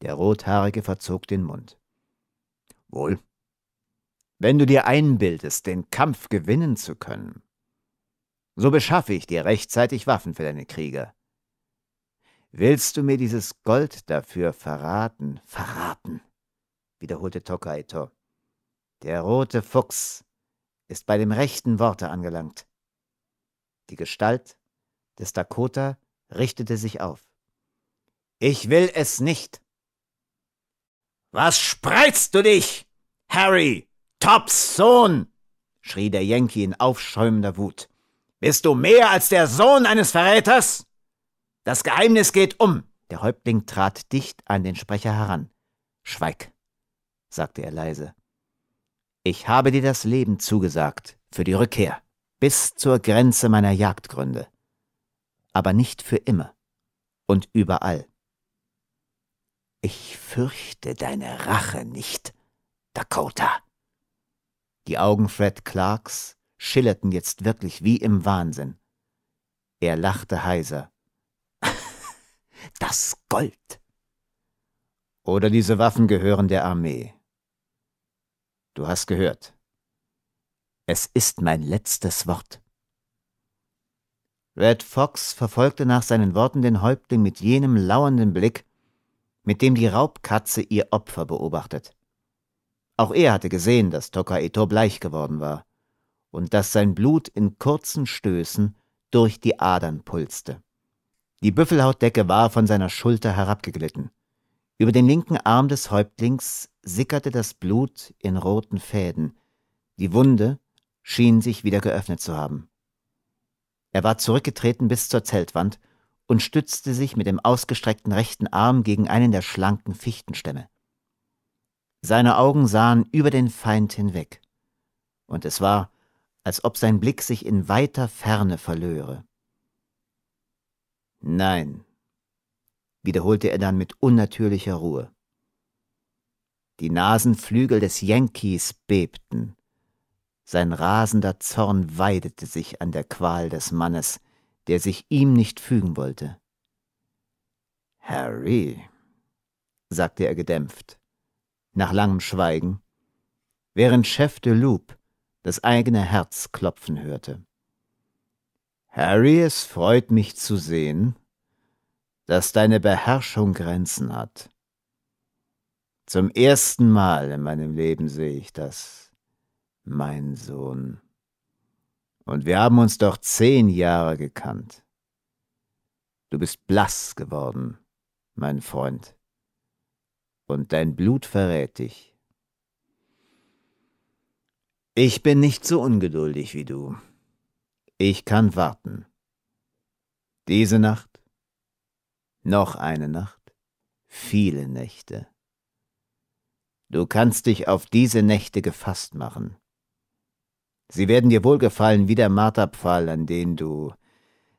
Der Rothaarige verzog den Mund. Wohl. Wenn du dir einbildest, den Kampf gewinnen zu können, so beschaffe ich dir rechtzeitig Waffen für deine Krieger. Willst du mir dieses Gold dafür verraten? Verraten, wiederholte Tokaito. Der rote Fuchs ist bei dem rechten Worte angelangt. Die Gestalt des Dakota richtete sich auf. Ich will es nicht. Was spreizt du dich, Harry, Tops Sohn? schrie der Yankee in aufschäumender Wut. Bist du mehr als der Sohn eines Verräters? Das Geheimnis geht um. Der Häuptling trat dicht an den Sprecher heran. Schweig, sagte er leise. Ich habe dir das Leben zugesagt für die Rückkehr bis zur Grenze meiner Jagdgründe, aber nicht für immer und überall. Ich fürchte deine Rache nicht, Dakota. Die Augen Fred Clarks schillerten jetzt wirklich wie im Wahnsinn. Er lachte heiser. Das Gold. Oder diese Waffen gehören der Armee. Du hast gehört. Es ist mein letztes Wort. Red Fox verfolgte nach seinen Worten den Häuptling mit jenem lauernden Blick, mit dem die Raubkatze ihr Opfer beobachtet. Auch er hatte gesehen, dass Tokaito bleich geworden war und dass sein Blut in kurzen Stößen durch die Adern pulste. Die Büffelhautdecke war von seiner Schulter herabgeglitten. Über den linken Arm des Häuptlings sickerte das Blut in roten Fäden. Die Wunde schien sich wieder geöffnet zu haben. Er war zurückgetreten bis zur Zeltwand und stützte sich mit dem ausgestreckten rechten Arm gegen einen der schlanken Fichtenstämme. Seine Augen sahen über den Feind hinweg, und es war, als ob sein Blick sich in weiter Ferne verlöre. Nein, wiederholte er dann mit unnatürlicher Ruhe. Die Nasenflügel des Yankees bebten. Sein rasender Zorn weidete sich an der Qual des Mannes, der sich ihm nicht fügen wollte. Harry, sagte er gedämpft, nach langem Schweigen, während Chef de Loup das eigene Herz klopfen hörte. Harry, es freut mich zu sehen, dass deine Beherrschung Grenzen hat. Zum ersten Mal in meinem Leben sehe ich das, mein Sohn. Und wir haben uns doch zehn Jahre gekannt. Du bist blass geworden, mein Freund, und dein Blut verrät dich. Ich bin nicht so ungeduldig wie du. Ich kann warten. Diese Nacht, noch eine Nacht, viele Nächte. Du kannst dich auf diese Nächte gefasst machen. Sie werden dir wohlgefallen wie der Marterpfahl, an den du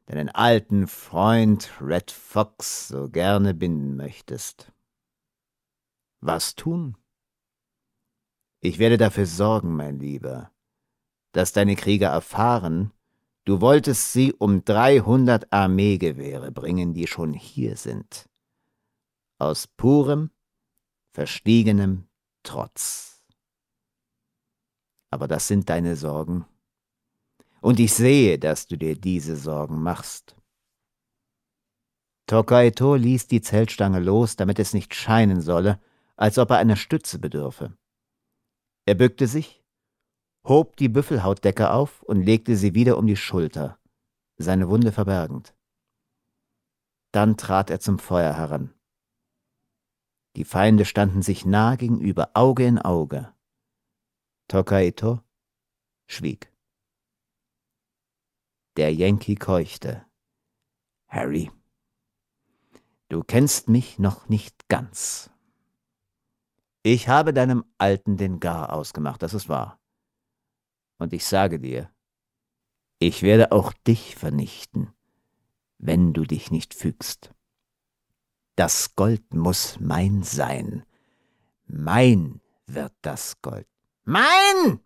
deinen alten Freund Red Fox so gerne binden möchtest. Was tun? Ich werde dafür sorgen, mein Lieber, dass deine Krieger erfahren, du wolltest sie um dreihundert Armeegewehre bringen, die schon hier sind. Aus purem, verstiegenem Trotz. Aber das sind deine Sorgen, und ich sehe, dass du dir diese Sorgen machst. Tokaito ließ die Zeltstange los, damit es nicht scheinen solle, als ob er einer Stütze bedürfe. Er bückte sich, hob die Büffelhautdecke auf und legte sie wieder um die Schulter, seine Wunde verbergend. Dann trat er zum Feuer heran. Die Feinde standen sich nah gegenüber, Auge in Auge. Tokaito schwieg. Der Yankee keuchte. Harry, du kennst mich noch nicht ganz. Ich habe deinem Alten den Gar ausgemacht, das ist wahr. Und ich sage dir, ich werde auch dich vernichten, wenn du dich nicht fügst. Das Gold muss mein sein. Mein wird das Gold. Mein!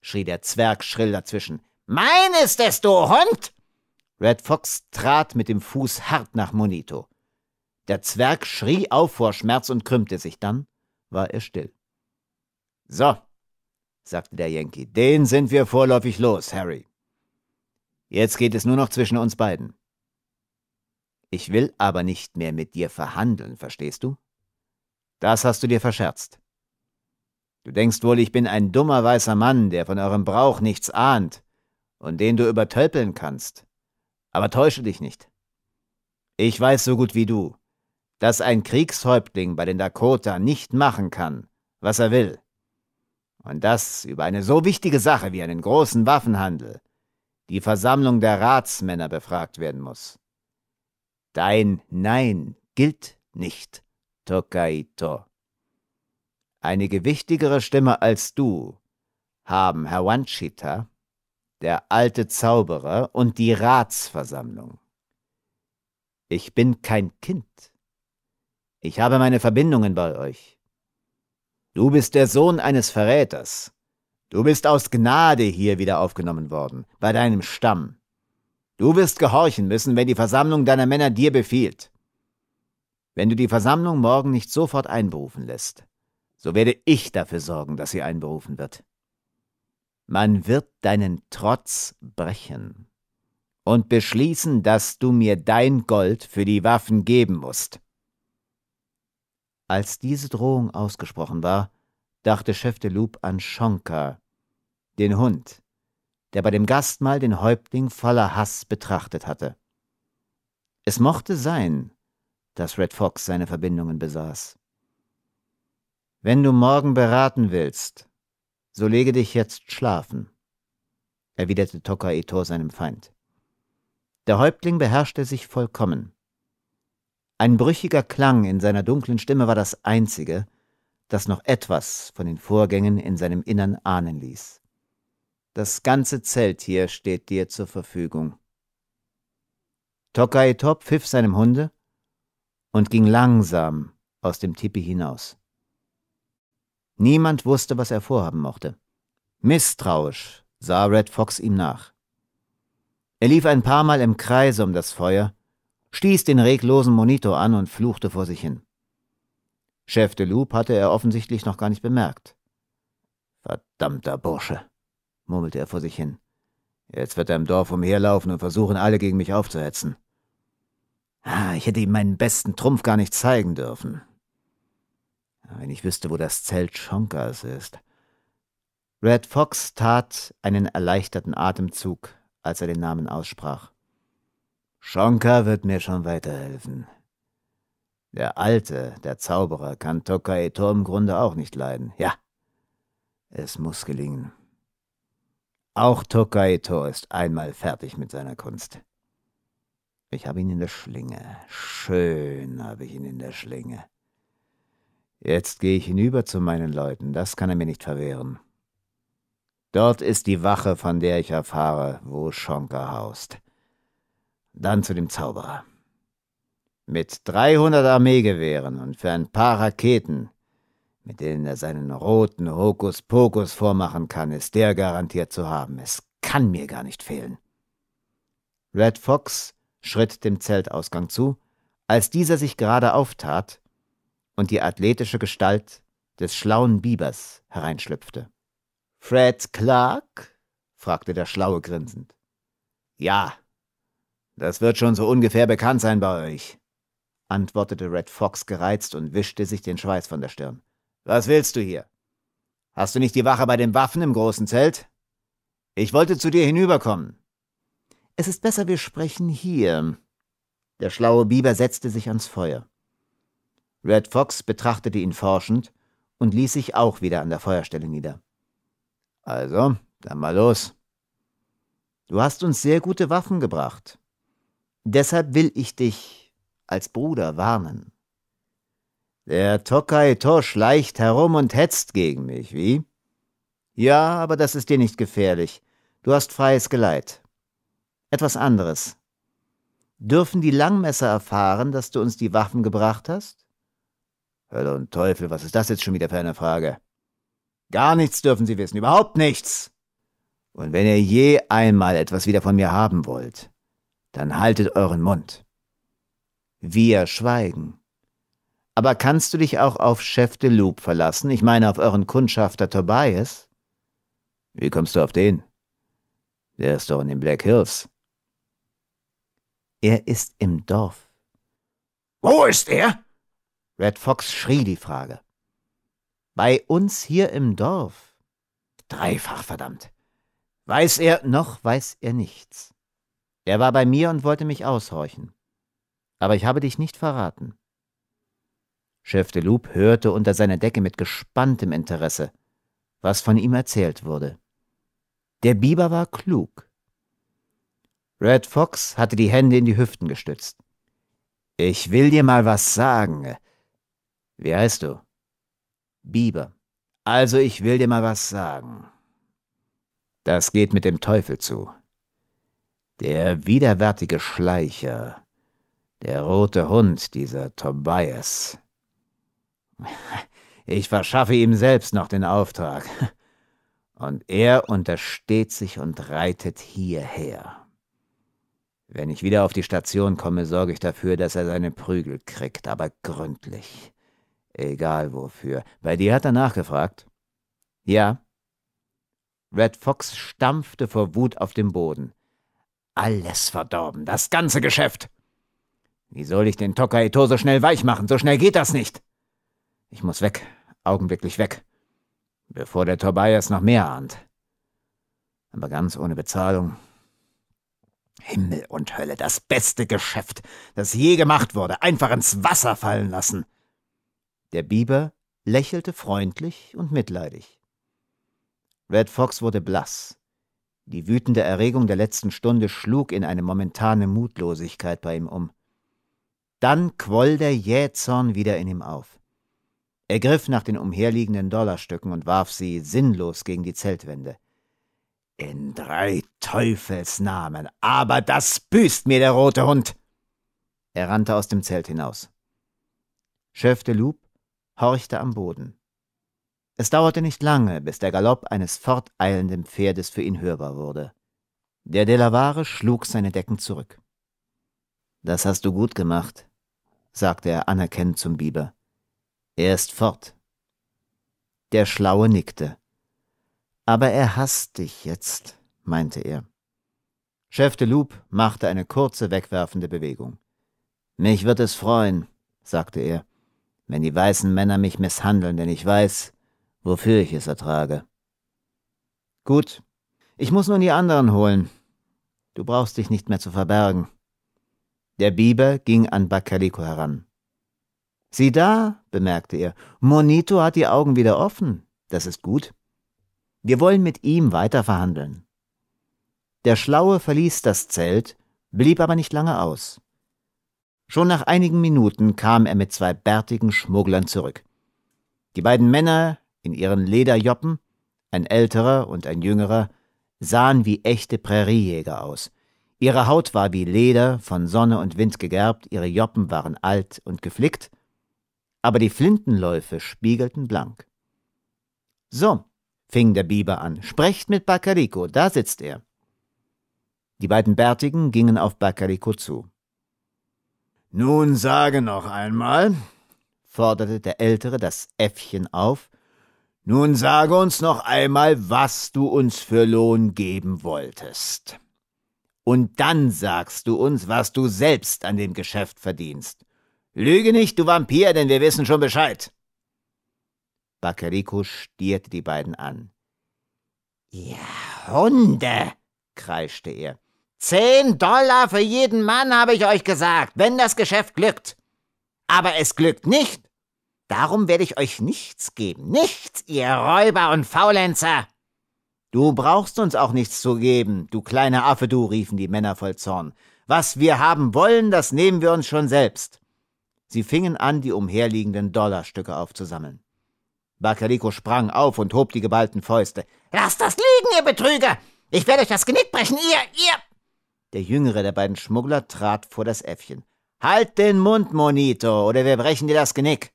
schrie der Zwerg schrill dazwischen. Mein ist es, du Hund! Red Fox trat mit dem Fuß hart nach Monito. Der Zwerg schrie auf vor Schmerz und krümmte sich dann, war er still. So, sagte der Yankee, den sind wir vorläufig los, Harry. Jetzt geht es nur noch zwischen uns beiden. Ich will aber nicht mehr mit dir verhandeln, verstehst du? Das hast du dir verscherzt. Du denkst wohl, ich bin ein dummer weißer Mann, der von eurem Brauch nichts ahnt und den du übertölpeln kannst. Aber täusche dich nicht. Ich weiß so gut wie du, dass ein Kriegshäuptling bei den Dakota nicht machen kann, was er will. Und das über eine so wichtige Sache wie einen großen Waffenhandel, die Versammlung der Ratsmänner befragt werden muss. Dein Nein gilt nicht, Tokaito. Eine gewichtigere Stimme als du haben Herr Wanchita, der alte Zauberer und die Ratsversammlung. Ich bin kein Kind. Ich habe meine Verbindungen bei euch. Du bist der Sohn eines Verräters. Du bist aus Gnade hier wieder aufgenommen worden, bei deinem Stamm. Du wirst gehorchen müssen, wenn die Versammlung deiner Männer dir befiehlt. Wenn du die Versammlung morgen nicht sofort einberufen lässt, so werde ich dafür sorgen, dass sie einberufen wird. Man wird deinen Trotz brechen und beschließen, dass du mir dein Gold für die Waffen geben musst. Als diese Drohung ausgesprochen war, dachte Chef de Loup an Schonka, den Hund, der bei dem Gastmahl den Häuptling voller Hass betrachtet hatte. Es mochte sein, dass Red Fox seine Verbindungen besaß. Wenn du morgen beraten willst, so lege dich jetzt schlafen, erwiderte Tokaito seinem Feind. Der Häuptling beherrschte sich vollkommen. Ein brüchiger Klang in seiner dunklen Stimme war das einzige, das noch etwas von den Vorgängen in seinem Innern ahnen ließ. Das ganze Zelt hier steht dir zur Verfügung. Tokaitop pfiff seinem Hunde und ging langsam aus dem Tipi hinaus. Niemand wusste, was er vorhaben mochte. Misstrauisch sah Red Fox ihm nach. Er lief ein paar Mal im Kreise um das Feuer stieß den reglosen Monitor an und fluchte vor sich hin. Chef de Loup hatte er offensichtlich noch gar nicht bemerkt. Verdammter Bursche, murmelte er vor sich hin. Jetzt wird er im Dorf umherlaufen und versuchen, alle gegen mich aufzuhetzen. Ah, ich hätte ihm meinen besten Trumpf gar nicht zeigen dürfen. Wenn ich wüsste, wo das Zelt Schonkas ist. Red Fox tat einen erleichterten Atemzug, als er den Namen aussprach. Schonka wird mir schon weiterhelfen. Der Alte, der Zauberer, kann Tokaito im Grunde auch nicht leiden. Ja, es muss gelingen. Auch Tokaito ist einmal fertig mit seiner Kunst. Ich habe ihn in der Schlinge. Schön habe ich ihn in der Schlinge. Jetzt gehe ich hinüber zu meinen Leuten, das kann er mir nicht verwehren. Dort ist die Wache, von der ich erfahre, wo Schonka haust. Dann zu dem Zauberer. Mit 300 Armeegewehren und für ein paar Raketen, mit denen er seinen roten Hokuspokus vormachen kann, ist der garantiert zu haben. Es kann mir gar nicht fehlen. Red Fox schritt dem Zeltausgang zu, als dieser sich gerade auftat und die athletische Gestalt des schlauen Bibers hereinschlüpfte. Fred Clark? fragte der Schlaue grinsend. Ja, das wird schon so ungefähr bekannt sein bei euch, antwortete Red Fox gereizt und wischte sich den Schweiß von der Stirn. Was willst du hier? Hast du nicht die Wache bei den Waffen im großen Zelt? Ich wollte zu dir hinüberkommen. Es ist besser, wir sprechen hier. Der schlaue Biber setzte sich ans Feuer. Red Fox betrachtete ihn forschend und ließ sich auch wieder an der Feuerstelle nieder. Also, dann mal los. Du hast uns sehr gute Waffen gebracht. Deshalb will ich dich als Bruder warnen. Der Tokai To schleicht herum und hetzt gegen mich, wie? Ja, aber das ist dir nicht gefährlich. Du hast freies Geleit. Etwas anderes. Dürfen die Langmesser erfahren, dass du uns die Waffen gebracht hast? Hölle und Teufel, was ist das jetzt schon wieder für eine Frage? Gar nichts dürfen sie wissen, überhaupt nichts. Und wenn ihr je einmal etwas wieder von mir haben wollt, dann haltet euren Mund. Wir schweigen. Aber kannst du dich auch auf Chef de Loup verlassen? Ich meine auf euren Kundschafter Tobias? Wie kommst du auf den? Der ist doch in den Black Hills. Er ist im Dorf. Wo ist er? Red Fox schrie die Frage. Bei uns hier im Dorf. Dreifach verdammt. Weiß er, noch weiß er nichts. Er war bei mir und wollte mich aushorchen. Aber ich habe dich nicht verraten. Chef de Loup hörte unter seiner Decke mit gespanntem Interesse, was von ihm erzählt wurde. Der Biber war klug. Red Fox hatte die Hände in die Hüften gestützt. Ich will dir mal was sagen. Wie heißt du? Biber. Also ich will dir mal was sagen. Das geht mit dem Teufel zu. Der widerwärtige Schleicher, der rote Hund, dieser Tobias. Ich verschaffe ihm selbst noch den Auftrag. Und er untersteht sich und reitet hierher. Wenn ich wieder auf die Station komme, sorge ich dafür, dass er seine Prügel kriegt, aber gründlich. Egal wofür. Bei dir hat er nachgefragt? Ja. Red Fox stampfte vor Wut auf dem Boden. Alles verdorben, das ganze Geschäft. Wie soll ich den Tokaito so schnell weich machen? So schnell geht das nicht. Ich muss weg, augenblicklich weg, bevor der Tobias noch mehr ahnt. Aber ganz ohne Bezahlung Himmel und Hölle, das beste Geschäft, das je gemacht wurde, einfach ins Wasser fallen lassen. Der Biber lächelte freundlich und mitleidig. Red Fox wurde blass. Die wütende Erregung der letzten Stunde schlug in eine momentane Mutlosigkeit bei ihm um. Dann quoll der Jähzorn wieder in ihm auf. Er griff nach den umherliegenden Dollarstücken und warf sie sinnlos gegen die Zeltwände. In drei Teufelsnamen, aber das büßt mir der rote Hund! Er rannte aus dem Zelt hinaus. Chef de Loup horchte am Boden. Es dauerte nicht lange, bis der Galopp eines forteilenden Pferdes für ihn hörbar wurde. Der Delaware schlug seine Decken zurück. Das hast du gut gemacht, sagte er anerkennend zum Biber. Er ist fort. Der Schlaue nickte. Aber er hasst dich jetzt, meinte er. Chef de Loup machte eine kurze wegwerfende Bewegung. Mich wird es freuen, sagte er, wenn die weißen Männer mich misshandeln, denn ich weiß, wofür ich es ertrage. Gut, ich muss nun die anderen holen. Du brauchst dich nicht mehr zu verbergen. Der Biber ging an Bakaliko heran. Sieh da, bemerkte er, Monito hat die Augen wieder offen. Das ist gut. Wir wollen mit ihm weiter verhandeln. Der Schlaue verließ das Zelt, blieb aber nicht lange aus. Schon nach einigen Minuten kam er mit zwei bärtigen Schmugglern zurück. Die beiden Männer in ihren Lederjoppen, ein älterer und ein jüngerer, sahen wie echte Präriejäger aus. Ihre Haut war wie Leder, von Sonne und Wind gegerbt, ihre Joppen waren alt und geflickt, aber die Flintenläufe spiegelten blank. So, fing der Biber an, sprecht mit Bacarico, da sitzt er. Die beiden Bärtigen gingen auf Bacarico zu. Nun sage noch einmal, forderte der Ältere das Äffchen auf, nun sage uns noch einmal, was du uns für Lohn geben wolltest. Und dann sagst du uns, was du selbst an dem Geschäft verdienst. Lüge nicht, du Vampir, denn wir wissen schon Bescheid. Bacarico stierte die beiden an. Ihr Hunde, kreischte er. Zehn Dollar für jeden Mann, habe ich euch gesagt, wenn das Geschäft glückt. Aber es glückt nicht. Darum werde ich euch nichts geben. Nichts, ihr Räuber und Faulenzer. Du brauchst uns auch nichts zu geben, du kleiner Affe, du, riefen die Männer voll Zorn. Was wir haben wollen, das nehmen wir uns schon selbst. Sie fingen an, die umherliegenden Dollarstücke aufzusammeln. Bakarico sprang auf und hob die geballten Fäuste. Lasst das liegen, ihr Betrüger! Ich werde euch das Genick brechen, ihr, ihr! Der jüngere der beiden Schmuggler trat vor das Äffchen. Halt den Mund, Monito, oder wir brechen dir das Genick.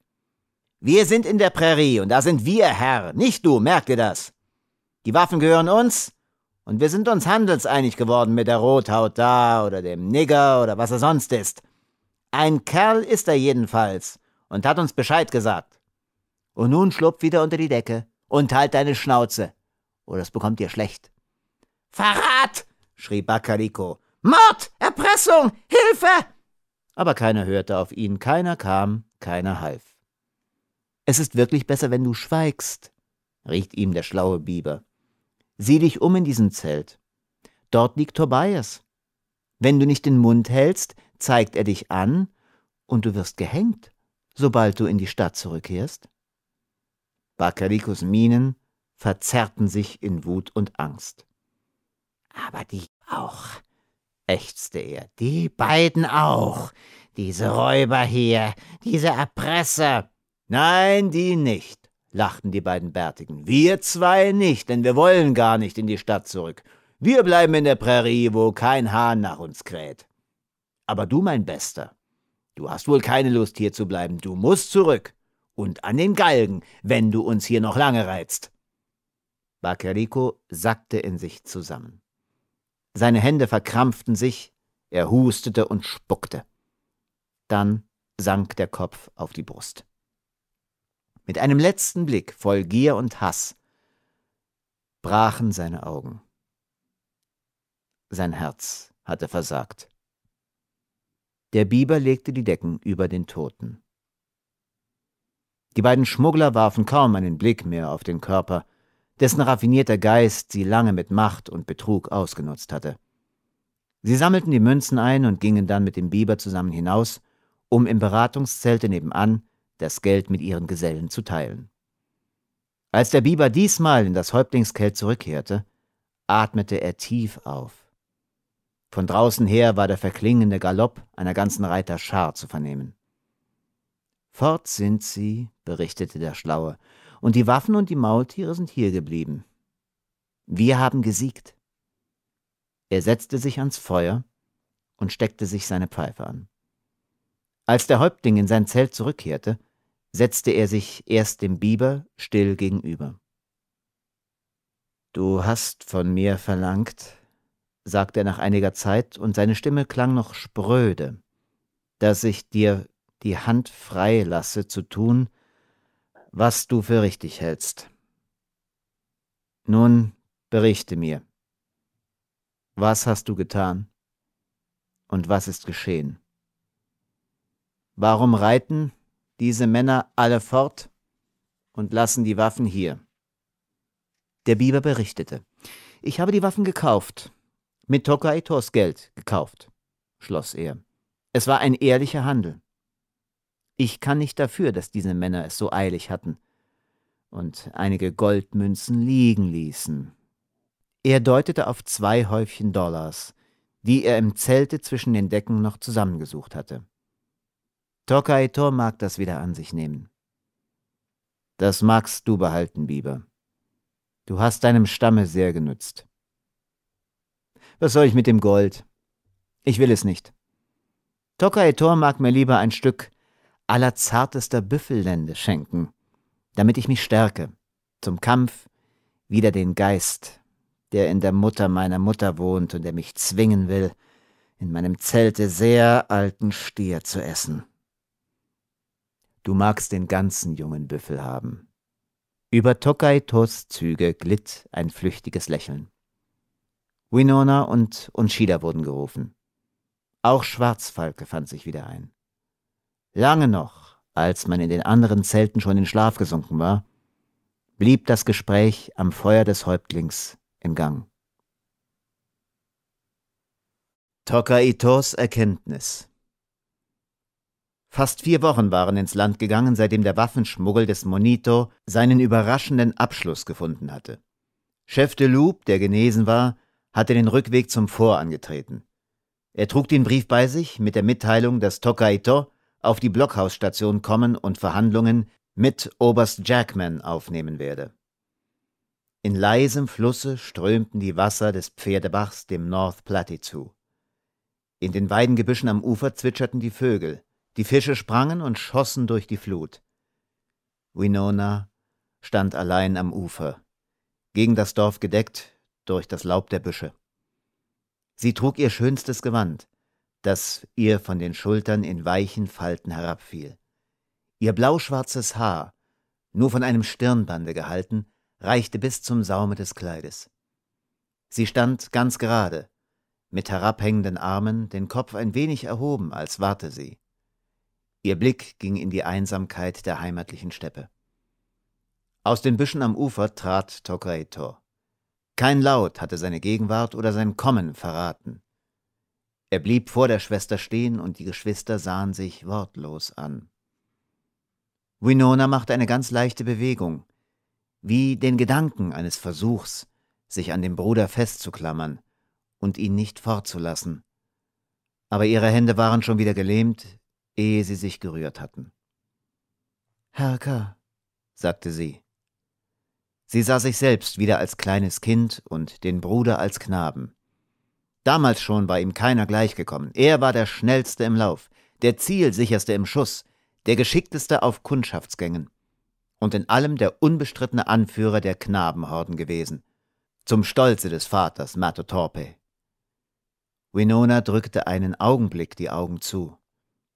Wir sind in der Prärie und da sind wir Herr, nicht du, merk dir das. Die Waffen gehören uns und wir sind uns handelseinig geworden mit der Rothaut da oder dem Nigger oder was er sonst ist. Ein Kerl ist er jedenfalls und hat uns Bescheid gesagt. Und nun schlupf wieder unter die Decke und halt deine Schnauze, oder es bekommt dir schlecht. Verrat! schrie Bacarico. Mord! Erpressung! Hilfe! Aber keiner hörte auf ihn, keiner kam, keiner half. Es ist wirklich besser, wenn du schweigst, riet ihm der schlaue Biber. Sieh dich um in diesem Zelt. Dort liegt Tobias. Wenn du nicht den Mund hältst, zeigt er dich an, und du wirst gehängt, sobald du in die Stadt zurückkehrst. Bakarikos Mienen verzerrten sich in Wut und Angst. Aber die auch, ächzte er. Die beiden auch. Diese Räuber hier, diese Erpresser. Nein, die nicht, lachten die beiden Bärtigen. Wir zwei nicht, denn wir wollen gar nicht in die Stadt zurück. Wir bleiben in der Prärie, wo kein Hahn nach uns kräht. Aber du, mein Bester, du hast wohl keine Lust, hier zu bleiben. Du musst zurück. Und an den Galgen, wenn du uns hier noch lange reizt. Bakarico sackte in sich zusammen. Seine Hände verkrampften sich, er hustete und spuckte. Dann sank der Kopf auf die Brust. Mit einem letzten Blick voll Gier und Hass brachen seine Augen. Sein Herz hatte versagt. Der Biber legte die Decken über den Toten. Die beiden Schmuggler warfen kaum einen Blick mehr auf den Körper, dessen raffinierter Geist sie lange mit Macht und Betrug ausgenutzt hatte. Sie sammelten die Münzen ein und gingen dann mit dem Biber zusammen hinaus, um im Beratungszelte nebenan das Geld mit ihren Gesellen zu teilen. Als der Biber diesmal in das Häuptlingskelt zurückkehrte, atmete er tief auf. Von draußen her war der verklingende Galopp einer ganzen Reiterschar zu vernehmen. Fort sind sie, berichtete der Schlaue, und die Waffen und die Maultiere sind hier geblieben. Wir haben gesiegt. Er setzte sich ans Feuer und steckte sich seine Pfeife an. Als der Häuptling in sein Zelt zurückkehrte, setzte er sich erst dem Biber still gegenüber. Du hast von mir verlangt, sagte er nach einiger Zeit, und seine Stimme klang noch spröde, dass ich dir die Hand frei lasse zu tun, was du für richtig hältst. Nun berichte mir, was hast du getan und was ist geschehen? Warum reiten diese Männer alle fort und lassen die Waffen hier. Der Biber berichtete. Ich habe die Waffen gekauft. Mit Tokaitos Geld gekauft, schloss er. Es war ein ehrlicher Handel. Ich kann nicht dafür, dass diese Männer es so eilig hatten und einige Goldmünzen liegen ließen. Er deutete auf zwei Häufchen Dollars, die er im Zelte zwischen den Decken noch zusammengesucht hatte. Tokaitor mag das wieder an sich nehmen. Das magst du behalten, Biber. Du hast deinem Stamme sehr genützt. Was soll ich mit dem Gold? Ich will es nicht. Tokaitor mag mir lieber ein Stück allerzartester Büffellende schenken, damit ich mich stärke, zum Kampf wider den Geist, der in der Mutter meiner Mutter wohnt und der mich zwingen will, in meinem Zelte sehr alten Stier zu essen. Du magst den ganzen jungen Büffel haben. Über Tokaitos Züge glitt ein flüchtiges Lächeln. Winona und Unshida wurden gerufen. Auch Schwarzfalke fand sich wieder ein. Lange noch, als man in den anderen Zelten schon in Schlaf gesunken war, blieb das Gespräch am Feuer des Häuptlings im Gang. Tokaitos Erkenntnis Fast vier Wochen waren ins Land gegangen, seitdem der Waffenschmuggel des Monito seinen überraschenden Abschluss gefunden hatte. Chef de Loup, der genesen war, hatte den Rückweg zum Fort angetreten. Er trug den Brief bei sich mit der Mitteilung, dass Tokaito auf die Blockhausstation kommen und Verhandlungen mit Oberst Jackman aufnehmen werde. In leisem Flusse strömten die Wasser des Pferdebachs dem North Platte zu. In den Weidengebüschen am Ufer zwitscherten die Vögel, die Fische sprangen und schossen durch die Flut. Winona stand allein am Ufer, gegen das Dorf gedeckt durch das Laub der Büsche. Sie trug ihr schönstes Gewand, das ihr von den Schultern in weichen Falten herabfiel. Ihr blauschwarzes Haar, nur von einem Stirnbande gehalten, reichte bis zum Saume des Kleides. Sie stand ganz gerade, mit herabhängenden Armen, den Kopf ein wenig erhoben, als warte sie. Ihr Blick ging in die Einsamkeit der heimatlichen Steppe. Aus den Büschen am Ufer trat Tokaitor. Kein Laut hatte seine Gegenwart oder sein Kommen verraten. Er blieb vor der Schwester stehen und die Geschwister sahen sich wortlos an. Winona machte eine ganz leichte Bewegung, wie den Gedanken eines Versuchs, sich an dem Bruder festzuklammern und ihn nicht fortzulassen. Aber ihre Hände waren schon wieder gelähmt, ehe sie sich gerührt hatten. Herrka, sagte sie. Sie sah sich selbst wieder als kleines Kind und den Bruder als Knaben. Damals schon war ihm keiner gleichgekommen. Er war der schnellste im Lauf, der zielsicherste im Schuss, der geschickteste auf Kundschaftsgängen und in allem der unbestrittene Anführer der Knabenhorden gewesen, zum Stolze des Vaters Matotorpe. Winona drückte einen Augenblick die Augen zu,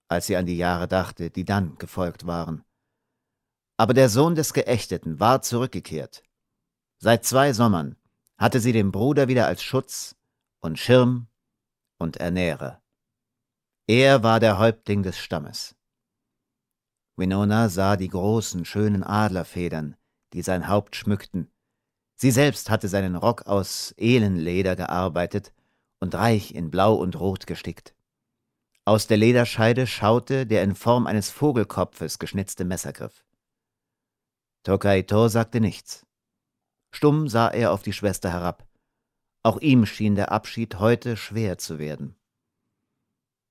als sie an die Jahre dachte, die dann gefolgt waren. Aber der Sohn des Geächteten war zurückgekehrt. Seit zwei Sommern hatte sie den Bruder wieder als Schutz und Schirm und Ernährer. Er war der Häuptling des Stammes. Winona sah die großen, schönen Adlerfedern, die sein Haupt schmückten. Sie selbst hatte seinen Rock aus Elenleder gearbeitet und reich in Blau und Rot gestickt. Aus der Lederscheide schaute der in Form eines Vogelkopfes geschnitzte Messergriff. Tokaito sagte nichts. Stumm sah er auf die Schwester herab. Auch ihm schien der Abschied heute schwer zu werden.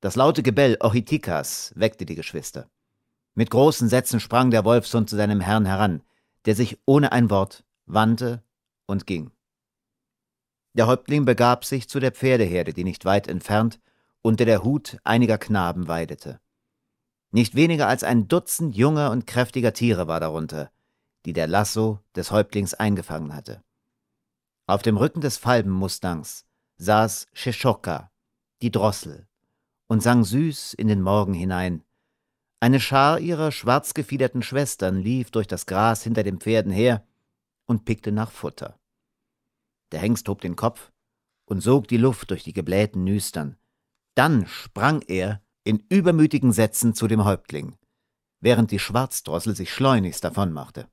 Das laute Gebell Ohitikas weckte die Geschwister. Mit großen Sätzen sprang der Wolfshund zu seinem Herrn heran, der sich ohne ein Wort wandte und ging. Der Häuptling begab sich zu der Pferdeherde, die nicht weit entfernt unter der Hut einiger Knaben weidete. Nicht weniger als ein Dutzend junger und kräftiger Tiere war darunter, die der Lasso des Häuptlings eingefangen hatte. Auf dem Rücken des Falbenmustangs saß Sheshoka, die Drossel, und sang süß in den Morgen hinein. Eine Schar ihrer schwarz gefiederten Schwestern lief durch das Gras hinter den Pferden her und pickte nach Futter. Der Hengst hob den Kopf und sog die Luft durch die geblähten Nüstern. Dann sprang er in übermütigen Sätzen zu dem Häuptling, während die Schwarzdrossel sich schleunigst davonmachte.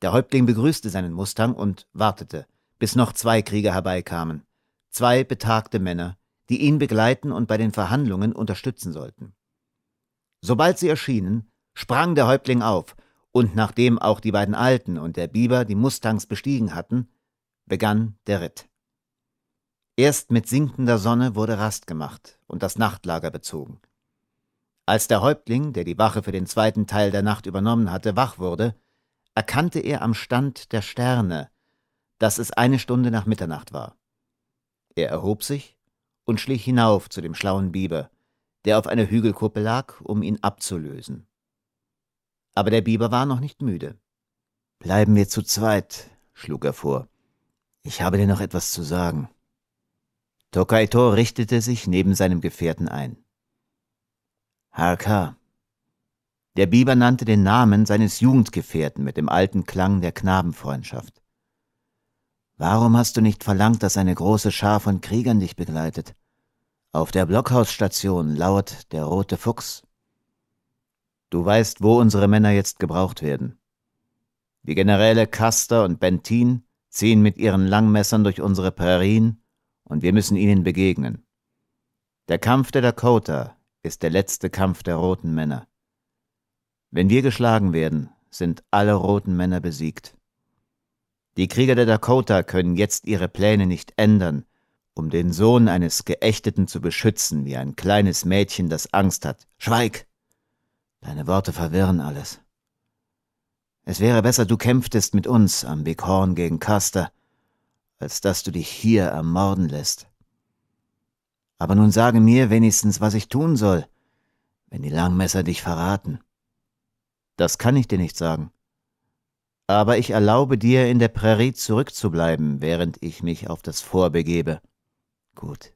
Der Häuptling begrüßte seinen Mustang und wartete, bis noch zwei Krieger herbeikamen, zwei betagte Männer, die ihn begleiten und bei den Verhandlungen unterstützen sollten. Sobald sie erschienen, sprang der Häuptling auf, und nachdem auch die beiden Alten und der Biber die Mustangs bestiegen hatten, begann der Ritt. Erst mit sinkender Sonne wurde Rast gemacht und das Nachtlager bezogen. Als der Häuptling, der die Wache für den zweiten Teil der Nacht übernommen hatte, wach wurde, erkannte er am Stand der Sterne, dass es eine Stunde nach Mitternacht war. Er erhob sich und schlich hinauf zu dem schlauen Biber, der auf einer Hügelkuppe lag, um ihn abzulösen. Aber der Biber war noch nicht müde. Bleiben wir zu zweit, schlug er vor. Ich habe dir noch etwas zu sagen. Tokaito richtete sich neben seinem Gefährten ein. Harka. Der Biber nannte den Namen seines Jugendgefährten mit dem alten Klang der Knabenfreundschaft. Warum hast du nicht verlangt, dass eine große Schar von Kriegern dich begleitet? Auf der Blockhausstation lauert der rote Fuchs. Du weißt, wo unsere Männer jetzt gebraucht werden. Die Generäle Custer und Bentin ziehen mit ihren Langmessern durch unsere Prärien und wir müssen ihnen begegnen. Der Kampf der Dakota ist der letzte Kampf der roten Männer. Wenn wir geschlagen werden, sind alle roten Männer besiegt. Die Krieger der Dakota können jetzt ihre Pläne nicht ändern, um den Sohn eines Geächteten zu beschützen, wie ein kleines Mädchen, das Angst hat. Schweig! Deine Worte verwirren alles. Es wäre besser, du kämpftest mit uns am Big Horn gegen Custer, als dass du dich hier ermorden lässt. Aber nun sage mir wenigstens, was ich tun soll, wenn die Langmesser dich verraten. Das kann ich dir nicht sagen aber ich erlaube dir, in der Prärie zurückzubleiben, während ich mich auf das Vor begebe. Gut,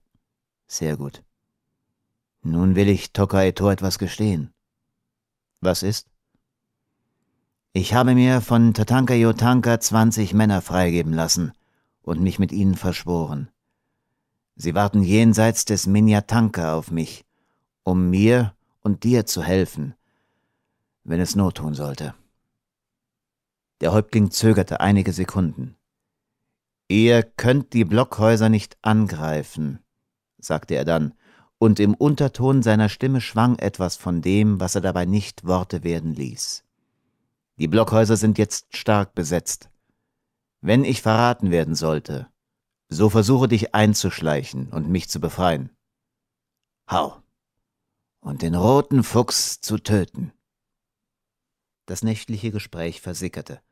sehr gut. Nun will ich Tokaeto etwas gestehen. Was ist? Ich habe mir von Tatanka Yotanka zwanzig Männer freigeben lassen und mich mit ihnen verschworen. Sie warten jenseits des Minyatanka auf mich, um mir und dir zu helfen, wenn es Not tun sollte. Der Häuptling zögerte einige Sekunden. Ihr könnt die Blockhäuser nicht angreifen, sagte er dann, und im Unterton seiner Stimme schwang etwas von dem, was er dabei nicht Worte werden ließ. Die Blockhäuser sind jetzt stark besetzt. Wenn ich verraten werden sollte, so versuche dich einzuschleichen und mich zu befreien. Hau! Und den roten Fuchs zu töten. Das nächtliche Gespräch versickerte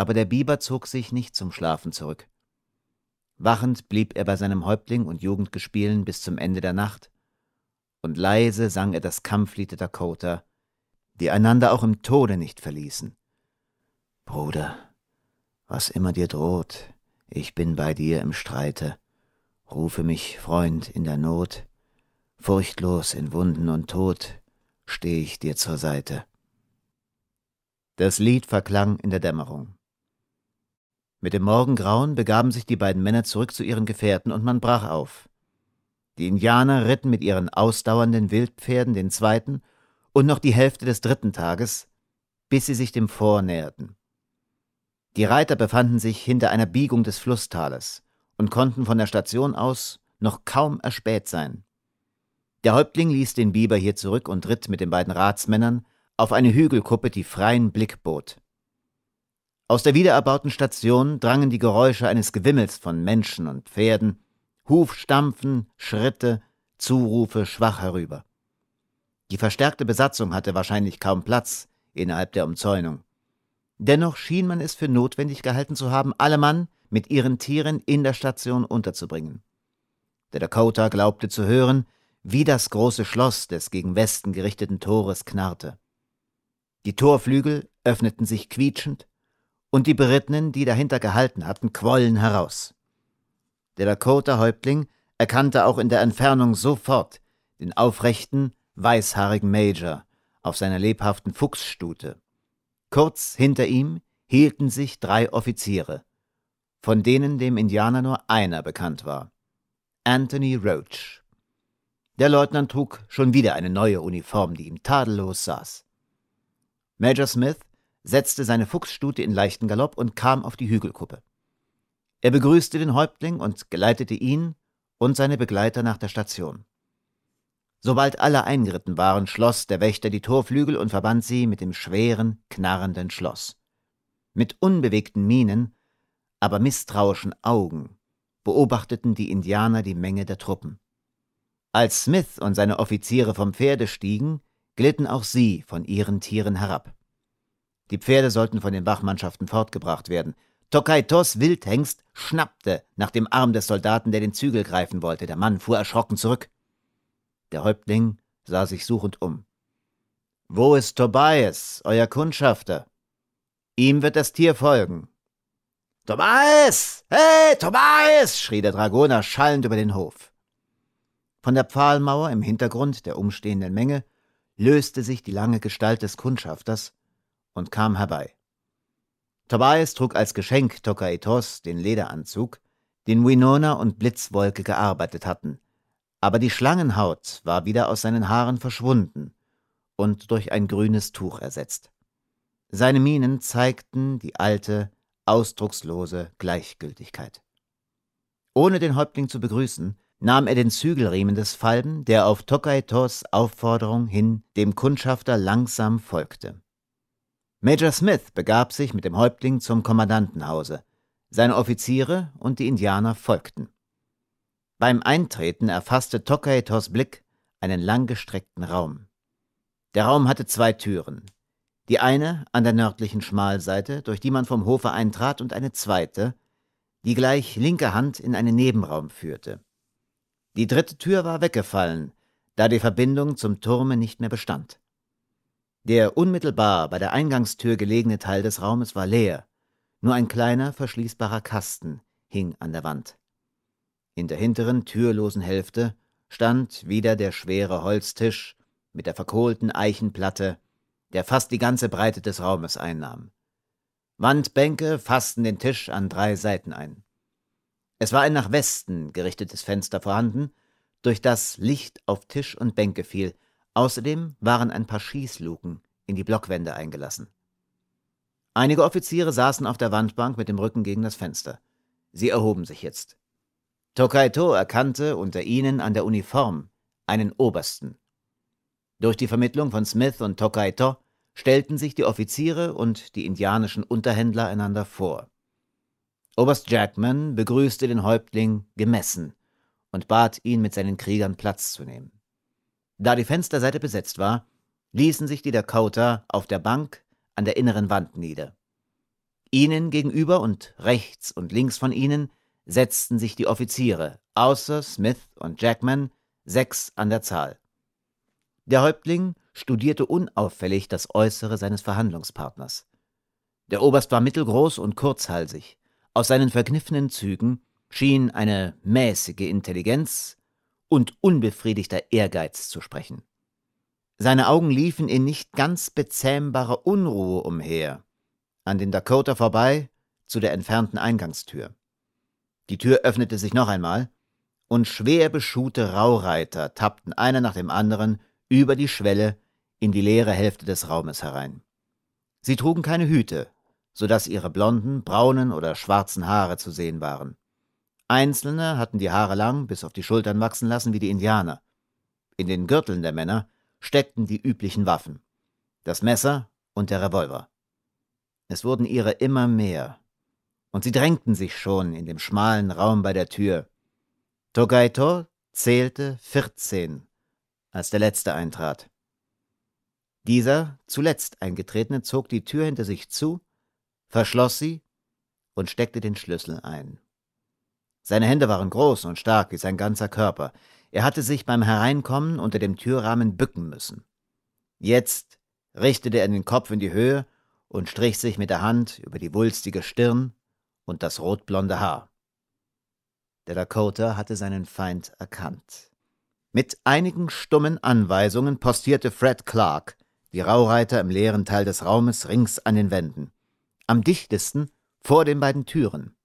aber der Biber zog sich nicht zum Schlafen zurück. Wachend blieb er bei seinem Häuptling und Jugendgespielen bis zum Ende der Nacht, und leise sang er das Kampflied der Dakota, die einander auch im Tode nicht verließen. Bruder, was immer dir droht, ich bin bei dir im Streite, rufe mich, Freund, in der Not, furchtlos in Wunden und Tod, steh ich dir zur Seite. Das Lied verklang in der Dämmerung. Mit dem Morgengrauen begaben sich die beiden Männer zurück zu ihren Gefährten und man brach auf. Die Indianer ritten mit ihren ausdauernden Wildpferden den zweiten und noch die Hälfte des dritten Tages, bis sie sich dem Fort näherten. Die Reiter befanden sich hinter einer Biegung des Flusstales und konnten von der Station aus noch kaum erspäht sein. Der Häuptling ließ den Biber hier zurück und ritt mit den beiden Ratsmännern auf eine Hügelkuppe, die freien Blick bot. Aus der wiedererbauten Station drangen die Geräusche eines Gewimmels von Menschen und Pferden, Hufstampfen, Schritte, Zurufe schwach herüber. Die verstärkte Besatzung hatte wahrscheinlich kaum Platz innerhalb der Umzäunung. Dennoch schien man es für notwendig gehalten zu haben, alle Mann mit ihren Tieren in der Station unterzubringen. Der Dakota glaubte zu hören, wie das große Schloss des gegen Westen gerichteten Tores knarrte. Die Torflügel öffneten sich quietschend, und die Berittenen, die dahinter gehalten hatten, quollen heraus. Der Dakota-Häuptling erkannte auch in der Entfernung sofort den aufrechten, weißhaarigen Major auf seiner lebhaften Fuchsstute. Kurz hinter ihm hielten sich drei Offiziere, von denen dem Indianer nur einer bekannt war. Anthony Roach. Der Leutnant trug schon wieder eine neue Uniform, die ihm tadellos saß. Major Smith setzte seine Fuchsstute in leichten Galopp und kam auf die Hügelkuppe. Er begrüßte den Häuptling und geleitete ihn und seine Begleiter nach der Station. Sobald alle eingeritten waren, schloss der Wächter die Torflügel und verband sie mit dem schweren, knarrenden Schloss. Mit unbewegten Mienen, aber misstrauischen Augen beobachteten die Indianer die Menge der Truppen. Als Smith und seine Offiziere vom Pferde stiegen, glitten auch sie von ihren Tieren herab. Die Pferde sollten von den Wachmannschaften fortgebracht werden. Tokaitos Wildhengst schnappte nach dem Arm des Soldaten, der den Zügel greifen wollte. Der Mann fuhr erschrocken zurück. Der Häuptling sah sich suchend um. Wo ist Tobias, euer Kundschafter? Ihm wird das Tier folgen. Tobias! Hey, Tobias! schrie der Dragoner schallend über den Hof. Von der Pfahlmauer im Hintergrund der umstehenden Menge löste sich die lange Gestalt des Kundschafters und kam herbei. Tobias trug als Geschenk Tokaitos den Lederanzug, den Winona und Blitzwolke gearbeitet hatten, aber die Schlangenhaut war wieder aus seinen Haaren verschwunden und durch ein grünes Tuch ersetzt. Seine Mienen zeigten die alte, ausdruckslose Gleichgültigkeit. Ohne den Häuptling zu begrüßen, nahm er den Zügelriemen des Falben, der auf Tokaitos Aufforderung hin dem Kundschafter langsam folgte. Major Smith begab sich mit dem Häuptling zum Kommandantenhause. Seine Offiziere und die Indianer folgten. Beim Eintreten erfasste Tokaitos Blick einen langgestreckten Raum. Der Raum hatte zwei Türen. Die eine an der nördlichen Schmalseite, durch die man vom Hofe eintrat, und eine zweite, die gleich linke Hand in einen Nebenraum führte. Die dritte Tür war weggefallen, da die Verbindung zum Turme nicht mehr bestand. Der unmittelbar bei der Eingangstür gelegene Teil des Raumes war leer, nur ein kleiner verschließbarer Kasten hing an der Wand. In der hinteren, türlosen Hälfte stand wieder der schwere Holztisch mit der verkohlten Eichenplatte, der fast die ganze Breite des Raumes einnahm. Wandbänke fassten den Tisch an drei Seiten ein. Es war ein nach Westen gerichtetes Fenster vorhanden, durch das Licht auf Tisch und Bänke fiel, Außerdem waren ein paar Schießluken in die Blockwände eingelassen. Einige Offiziere saßen auf der Wandbank mit dem Rücken gegen das Fenster. Sie erhoben sich jetzt. Tokaito erkannte unter ihnen an der Uniform einen Obersten. Durch die Vermittlung von Smith und Tokaito stellten sich die Offiziere und die indianischen Unterhändler einander vor. Oberst Jackman begrüßte den Häuptling gemessen und bat ihn, mit seinen Kriegern Platz zu nehmen. Da die Fensterseite besetzt war, ließen sich die Dakota auf der Bank an der inneren Wand nieder. Ihnen gegenüber und rechts und links von ihnen setzten sich die Offiziere, außer Smith und Jackman, sechs an der Zahl. Der Häuptling studierte unauffällig das Äußere seines Verhandlungspartners. Der Oberst war mittelgroß und kurzhalsig. Aus seinen verkniffenen Zügen schien eine mäßige Intelligenz, und unbefriedigter Ehrgeiz zu sprechen. Seine Augen liefen in nicht ganz bezähmbarer Unruhe umher, an den Dakota vorbei zu der entfernten Eingangstür. Die Tür öffnete sich noch einmal, und schwer beschuhte Raureiter tappten einer nach dem anderen über die Schwelle in die leere Hälfte des Raumes herein. Sie trugen keine Hüte, so dass ihre blonden, braunen oder schwarzen Haare zu sehen waren. Einzelne hatten die Haare lang bis auf die Schultern wachsen lassen wie die Indianer. In den Gürteln der Männer steckten die üblichen Waffen, das Messer und der Revolver. Es wurden ihre immer mehr, und sie drängten sich schon in dem schmalen Raum bei der Tür. Togaito zählte vierzehn, als der letzte eintrat. Dieser, zuletzt eingetretene, zog die Tür hinter sich zu, verschloss sie und steckte den Schlüssel ein. Seine Hände waren groß und stark wie sein ganzer Körper. Er hatte sich beim Hereinkommen unter dem Türrahmen bücken müssen. Jetzt richtete er den Kopf in die Höhe und strich sich mit der Hand über die wulstige Stirn und das rotblonde Haar. Der Dakota hatte seinen Feind erkannt. Mit einigen stummen Anweisungen postierte Fred Clark die Raureiter im leeren Teil des Raumes rings an den Wänden, am dichtesten vor den beiden Türen.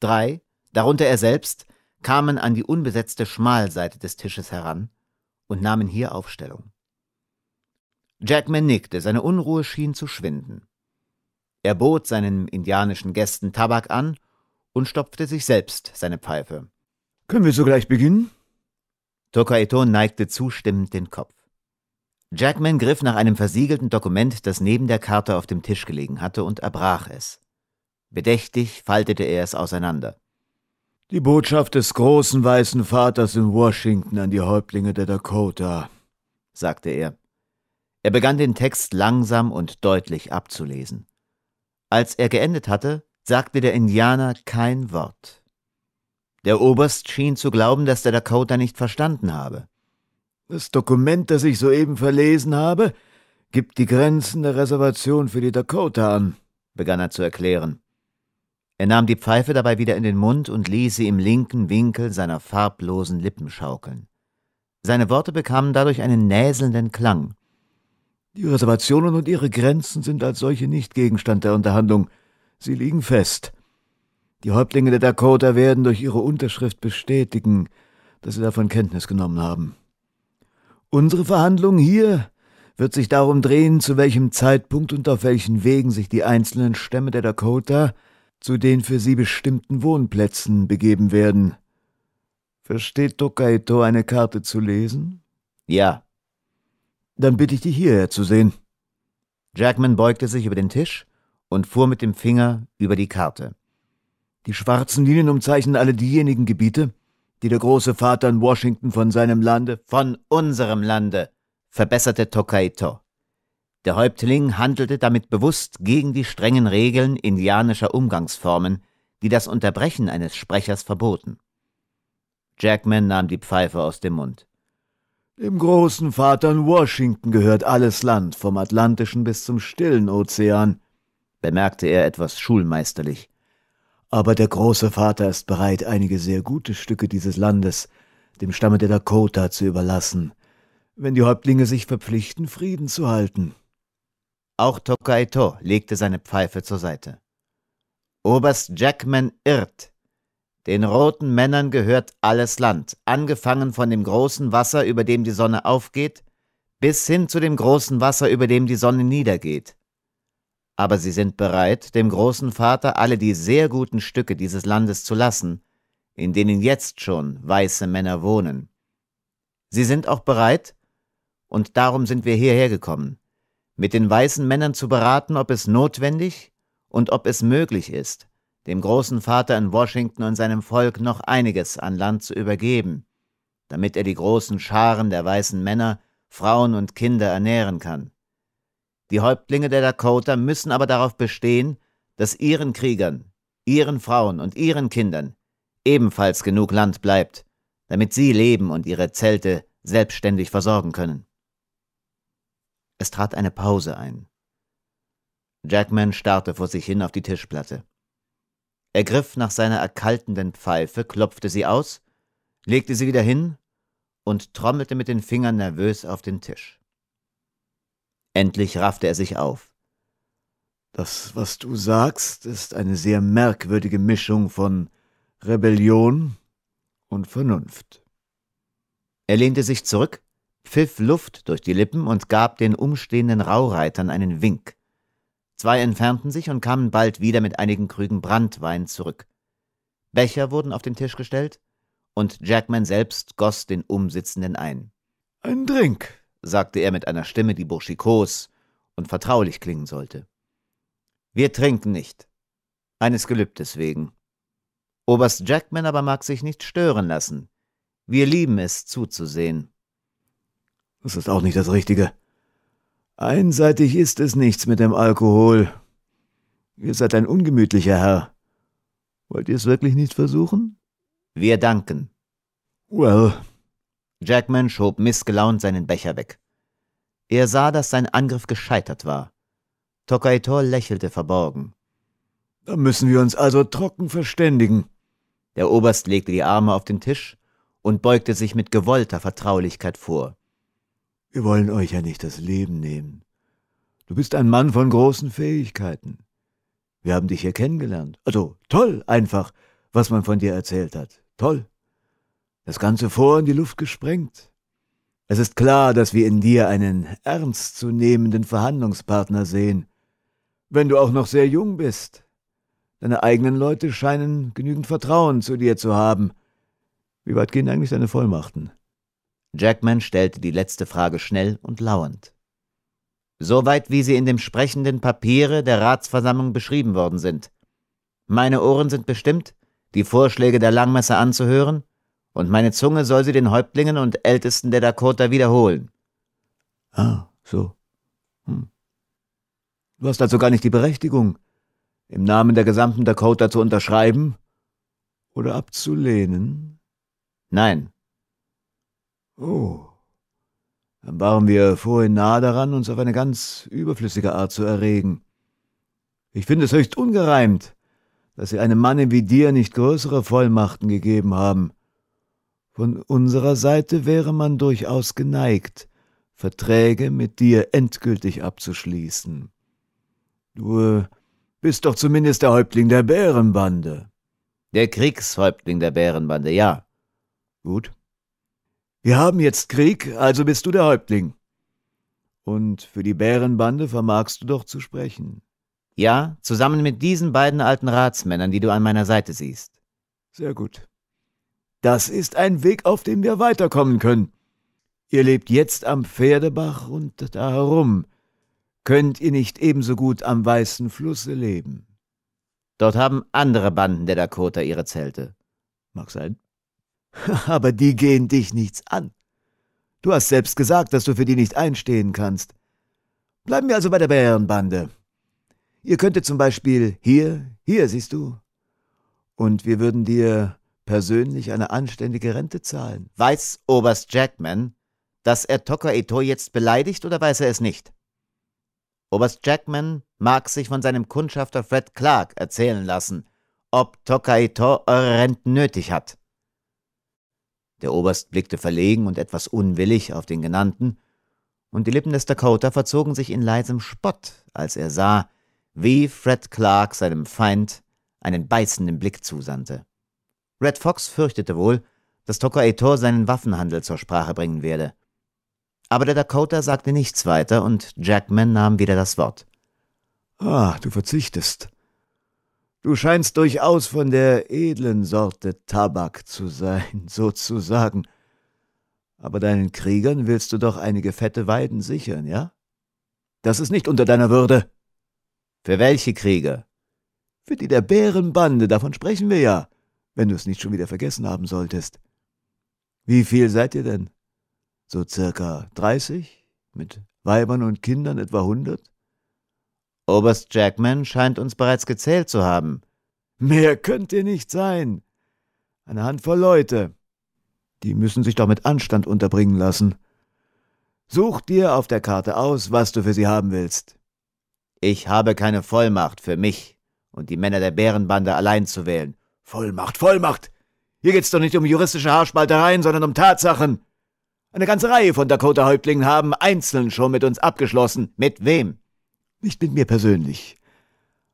Drei darunter er selbst, kamen an die unbesetzte Schmalseite des Tisches heran und nahmen hier Aufstellung. Jackman nickte, seine Unruhe schien zu schwinden. Er bot seinen indianischen Gästen Tabak an und stopfte sich selbst seine Pfeife. Können wir sogleich beginnen? Tokaito neigte zustimmend den Kopf. Jackman griff nach einem versiegelten Dokument, das neben der Karte auf dem Tisch gelegen hatte, und erbrach es. Bedächtig faltete er es auseinander. Die Botschaft des großen weißen Vaters in Washington an die Häuptlinge der Dakota, sagte er. Er begann den Text langsam und deutlich abzulesen. Als er geendet hatte, sagte der Indianer kein Wort. Der Oberst schien zu glauben, dass der Dakota nicht verstanden habe. Das Dokument, das ich soeben verlesen habe, gibt die Grenzen der Reservation für die Dakota an, begann er zu erklären. Er nahm die Pfeife dabei wieder in den Mund und ließ sie im linken Winkel seiner farblosen Lippen schaukeln. Seine Worte bekamen dadurch einen näselnden Klang. Die Reservationen und ihre Grenzen sind als solche nicht Gegenstand der Unterhandlung. Sie liegen fest. Die Häuptlinge der Dakota werden durch ihre Unterschrift bestätigen, dass sie davon Kenntnis genommen haben. Unsere Verhandlung hier wird sich darum drehen, zu welchem Zeitpunkt und auf welchen Wegen sich die einzelnen Stämme der Dakota zu den für sie bestimmten Wohnplätzen begeben werden. Versteht Tokaito eine Karte zu lesen? Ja. Dann bitte ich dich hierher zu sehen. Jackman beugte sich über den Tisch und fuhr mit dem Finger über die Karte. Die schwarzen Linien umzeichnen alle diejenigen Gebiete, die der große Vater in Washington von seinem Lande, von unserem Lande, verbesserte Tokaito. Der Häuptling handelte damit bewusst gegen die strengen Regeln indianischer Umgangsformen, die das Unterbrechen eines Sprechers verboten. Jackman nahm die Pfeife aus dem Mund. Dem großen Vater in Washington gehört alles Land, vom Atlantischen bis zum stillen Ozean, bemerkte er etwas schulmeisterlich. Aber der große Vater ist bereit, einige sehr gute Stücke dieses Landes dem Stamme der Dakota zu überlassen, wenn die Häuptlinge sich verpflichten, Frieden zu halten. Auch Tokaito legte seine Pfeife zur Seite. Oberst Jackman irrt. Den roten Männern gehört alles Land, angefangen von dem großen Wasser, über dem die Sonne aufgeht, bis hin zu dem großen Wasser, über dem die Sonne niedergeht. Aber sie sind bereit, dem großen Vater alle die sehr guten Stücke dieses Landes zu lassen, in denen jetzt schon weiße Männer wohnen. Sie sind auch bereit, und darum sind wir hierher gekommen, mit den weißen Männern zu beraten, ob es notwendig und ob es möglich ist, dem großen Vater in Washington und seinem Volk noch einiges an Land zu übergeben, damit er die großen Scharen der weißen Männer, Frauen und Kinder ernähren kann. Die Häuptlinge der Dakota müssen aber darauf bestehen, dass ihren Kriegern, ihren Frauen und ihren Kindern ebenfalls genug Land bleibt, damit sie leben und ihre Zelte selbstständig versorgen können. Es trat eine Pause ein. Jackman starrte vor sich hin auf die Tischplatte. Er griff nach seiner erkaltenden Pfeife, klopfte sie aus, legte sie wieder hin und trommelte mit den Fingern nervös auf den Tisch. Endlich raffte er sich auf. Das, was du sagst, ist eine sehr merkwürdige Mischung von Rebellion und Vernunft. Er lehnte sich zurück, pfiff Luft durch die Lippen und gab den umstehenden Raureitern einen Wink. Zwei entfernten sich und kamen bald wieder mit einigen Krügen Branntwein zurück. Becher wurden auf den Tisch gestellt, und Jackman selbst goss den Umsitzenden ein. Ein Drink, sagte er mit einer Stimme, die burschikos und vertraulich klingen sollte. Wir trinken nicht. Eines Gelübdes wegen. Oberst Jackman aber mag sich nicht stören lassen. Wir lieben es zuzusehen. Das ist auch nicht das Richtige. Einseitig ist es nichts mit dem Alkohol. Ihr seid ein ungemütlicher Herr. Wollt ihr es wirklich nicht versuchen? Wir danken. Well. Jackman schob missgelaunt seinen Becher weg. Er sah, dass sein Angriff gescheitert war. Tokaitor lächelte verborgen. Da müssen wir uns also trocken verständigen. Der Oberst legte die Arme auf den Tisch und beugte sich mit gewollter Vertraulichkeit vor. Wir wollen euch ja nicht das Leben nehmen. Du bist ein Mann von großen Fähigkeiten. Wir haben dich hier kennengelernt. Also toll einfach, was man von dir erzählt hat. Toll. Das Ganze vor in die Luft gesprengt. Es ist klar, dass wir in dir einen ernstzunehmenden Verhandlungspartner sehen. Wenn du auch noch sehr jung bist. Deine eigenen Leute scheinen genügend Vertrauen zu dir zu haben. Wie weit gehen eigentlich deine Vollmachten? Jackman stellte die letzte Frage schnell und lauernd. Soweit wie sie in dem sprechenden Papiere der Ratsversammlung beschrieben worden sind. Meine Ohren sind bestimmt, die Vorschläge der Langmesser anzuhören, und meine Zunge soll sie den Häuptlingen und Ältesten der Dakota wiederholen. Ah, so. Hm. Du hast also gar nicht die Berechtigung, im Namen der gesamten Dakota zu unterschreiben oder abzulehnen? Nein. Oh. Dann waren wir vorhin nahe daran, uns auf eine ganz überflüssige Art zu erregen. Ich finde es höchst ungereimt, dass Sie einem Manne wie dir nicht größere Vollmachten gegeben haben. Von unserer Seite wäre man durchaus geneigt, Verträge mit dir endgültig abzuschließen. Du äh, bist doch zumindest der Häuptling der Bärenbande. Der Kriegshäuptling der Bärenbande, ja. Gut. Wir haben jetzt Krieg, also bist du der Häuptling. Und für die Bärenbande vermagst du doch zu sprechen. Ja, zusammen mit diesen beiden alten Ratsmännern, die du an meiner Seite siehst. Sehr gut. Das ist ein Weg, auf dem wir weiterkommen können. Ihr lebt jetzt am Pferdebach und da herum. Könnt ihr nicht ebenso gut am Weißen Flusse leben? Dort haben andere Banden der Dakota ihre Zelte. Mag sein. Aber die gehen dich nichts an. Du hast selbst gesagt, dass du für die nicht einstehen kannst. Bleiben wir also bei der Bärenbande. Ihr könntet zum Beispiel hier, hier siehst du, und wir würden dir persönlich eine anständige Rente zahlen. Weiß Oberst Jackman, dass er Tokaito jetzt beleidigt oder weiß er es nicht? Oberst Jackman mag sich von seinem Kundschafter Fred Clark erzählen lassen, ob Tokaito eure Renten nötig hat. Der Oberst blickte verlegen und etwas unwillig auf den Genannten, und die Lippen des Dakota verzogen sich in leisem Spott, als er sah, wie Fred Clark seinem Feind einen beißenden Blick zusandte. Red Fox fürchtete wohl, dass Tokaitor seinen Waffenhandel zur Sprache bringen werde. Aber der Dakota sagte nichts weiter und Jackman nahm wieder das Wort. Ah, du verzichtest. Du scheinst durchaus von der edlen Sorte Tabak zu sein, sozusagen. Aber deinen Kriegern willst du doch einige fette Weiden sichern, ja? Das ist nicht unter deiner Würde. Für welche Krieger? Für die der Bärenbande, davon sprechen wir ja, wenn du es nicht schon wieder vergessen haben solltest. Wie viel seid ihr denn? So circa dreißig? Mit Weibern und Kindern etwa hundert? Oberst Jackman scheint uns bereits gezählt zu haben. Mehr könnt ihr nicht sein. Eine Handvoll Leute. Die müssen sich doch mit Anstand unterbringen lassen. Such dir auf der Karte aus, was du für sie haben willst. Ich habe keine Vollmacht für mich und die Männer der Bärenbande allein zu wählen. Vollmacht, Vollmacht! Hier geht's doch nicht um juristische Haarspaltereien, sondern um Tatsachen. Eine ganze Reihe von Dakota-Häuptlingen haben einzeln schon mit uns abgeschlossen. Mit wem? Nicht mit mir persönlich.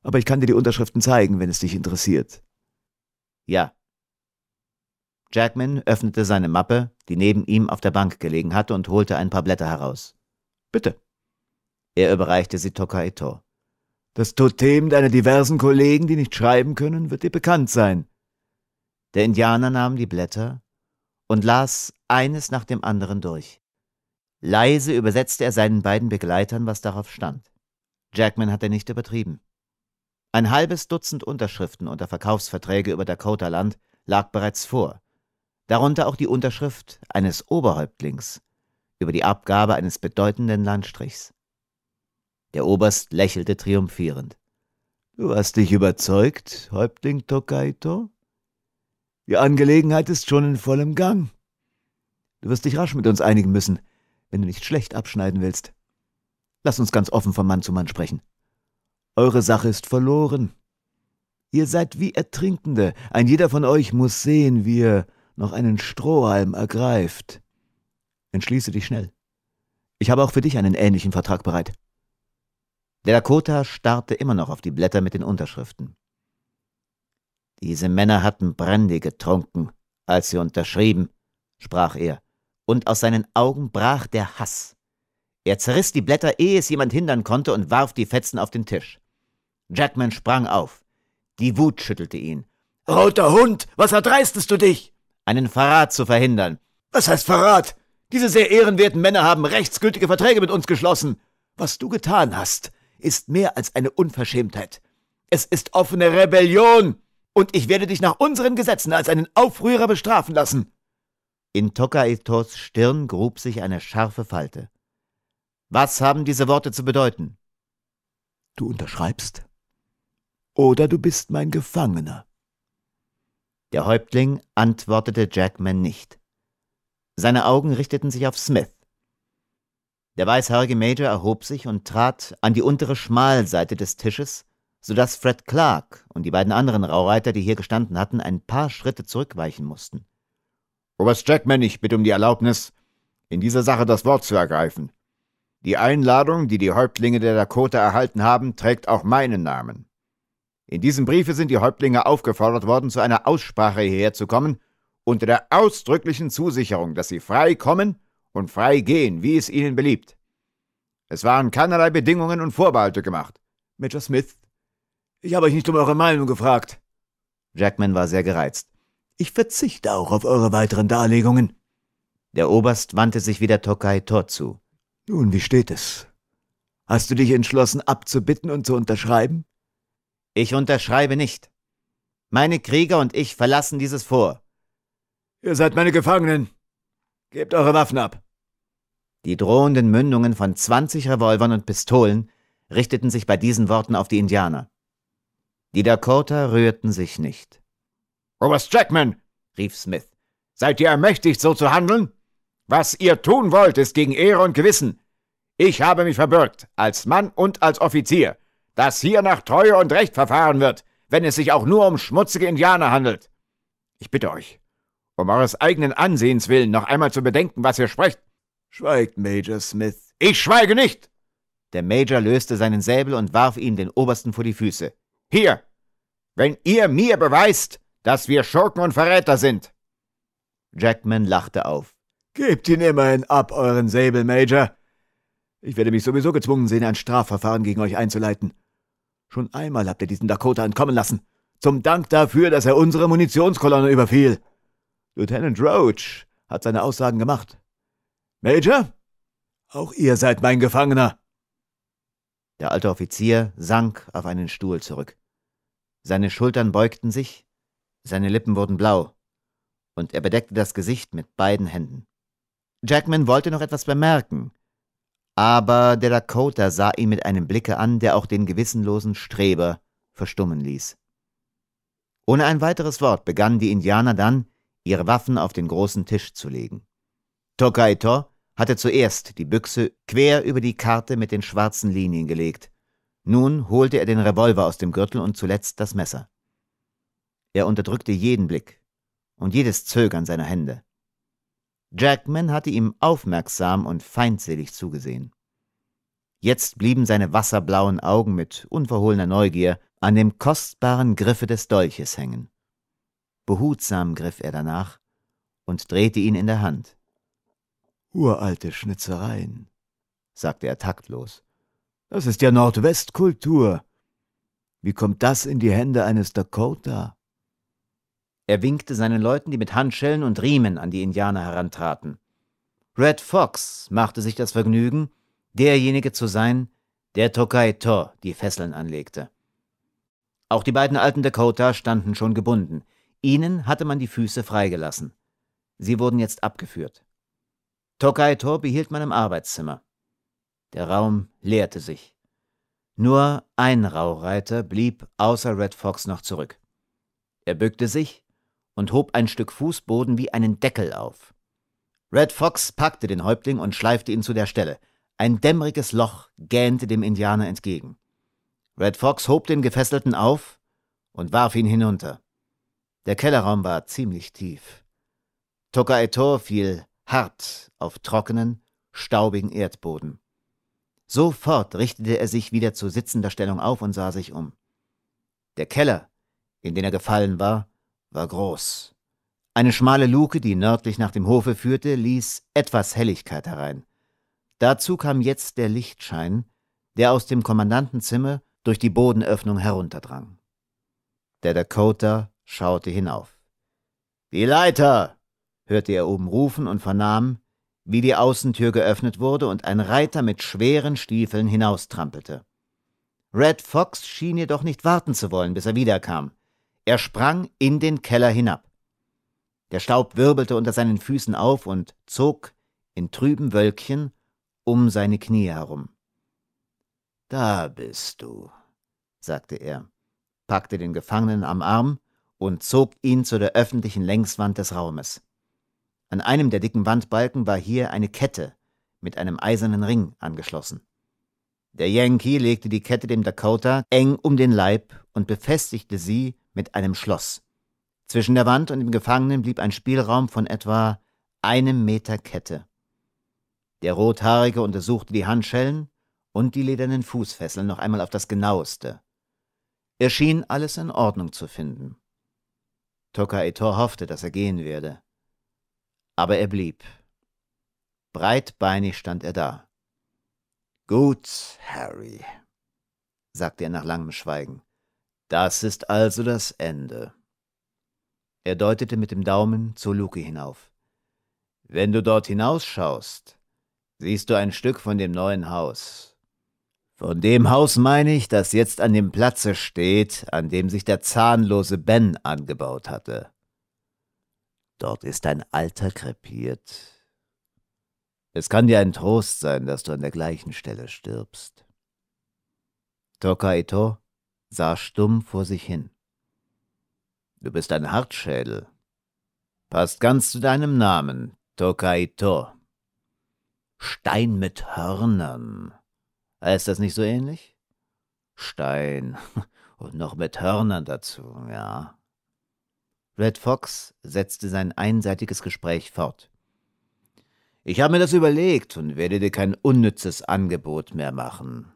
Aber ich kann dir die Unterschriften zeigen, wenn es dich interessiert. Ja. Jackman öffnete seine Mappe, die neben ihm auf der Bank gelegen hatte, und holte ein paar Blätter heraus. Bitte. Er überreichte sie Tokaito. Das Totem deiner diversen Kollegen, die nicht schreiben können, wird dir bekannt sein. Der Indianer nahm die Blätter und las eines nach dem anderen durch. Leise übersetzte er seinen beiden Begleitern, was darauf stand. Jackman hatte nicht übertrieben. Ein halbes Dutzend Unterschriften unter Verkaufsverträge über Dakota-Land lag bereits vor, darunter auch die Unterschrift eines Oberhäuptlings über die Abgabe eines bedeutenden Landstrichs. Der Oberst lächelte triumphierend. Du hast dich überzeugt, Häuptling Tokaito? Die Angelegenheit ist schon in vollem Gang. Du wirst dich rasch mit uns einigen müssen, wenn du nicht schlecht abschneiden willst. Lass uns ganz offen von Mann zu Mann sprechen. Eure Sache ist verloren. Ihr seid wie Ertrinkende. Ein jeder von euch muss sehen, wie er noch einen Strohhalm ergreift. Entschließe dich schnell. Ich habe auch für dich einen ähnlichen Vertrag bereit. Der Dakota starrte immer noch auf die Blätter mit den Unterschriften. Diese Männer hatten Brandy getrunken, als sie unterschrieben, sprach er, und aus seinen Augen brach der Hass. Er zerriss die Blätter, ehe es jemand hindern konnte, und warf die Fetzen auf den Tisch. Jackman sprang auf. Die Wut schüttelte ihn. Roter Hund, was erdreistest du dich? Einen Verrat zu verhindern. Was heißt Verrat? Diese sehr ehrenwerten Männer haben rechtsgültige Verträge mit uns geschlossen. Was du getan hast, ist mehr als eine Unverschämtheit. Es ist offene Rebellion, und ich werde dich nach unseren Gesetzen als einen Aufrührer bestrafen lassen. In Tokaitos Stirn grub sich eine scharfe Falte. Was haben diese Worte zu bedeuten? Du unterschreibst? Oder du bist mein Gefangener. Der Häuptling antwortete Jackman nicht. Seine Augen richteten sich auf Smith. Der weißhaarige Major erhob sich und trat an die untere Schmalseite des Tisches, so dass Fred Clark und die beiden anderen Raureiter, die hier gestanden hatten, ein paar Schritte zurückweichen mussten. Oberst Jackman, ich bitte um die Erlaubnis, in dieser Sache das Wort zu ergreifen. Die Einladung, die die Häuptlinge der Dakota erhalten haben, trägt auch meinen Namen. In diesem Briefe sind die Häuptlinge aufgefordert worden, zu einer Aussprache hierher zu kommen, unter der ausdrücklichen Zusicherung, dass sie frei kommen und frei gehen, wie es ihnen beliebt. Es waren keinerlei Bedingungen und Vorbehalte gemacht. Major Smith, ich habe euch nicht um eure Meinung gefragt. Jackman war sehr gereizt. Ich verzichte auch auf eure weiteren Darlegungen. Der Oberst wandte sich wieder Tokai Tor zu. Nun, wie steht es? Hast du dich entschlossen, abzubitten und zu unterschreiben? Ich unterschreibe nicht. Meine Krieger und ich verlassen dieses Vor. Ihr seid meine Gefangenen. Gebt eure Waffen ab. Die drohenden Mündungen von zwanzig Revolvern und Pistolen richteten sich bei diesen Worten auf die Indianer. Die Dakota rührten sich nicht. Oberst Jackman, rief Smith, seid ihr ermächtigt, so zu handeln? Was ihr tun wollt, ist gegen Ehre und Gewissen. Ich habe mich verbürgt, als Mann und als Offizier dass hier nach Treue und Recht verfahren wird, wenn es sich auch nur um schmutzige Indianer handelt. Ich bitte euch, um eures eigenen Ansehens willen noch einmal zu bedenken, was ihr sprecht. Schweigt, Major Smith. Ich schweige nicht! Der Major löste seinen Säbel und warf ihn den Obersten vor die Füße. Hier! Wenn ihr mir beweist, dass wir Schurken und Verräter sind! Jackman lachte auf. Gebt ihn immerhin ab, euren Säbel, Major. Ich werde mich sowieso gezwungen sehen, ein Strafverfahren gegen euch einzuleiten. Schon einmal habt ihr diesen Dakota entkommen lassen. Zum Dank dafür, dass er unsere Munitionskolonne überfiel. Lieutenant Roach hat seine Aussagen gemacht. Major, auch ihr seid mein Gefangener. Der alte Offizier sank auf einen Stuhl zurück. Seine Schultern beugten sich, seine Lippen wurden blau, und er bedeckte das Gesicht mit beiden Händen. Jackman wollte noch etwas bemerken, aber der Dakota sah ihn mit einem Blicke an, der auch den gewissenlosen Streber verstummen ließ. Ohne ein weiteres Wort begannen die Indianer dann, ihre Waffen auf den großen Tisch zu legen. Tokaito hatte zuerst die Büchse quer über die Karte mit den schwarzen Linien gelegt. Nun holte er den Revolver aus dem Gürtel und zuletzt das Messer. Er unterdrückte jeden Blick und jedes Zögern seiner Hände. Jackman hatte ihm aufmerksam und feindselig zugesehen. Jetzt blieben seine wasserblauen Augen mit unverhohlener Neugier an dem kostbaren Griffe des Dolches hängen. Behutsam griff er danach und drehte ihn in der Hand. Uralte Schnitzereien, sagte er taktlos. Das ist ja Nordwestkultur. Wie kommt das in die Hände eines Dakota? Er winkte seinen Leuten, die mit Handschellen und Riemen an die Indianer herantraten. Red Fox machte sich das Vergnügen, derjenige zu sein, der Tokai Tor die Fesseln anlegte. Auch die beiden alten Dakota standen schon gebunden. Ihnen hatte man die Füße freigelassen. Sie wurden jetzt abgeführt. Tokai Tor behielt man im Arbeitszimmer. Der Raum leerte sich. Nur ein Raureiter blieb außer Red Fox noch zurück. Er bückte sich und hob ein Stück Fußboden wie einen Deckel auf. Red Fox packte den Häuptling und schleifte ihn zu der Stelle. Ein dämmeriges Loch gähnte dem Indianer entgegen. Red Fox hob den Gefesselten auf und warf ihn hinunter. Der Kellerraum war ziemlich tief. Tokaetor fiel hart auf trockenen, staubigen Erdboden. Sofort richtete er sich wieder zu sitzender Stellung auf und sah sich um. Der Keller, in den er gefallen war, war groß. Eine schmale Luke, die nördlich nach dem Hofe führte, ließ etwas Helligkeit herein. Dazu kam jetzt der Lichtschein, der aus dem Kommandantenzimmer durch die Bodenöffnung herunterdrang. Der Dakota schaute hinauf. Die Leiter! Hörte er oben rufen und vernahm, wie die Außentür geöffnet wurde und ein Reiter mit schweren Stiefeln hinaustrampelte. Red Fox schien jedoch nicht warten zu wollen, bis er wiederkam. Er sprang in den Keller hinab. Der Staub wirbelte unter seinen Füßen auf und zog in trüben Wölkchen um seine Knie herum. Da bist du, sagte er, packte den Gefangenen am Arm und zog ihn zu der öffentlichen Längswand des Raumes. An einem der dicken Wandbalken war hier eine Kette mit einem eisernen Ring angeschlossen. Der Yankee legte die Kette dem Dakota eng um den Leib und befestigte sie mit einem Schloss. Zwischen der Wand und dem Gefangenen blieb ein Spielraum von etwa einem Meter Kette. Der Rothaarige untersuchte die Handschellen und die ledernen Fußfesseln noch einmal auf das genaueste. Er schien alles in Ordnung zu finden. Tokaitor hoffte, dass er gehen werde. Aber er blieb. Breitbeinig stand er da. Gut, Harry, sagte er nach langem Schweigen. Das ist also das Ende. Er deutete mit dem Daumen zur Luke hinauf. Wenn du dort hinausschaust, siehst du ein Stück von dem neuen Haus. Von dem Haus meine ich, das jetzt an dem Platze steht, an dem sich der zahnlose Ben angebaut hatte. Dort ist ein Alter krepiert. Es kann dir ein Trost sein, dass du an der gleichen Stelle stirbst. Tokaito sah stumm vor sich hin. Du bist ein Hartschädel. Passt ganz zu deinem Namen, Tokaito. Stein mit Hörnern. Heißt das nicht so ähnlich? Stein und noch mit Hörnern dazu, ja. Red Fox setzte sein einseitiges Gespräch fort. Ich habe mir das überlegt und werde dir kein unnützes Angebot mehr machen,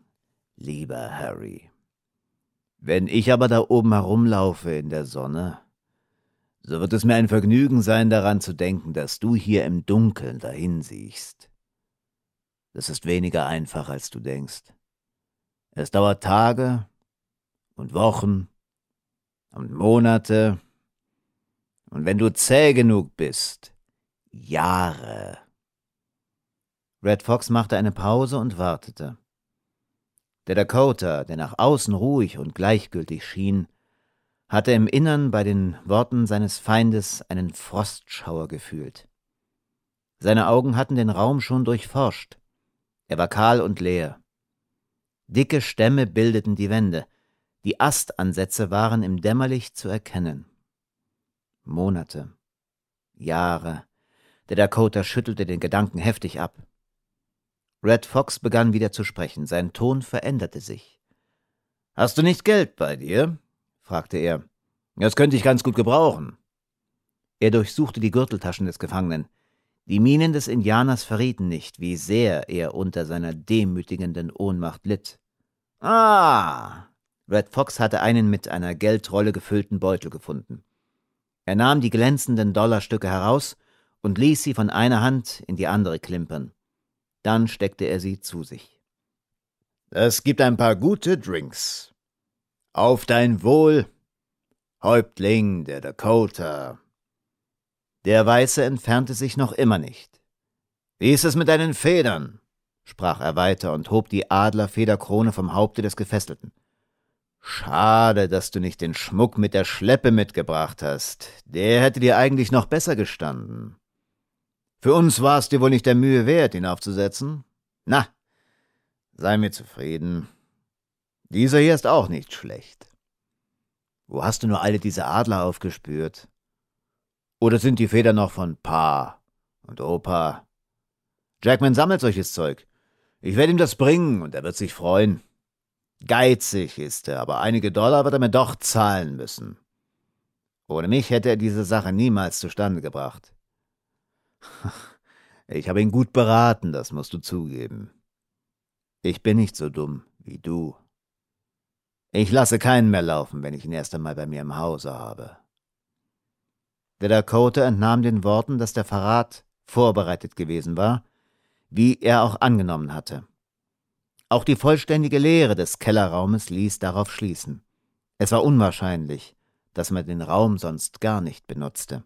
lieber Harry. Wenn ich aber da oben herumlaufe in der Sonne, so wird es mir ein Vergnügen sein, daran zu denken, dass du hier im Dunkeln dahin siehst. Das ist weniger einfach, als du denkst. Es dauert Tage und Wochen und Monate, und wenn du zäh genug bist, Jahre. Red Fox machte eine Pause und wartete. Der Dakota, der nach außen ruhig und gleichgültig schien, hatte im Innern bei den Worten seines Feindes einen Frostschauer gefühlt. Seine Augen hatten den Raum schon durchforscht. Er war kahl und leer. Dicke Stämme bildeten die Wände, die Astansätze waren im Dämmerlicht zu erkennen. Monate, Jahre, der Dakota schüttelte den Gedanken heftig ab. Red Fox begann wieder zu sprechen. Sein Ton veränderte sich. Hast du nicht Geld bei dir? fragte er. Das könnte ich ganz gut gebrauchen. Er durchsuchte die Gürteltaschen des Gefangenen. Die Mienen des Indianers verrieten nicht, wie sehr er unter seiner demütigenden Ohnmacht litt. Ah! Red Fox hatte einen mit einer Geldrolle gefüllten Beutel gefunden. Er nahm die glänzenden Dollarstücke heraus und ließ sie von einer Hand in die andere klimpern. Dann steckte er sie zu sich. Es gibt ein paar gute Drinks. Auf dein Wohl, Häuptling der Dakota. Der Weiße entfernte sich noch immer nicht. Wie ist es mit deinen Federn? sprach er weiter und hob die Adlerfederkrone vom Haupte des Gefesselten. Schade, dass du nicht den Schmuck mit der Schleppe mitgebracht hast. Der hätte dir eigentlich noch besser gestanden. Für uns war es dir wohl nicht der Mühe wert, ihn aufzusetzen? Na, sei mir zufrieden. Dieser hier ist auch nicht schlecht. Wo hast du nur alle diese Adler aufgespürt? Oder sind die Federn noch von Pa und Opa? Jackman sammelt solches Zeug. Ich werde ihm das bringen und er wird sich freuen. Geizig ist er, aber einige Dollar wird er mir doch zahlen müssen. Ohne mich hätte er diese Sache niemals zustande gebracht. Ich habe ihn gut beraten, das musst du zugeben. Ich bin nicht so dumm wie du. Ich lasse keinen mehr laufen, wenn ich ihn erst einmal bei mir im Hause habe. Der Dakota entnahm den Worten, dass der Verrat vorbereitet gewesen war, wie er auch angenommen hatte. Auch die vollständige Leere des Kellerraumes ließ darauf schließen. Es war unwahrscheinlich, dass man den Raum sonst gar nicht benutzte.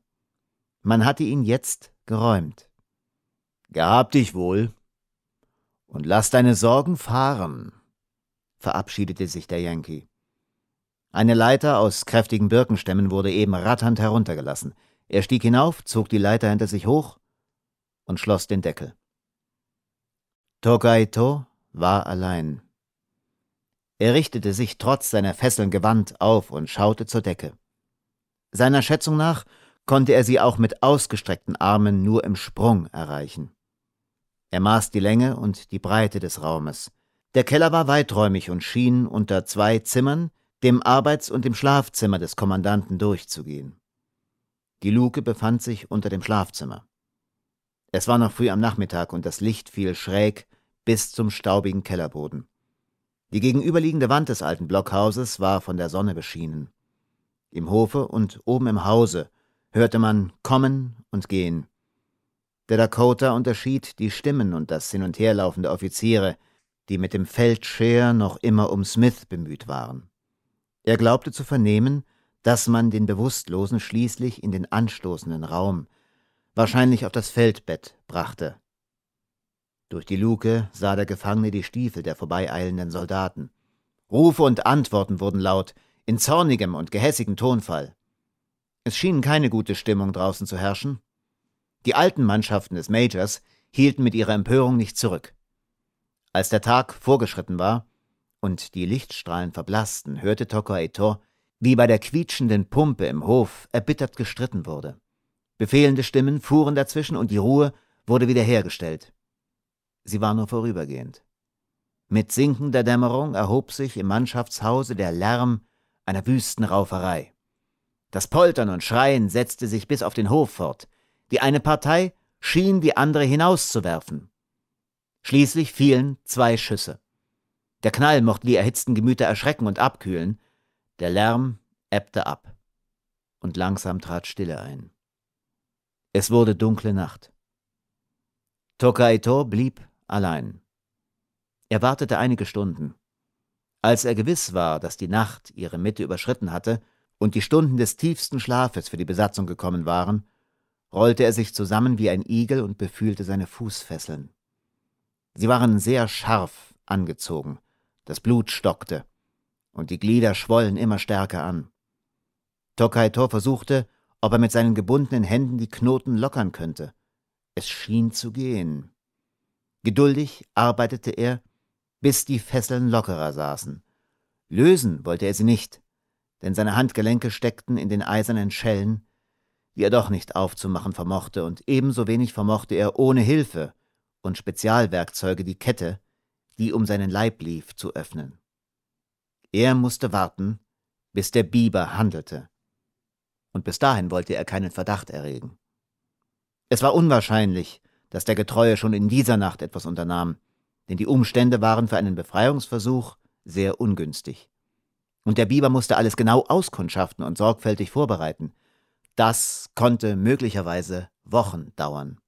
Man hatte ihn jetzt geräumt. Gehab dich wohl und lass deine Sorgen fahren. verabschiedete sich der Yankee. Eine Leiter aus kräftigen Birkenstämmen wurde eben ratternd heruntergelassen. Er stieg hinauf, zog die Leiter hinter sich hoch und schloss den Deckel. Tokaito war allein. Er richtete sich trotz seiner Fesseln gewandt auf und schaute zur Decke. Seiner Schätzung nach konnte er sie auch mit ausgestreckten Armen nur im Sprung erreichen. Er maß die Länge und die Breite des Raumes. Der Keller war weiträumig und schien unter zwei Zimmern, dem Arbeits- und dem Schlafzimmer des Kommandanten durchzugehen. Die Luke befand sich unter dem Schlafzimmer. Es war noch früh am Nachmittag und das Licht fiel schräg bis zum staubigen Kellerboden. Die gegenüberliegende Wand des alten Blockhauses war von der Sonne beschienen. Im Hofe und oben im Hause hörte man kommen und gehen. Der Dakota unterschied die Stimmen und das hin und herlaufen der Offiziere, die mit dem Feldscheer noch immer um Smith bemüht waren. Er glaubte zu vernehmen, dass man den Bewusstlosen schließlich in den anstoßenden Raum, wahrscheinlich auf das Feldbett, brachte. Durch die Luke sah der Gefangene die Stiefel der vorbeieilenden Soldaten. Rufe und Antworten wurden laut, in zornigem und gehässigem Tonfall. Es schien keine gute Stimmung draußen zu herrschen. Die alten Mannschaften des Majors hielten mit ihrer Empörung nicht zurück. Als der Tag vorgeschritten war und die Lichtstrahlen verblassten, hörte Tokoeto, wie bei der quietschenden Pumpe im Hof erbittert gestritten wurde. Befehlende Stimmen fuhren dazwischen und die Ruhe wurde wiederhergestellt. Sie war nur vorübergehend. Mit sinkender Dämmerung erhob sich im Mannschaftshause der Lärm einer wüsten Rauferei. Das Poltern und Schreien setzte sich bis auf den Hof fort. Die eine Partei schien die andere hinauszuwerfen. Schließlich fielen zwei Schüsse. Der Knall mochte die erhitzten Gemüter erschrecken und abkühlen, der Lärm ebbte ab, und langsam trat Stille ein. Es wurde dunkle Nacht. Tokaito blieb allein. Er wartete einige Stunden. Als er gewiss war, dass die Nacht ihre Mitte überschritten hatte und die Stunden des tiefsten Schlafes für die Besatzung gekommen waren, rollte er sich zusammen wie ein Igel und befühlte seine Fußfesseln. Sie waren sehr scharf angezogen, das Blut stockte, und die Glieder schwollen immer stärker an. Tokaito versuchte, ob er mit seinen gebundenen Händen die Knoten lockern könnte. Es schien zu gehen. Geduldig arbeitete er, bis die Fesseln lockerer saßen. Lösen wollte er sie nicht, denn seine Handgelenke steckten in den eisernen Schellen, die er doch nicht aufzumachen vermochte, und ebenso wenig vermochte er ohne Hilfe und Spezialwerkzeuge die Kette, die um seinen Leib lief, zu öffnen. Er musste warten, bis der Biber handelte. Und bis dahin wollte er keinen Verdacht erregen. Es war unwahrscheinlich, dass der Getreue schon in dieser Nacht etwas unternahm, denn die Umstände waren für einen Befreiungsversuch sehr ungünstig. Und der Biber musste alles genau auskundschaften und sorgfältig vorbereiten. Das konnte möglicherweise Wochen dauern.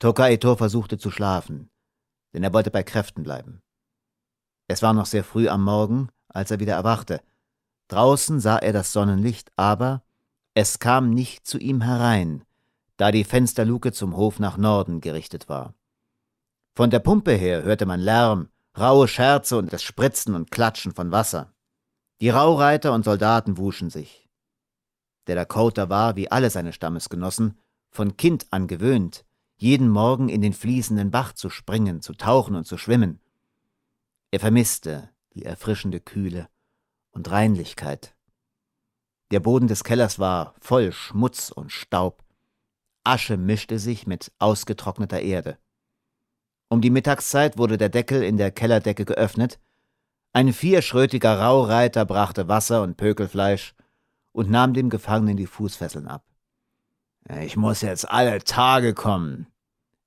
Tokaito versuchte zu schlafen, denn er wollte bei Kräften bleiben. Es war noch sehr früh am Morgen, als er wieder erwachte. Draußen sah er das Sonnenlicht, aber es kam nicht zu ihm herein, da die Fensterluke zum Hof nach Norden gerichtet war. Von der Pumpe her hörte man Lärm, raue Scherze und das Spritzen und Klatschen von Wasser. Die Raureiter und Soldaten wuschen sich. Der Dakota war, wie alle seine Stammesgenossen, von Kind an gewöhnt, jeden Morgen in den fließenden Bach zu springen, zu tauchen und zu schwimmen. Er vermisste die erfrischende Kühle und Reinlichkeit. Der Boden des Kellers war voll Schmutz und Staub. Asche mischte sich mit ausgetrockneter Erde. Um die Mittagszeit wurde der Deckel in der Kellerdecke geöffnet. Ein vierschrötiger Raureiter brachte Wasser und Pökelfleisch und nahm dem Gefangenen die Fußfesseln ab. Ich muss jetzt alle Tage kommen,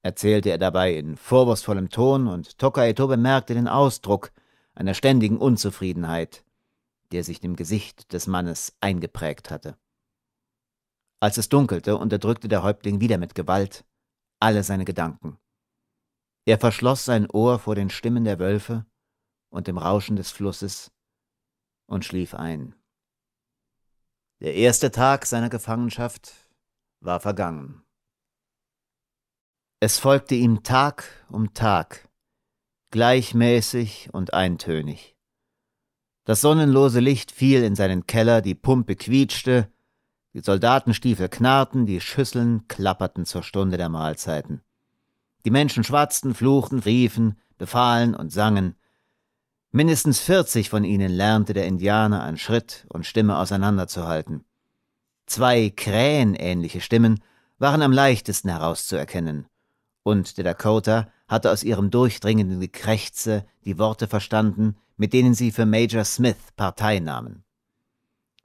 erzählte er dabei in vorwurfsvollem Ton, und Tokaito bemerkte den Ausdruck einer ständigen Unzufriedenheit, der sich dem Gesicht des Mannes eingeprägt hatte. Als es dunkelte, unterdrückte der Häuptling wieder mit Gewalt alle seine Gedanken. Er verschloss sein Ohr vor den Stimmen der Wölfe und dem Rauschen des Flusses und schlief ein. Der erste Tag seiner Gefangenschaft war vergangen. Es folgte ihm Tag um Tag, gleichmäßig und eintönig. Das sonnenlose Licht fiel in seinen Keller, die Pumpe quietschte, die Soldatenstiefel knarrten, die Schüsseln klapperten zur Stunde der Mahlzeiten. Die Menschen schwatzten, fluchten, riefen, befahlen und sangen. Mindestens vierzig von ihnen lernte der Indianer an Schritt und Stimme auseinanderzuhalten. Zwei krähenähnliche Stimmen waren am leichtesten herauszuerkennen, und der Dakota hatte aus ihrem durchdringenden Gekrächze die Worte verstanden, mit denen sie für Major Smith Partei nahmen.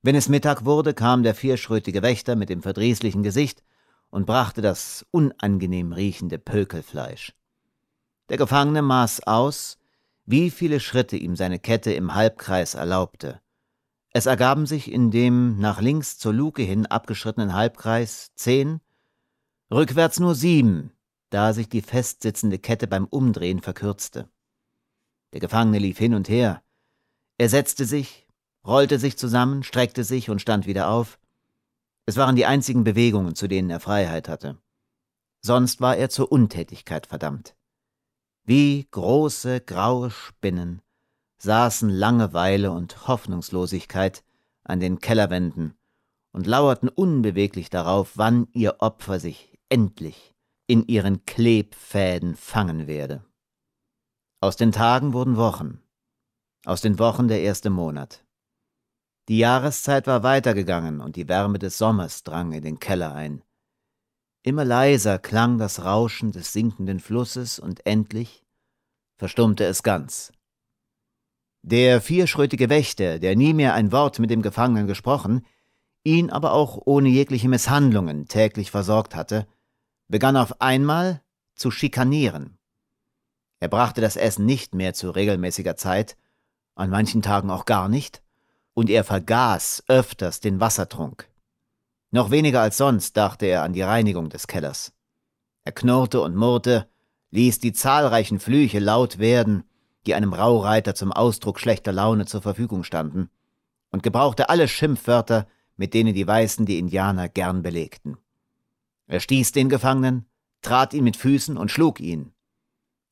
Wenn es Mittag wurde, kam der vierschrötige Wächter mit dem verdrießlichen Gesicht und brachte das unangenehm riechende Pökelfleisch. Der Gefangene maß aus, wie viele Schritte ihm seine Kette im Halbkreis erlaubte. Es ergaben sich in dem nach links zur Luke hin abgeschrittenen Halbkreis zehn, rückwärts nur sieben, da sich die festsitzende Kette beim Umdrehen verkürzte. Der Gefangene lief hin und her. Er setzte sich, rollte sich zusammen, streckte sich und stand wieder auf. Es waren die einzigen Bewegungen, zu denen er Freiheit hatte. Sonst war er zur Untätigkeit verdammt. Wie große graue Spinnen saßen Langeweile und Hoffnungslosigkeit an den Kellerwänden und lauerten unbeweglich darauf, wann ihr Opfer sich endlich in ihren Klebfäden fangen werde. Aus den Tagen wurden Wochen, aus den Wochen der erste Monat. Die Jahreszeit war weitergegangen und die Wärme des Sommers drang in den Keller ein. Immer leiser klang das Rauschen des sinkenden Flusses und endlich verstummte es ganz. Der vierschrötige Wächter, der nie mehr ein Wort mit dem Gefangenen gesprochen, ihn aber auch ohne jegliche Misshandlungen täglich versorgt hatte, begann auf einmal zu schikanieren. Er brachte das Essen nicht mehr zu regelmäßiger Zeit, an manchen Tagen auch gar nicht, und er vergaß öfters den Wassertrunk. Noch weniger als sonst dachte er an die Reinigung des Kellers. Er knurrte und murrte, ließ die zahlreichen Flüche laut werden, die einem Raureiter zum Ausdruck schlechter Laune zur Verfügung standen, und gebrauchte alle Schimpfwörter, mit denen die Weißen die Indianer gern belegten. Er stieß den Gefangenen, trat ihn mit Füßen und schlug ihn.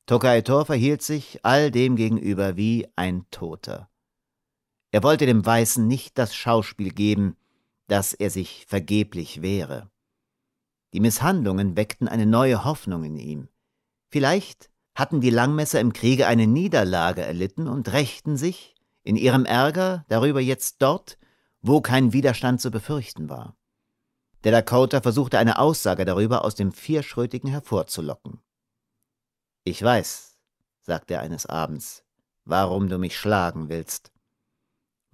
Tokaitor verhielt sich all dem gegenüber wie ein Toter. Er wollte dem Weißen nicht das Schauspiel geben, dass er sich vergeblich wehre. Die Misshandlungen weckten eine neue Hoffnung in ihm. Vielleicht hatten die Langmesser im Kriege eine Niederlage erlitten und rächten sich, in ihrem Ärger darüber jetzt dort, wo kein Widerstand zu befürchten war. Der Dakota versuchte eine Aussage darüber aus dem Vierschrötigen hervorzulocken. Ich weiß, sagte er eines Abends, warum du mich schlagen willst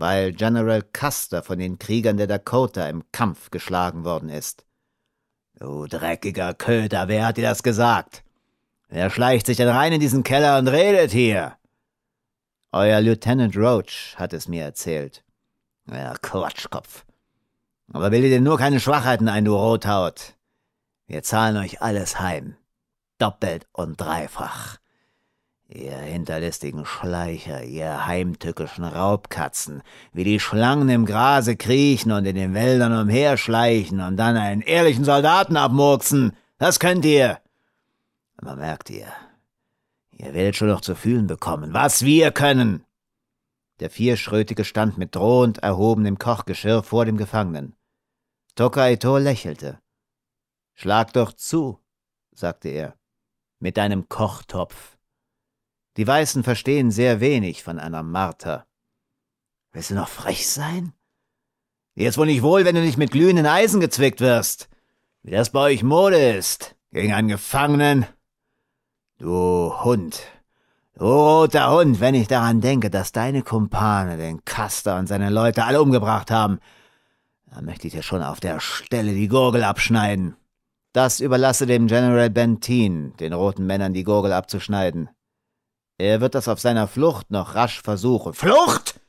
weil General Custer von den Kriegern der Dakota im Kampf geschlagen worden ist. Du dreckiger Köter, wer hat dir das gesagt? Wer schleicht sich denn rein in diesen Keller und redet hier? Euer Lieutenant Roach hat es mir erzählt. Ja, Quatschkopf. Aber bilde dir nur keine Schwachheiten ein, du Rothaut. Wir zahlen euch alles heim. Doppelt und dreifach. Ihr hinterlistigen Schleicher, ihr heimtückischen Raubkatzen, wie die Schlangen im Grase kriechen und in den Wäldern umherschleichen und dann einen ehrlichen Soldaten abmurksen, das könnt ihr. Aber merkt ihr, ihr werdet schon noch zu fühlen bekommen, was wir können. Der Vierschrötige stand mit drohend erhobenem Kochgeschirr vor dem Gefangenen. Tokaito lächelte. Schlag doch zu, sagte er, mit deinem Kochtopf. Die Weißen verstehen sehr wenig von einer Marter. Willst du noch frech sein? Dir ist wohl nicht wohl, wenn du nicht mit glühenden Eisen gezwickt wirst, wie das bei euch Mode ist, gegen einen Gefangenen. Du Hund, du roter Hund, wenn ich daran denke, dass deine Kumpane den Kaster und seine Leute alle umgebracht haben, dann möchte ich dir schon auf der Stelle die Gurgel abschneiden. Das überlasse dem General Bentin, den roten Männern die Gurgel abzuschneiden. Er wird das auf seiner Flucht noch rasch versuchen. Flucht?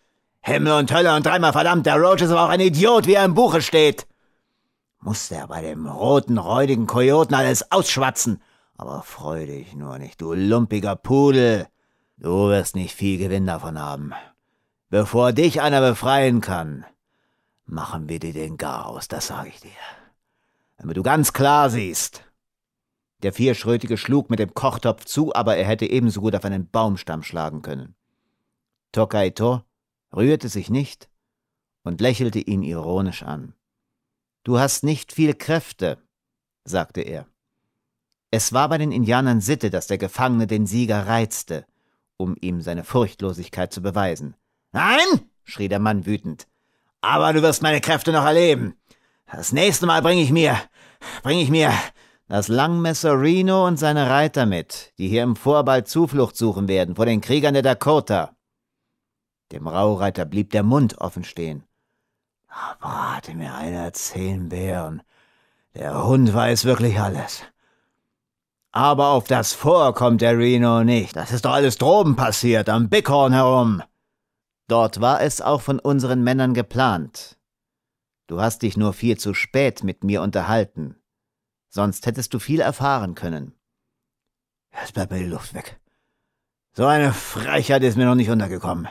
Himmel und Hölle und dreimal verdammt, der Roach ist aber auch ein Idiot, wie er im Buche steht. Muss der bei dem roten, räudigen Kojoten alles ausschwatzen. Aber freu dich nur nicht, du lumpiger Pudel. Du wirst nicht viel Gewinn davon haben. Bevor dich einer befreien kann, machen wir dir den Garaus, das sage ich dir. Damit du ganz klar siehst. Der Vierschrötige schlug mit dem Kochtopf zu, aber er hätte ebenso gut auf einen Baumstamm schlagen können. Tokaito rührte sich nicht und lächelte ihn ironisch an. Du hast nicht viel Kräfte, sagte er. Es war bei den Indianern Sitte, dass der Gefangene den Sieger reizte, um ihm seine Furchtlosigkeit zu beweisen. Nein, schrie der Mann wütend, aber du wirst meine Kräfte noch erleben. Das nächste Mal bringe ich mir, bringe ich mir das Langmesser Reno und seine Reiter mit, die hier im Vorbald Zuflucht suchen werden vor den Kriegern der Dakota. Dem Raureiter blieb der Mund offen stehen. Brate mir einer zehn Bären. Der Hund weiß wirklich alles. Aber auf das Vor kommt der Reno nicht. Das ist doch alles droben passiert, am Bighorn herum. Dort war es auch von unseren Männern geplant. Du hast dich nur viel zu spät mit mir unterhalten. Sonst hättest du viel erfahren können. Jetzt bleibt mir die Luft weg. So eine Frechheit ist mir noch nicht untergekommen.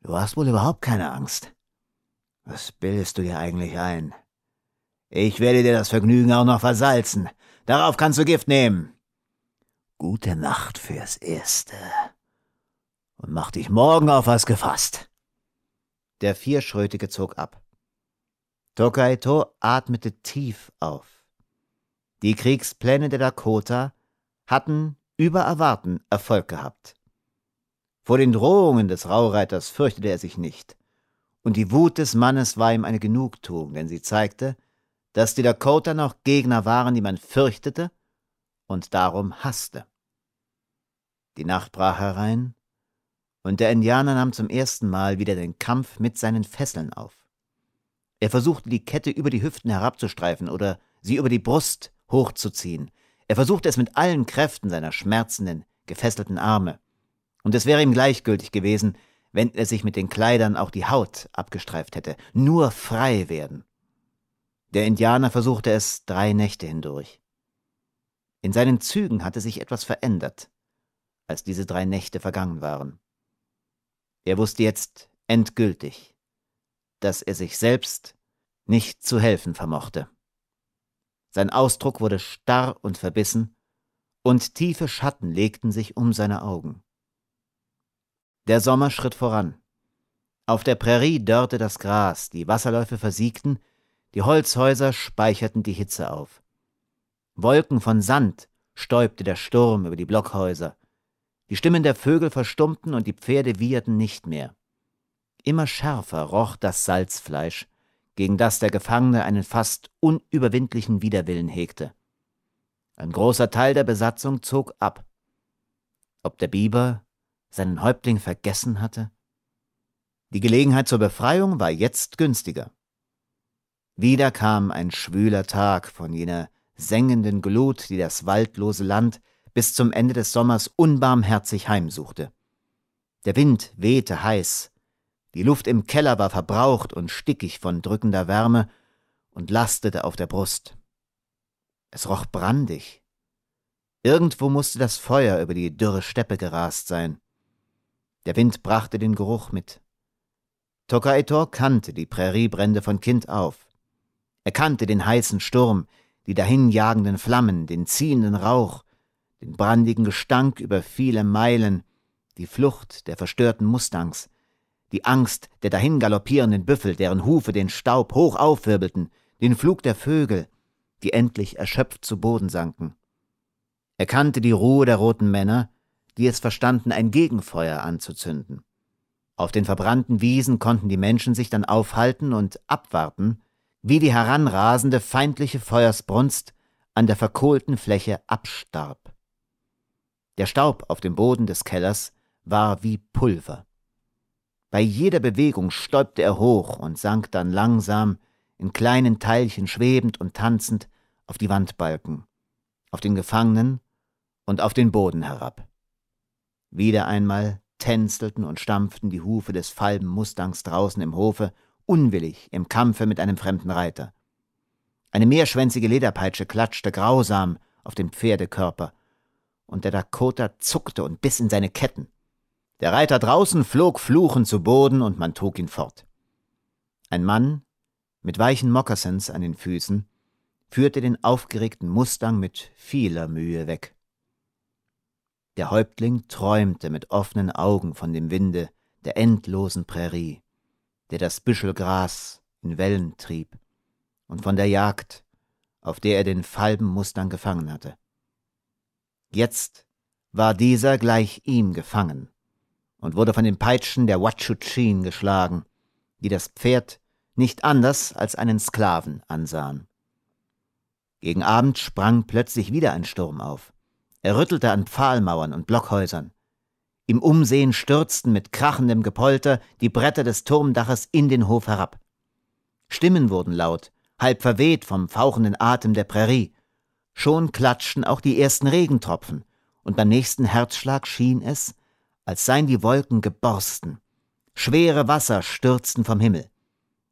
Du hast wohl überhaupt keine Angst. Was bildest du dir eigentlich ein? Ich werde dir das Vergnügen auch noch versalzen. Darauf kannst du Gift nehmen. Gute Nacht fürs Erste. Und mach dich morgen auf was gefasst. Der Vierschrötige zog ab. Tokaito atmete tief auf. Die Kriegspläne der Dakota hatten über Erwarten Erfolg gehabt. Vor den Drohungen des Raureiters fürchtete er sich nicht, und die Wut des Mannes war ihm eine Genugtuung, denn sie zeigte, dass die Dakota noch Gegner waren, die man fürchtete und darum hasste. Die Nacht brach herein, und der Indianer nahm zum ersten Mal wieder den Kampf mit seinen Fesseln auf. Er versuchte die Kette über die Hüften herabzustreifen oder sie über die Brust hochzuziehen. Er versuchte es mit allen Kräften seiner schmerzenden, gefesselten Arme und es wäre ihm gleichgültig gewesen, wenn er sich mit den Kleidern auch die Haut abgestreift hätte, nur frei werden. Der Indianer versuchte es drei Nächte hindurch. In seinen Zügen hatte sich etwas verändert, als diese drei Nächte vergangen waren. Er wusste jetzt endgültig, dass er sich selbst nicht zu helfen vermochte. Sein Ausdruck wurde starr und verbissen, und tiefe Schatten legten sich um seine Augen. Der Sommer schritt voran. Auf der Prärie dörrte das Gras, die Wasserläufe versiegten, die Holzhäuser speicherten die Hitze auf. Wolken von Sand stäubte der Sturm über die Blockhäuser. Die Stimmen der Vögel verstummten und die Pferde wieherten nicht mehr. Immer schärfer roch das Salzfleisch, gegen das der Gefangene einen fast unüberwindlichen Widerwillen hegte. Ein großer Teil der Besatzung zog ab. Ob der Biber, seinen Häuptling vergessen hatte? Die Gelegenheit zur Befreiung war jetzt günstiger. Wieder kam ein schwüler Tag von jener sengenden Glut, die das waldlose Land bis zum Ende des Sommers unbarmherzig heimsuchte. Der Wind wehte heiß, die Luft im Keller war verbraucht und stickig von drückender Wärme und lastete auf der Brust. Es roch brandig. Irgendwo musste das Feuer über die dürre Steppe gerast sein. Der Wind brachte den Geruch mit. Tokaitor kannte die Präriebrände von Kind auf. Er kannte den heißen Sturm, die dahinjagenden Flammen, den ziehenden Rauch, den brandigen Gestank über viele Meilen, die Flucht der verstörten Mustangs, die Angst der dahingaloppierenden Büffel, deren Hufe den Staub hoch aufwirbelten, den Flug der Vögel, die endlich erschöpft zu Boden sanken. Er kannte die Ruhe der roten Männer, die es verstanden, ein Gegenfeuer anzuzünden. Auf den verbrannten Wiesen konnten die Menschen sich dann aufhalten und abwarten, wie die heranrasende feindliche Feuersbrunst an der verkohlten Fläche abstarb. Der Staub auf dem Boden des Kellers war wie Pulver. Bei jeder Bewegung stäubte er hoch und sank dann langsam, in kleinen Teilchen schwebend und tanzend, auf die Wandbalken, auf den Gefangenen und auf den Boden herab. Wieder einmal tänzelten und stampften die Hufe des falben Mustangs draußen im Hofe, unwillig im Kampfe mit einem fremden Reiter. Eine mehrschwänzige Lederpeitsche klatschte grausam auf den Pferdekörper, und der Dakota zuckte und biss in seine Ketten. Der Reiter draußen flog fluchend zu Boden und man trug ihn fort. Ein Mann mit weichen Moccasins an den Füßen führte den aufgeregten Mustang mit vieler Mühe weg. Der Häuptling träumte mit offenen Augen von dem Winde der endlosen Prärie, der das Büschelgras in Wellen trieb, und von der Jagd, auf der er den falben Mustang gefangen hatte. Jetzt war dieser gleich ihm gefangen und wurde von den Peitschen der Wachuchin geschlagen, die das Pferd nicht anders als einen Sklaven ansahen. Gegen Abend sprang plötzlich wieder ein Sturm auf. Er rüttelte an Pfahlmauern und Blockhäusern. Im Umsehen stürzten mit krachendem Gepolter die Bretter des Turmdaches in den Hof herab. Stimmen wurden laut, halb verweht vom fauchenden Atem der Prärie. Schon klatschten auch die ersten Regentropfen, und beim nächsten Herzschlag schien es, als seien die Wolken geborsten. Schwere Wasser stürzten vom Himmel.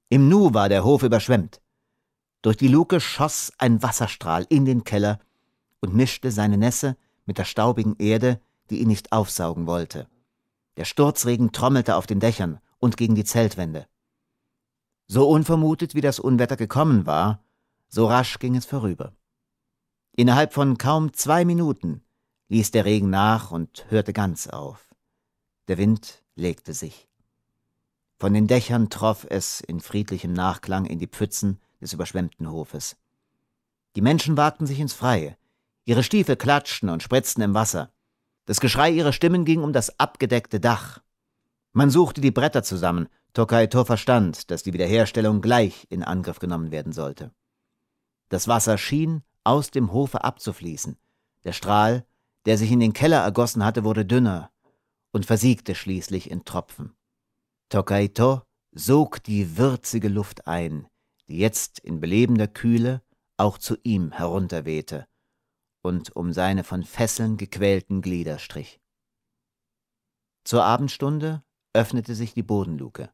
Im Nu war der Hof überschwemmt. Durch die Luke schoss ein Wasserstrahl in den Keller und mischte seine Nässe mit der staubigen Erde, die ihn nicht aufsaugen wollte. Der Sturzregen trommelte auf den Dächern und gegen die Zeltwände. So unvermutet wie das Unwetter gekommen war, so rasch ging es vorüber. Innerhalb von kaum zwei Minuten ließ der Regen nach und hörte ganz auf. Der Wind legte sich. Von den Dächern troff es in friedlichem Nachklang in die Pfützen des überschwemmten Hofes. Die Menschen wagten sich ins Freie. Ihre Stiefel klatschten und spritzten im Wasser. Das Geschrei ihrer Stimmen ging um das abgedeckte Dach. Man suchte die Bretter zusammen. Tokaito verstand, dass die Wiederherstellung gleich in Angriff genommen werden sollte. Das Wasser schien aus dem Hofe abzufließen. Der Strahl, der sich in den Keller ergossen hatte, wurde dünner und versiegte schließlich in Tropfen. Tokaito sog die würzige Luft ein, die jetzt in belebender Kühle auch zu ihm herunterwehte und um seine von Fesseln gequälten Glieder strich. Zur Abendstunde öffnete sich die Bodenluke.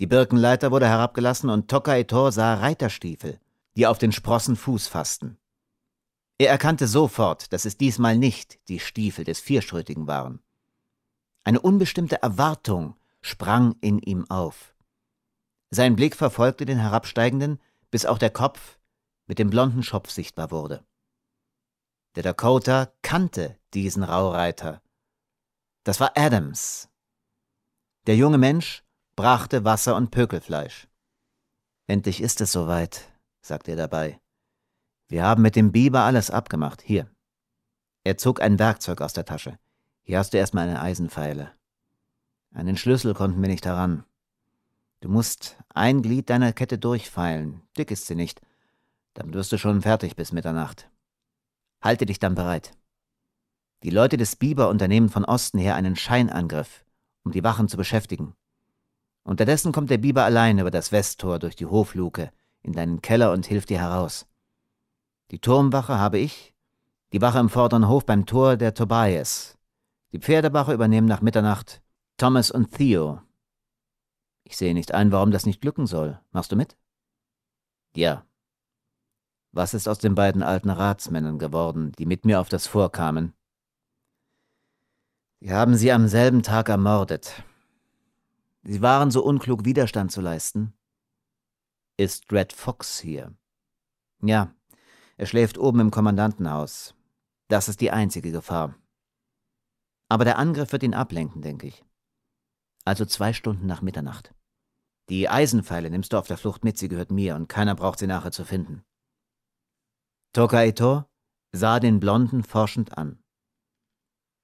Die Birkenleiter wurde herabgelassen und Tokaitor sah Reiterstiefel, die auf den Sprossen Fuß fassten. Er erkannte sofort, dass es diesmal nicht die Stiefel des Vierschrötigen waren. Eine unbestimmte Erwartung sprang in ihm auf. Sein Blick verfolgte den Herabsteigenden, bis auch der Kopf mit dem blonden Schopf sichtbar wurde. Der Dakota kannte diesen Raureiter. Das war Adams. Der junge Mensch brachte Wasser und Pökelfleisch. Endlich ist es soweit, sagte er dabei. Wir haben mit dem Biber alles abgemacht. Hier. Er zog ein Werkzeug aus der Tasche. Hier hast du erstmal eine Eisenpfeile. Einen Schlüssel konnten wir nicht heran. Du musst ein Glied deiner Kette durchfeilen. Dick ist sie nicht. Damit wirst du schon fertig bis Mitternacht. Halte dich dann bereit. Die Leute des Biber unternehmen von Osten her einen Scheinangriff, um die Wachen zu beschäftigen. Unterdessen kommt der Biber allein über das Westtor durch die Hofluke in deinen Keller und hilft dir heraus. Die Turmwache habe ich, die Wache im vorderen Hof beim Tor der Tobias. Die Pferdewache übernehmen nach Mitternacht Thomas und Theo. Ich sehe nicht ein, warum das nicht glücken soll. Machst du mit? Ja, was ist aus den beiden alten Ratsmännern geworden, die mit mir auf das Fort kamen? Die haben sie am selben Tag ermordet. Sie waren so unklug, Widerstand zu leisten. Ist Red Fox hier? Ja, er schläft oben im Kommandantenhaus. Das ist die einzige Gefahr. Aber der Angriff wird ihn ablenken, denke ich. Also zwei Stunden nach Mitternacht. Die Eisenpfeile nimmst du auf der Flucht mit, sie gehört mir und keiner braucht sie nachher zu finden. Tokaito sah den Blonden forschend an.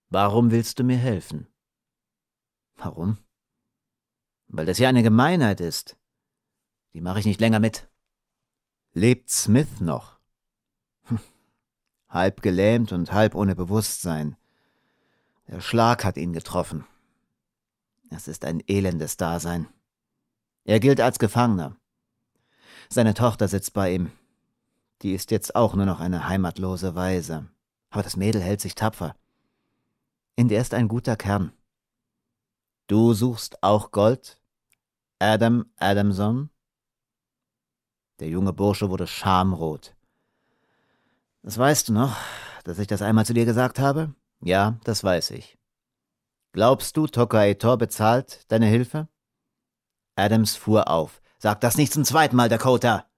Warum willst du mir helfen? Warum? Weil das ja eine Gemeinheit ist. Die mache ich nicht länger mit. Lebt Smith noch? Halb gelähmt und halb ohne Bewusstsein. Der Schlag hat ihn getroffen. Es ist ein elendes Dasein. Er gilt als Gefangener. Seine Tochter sitzt bei ihm. Die ist jetzt auch nur noch eine heimatlose Waise. Aber das Mädel hält sich tapfer. In der ist ein guter Kern. Du suchst auch Gold? Adam Adamson? Der junge Bursche wurde schamrot. Das weißt du noch, dass ich das einmal zu dir gesagt habe? Ja, das weiß ich. Glaubst du, Tokaetor bezahlt deine Hilfe? Adams fuhr auf. Sag das nicht zum zweiten Mal, Dakota!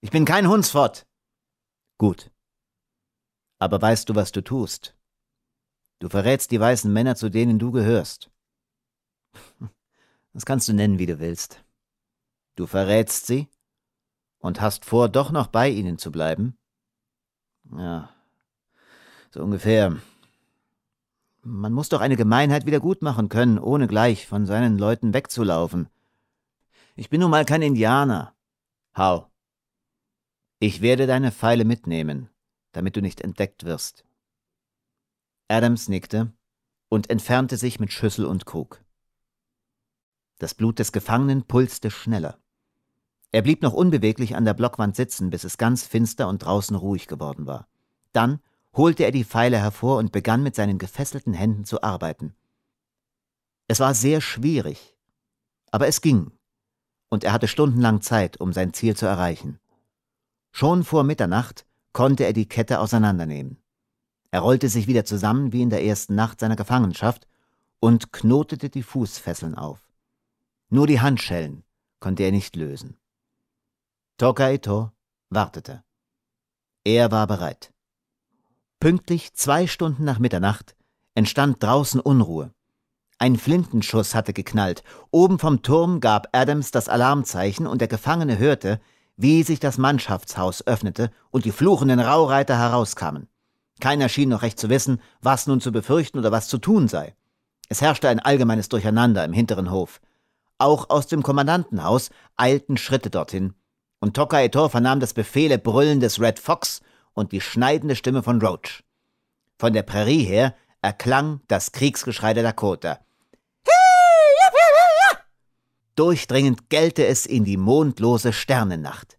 Ich bin kein Hunsfott. Gut. Aber weißt du, was du tust? Du verrätst die weißen Männer, zu denen du gehörst. Das kannst du nennen, wie du willst. Du verrätst sie und hast vor, doch noch bei ihnen zu bleiben? Ja, so ungefähr. Man muss doch eine Gemeinheit wieder gut machen können, ohne gleich von seinen Leuten wegzulaufen. Ich bin nun mal kein Indianer. Hau. Ich werde deine Pfeile mitnehmen, damit du nicht entdeckt wirst. Adams nickte und entfernte sich mit Schüssel und Krug. Das Blut des Gefangenen pulste schneller. Er blieb noch unbeweglich an der Blockwand sitzen, bis es ganz finster und draußen ruhig geworden war. Dann holte er die Pfeile hervor und begann mit seinen gefesselten Händen zu arbeiten. Es war sehr schwierig, aber es ging, und er hatte stundenlang Zeit, um sein Ziel zu erreichen. Schon vor Mitternacht konnte er die Kette auseinandernehmen. Er rollte sich wieder zusammen wie in der ersten Nacht seiner Gefangenschaft und knotete die Fußfesseln auf. Nur die Handschellen konnte er nicht lösen. Tokaito wartete. Er war bereit. Pünktlich zwei Stunden nach Mitternacht entstand draußen Unruhe. Ein Flintenschuss hatte geknallt. Oben vom Turm gab Adams das Alarmzeichen und der Gefangene hörte, wie sich das Mannschaftshaus öffnete und die fluchenden Raureiter herauskamen. Keiner schien noch recht zu wissen, was nun zu befürchten oder was zu tun sei. Es herrschte ein allgemeines Durcheinander im hinteren Hof. Auch aus dem Kommandantenhaus eilten Schritte dorthin, und Tokaitor vernahm das Befehle Brüllen des Red Fox und die schneidende Stimme von Roach. Von der Prärie her erklang das Kriegsgeschrei der Dakota. Durchdringend gellte es in die mondlose Sternennacht.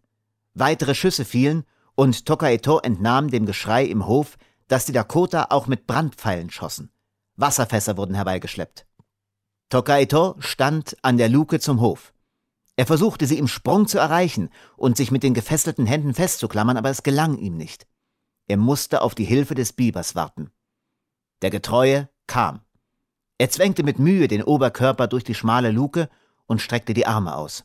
Weitere Schüsse fielen, und Tokaito entnahm dem Geschrei im Hof, dass die Dakota auch mit Brandpfeilen schossen. Wasserfässer wurden herbeigeschleppt. Tokaito stand an der Luke zum Hof. Er versuchte sie im Sprung zu erreichen und sich mit den gefesselten Händen festzuklammern, aber es gelang ihm nicht. Er musste auf die Hilfe des Bibers warten. Der Getreue kam. Er zwängte mit Mühe den Oberkörper durch die schmale Luke und streckte die Arme aus.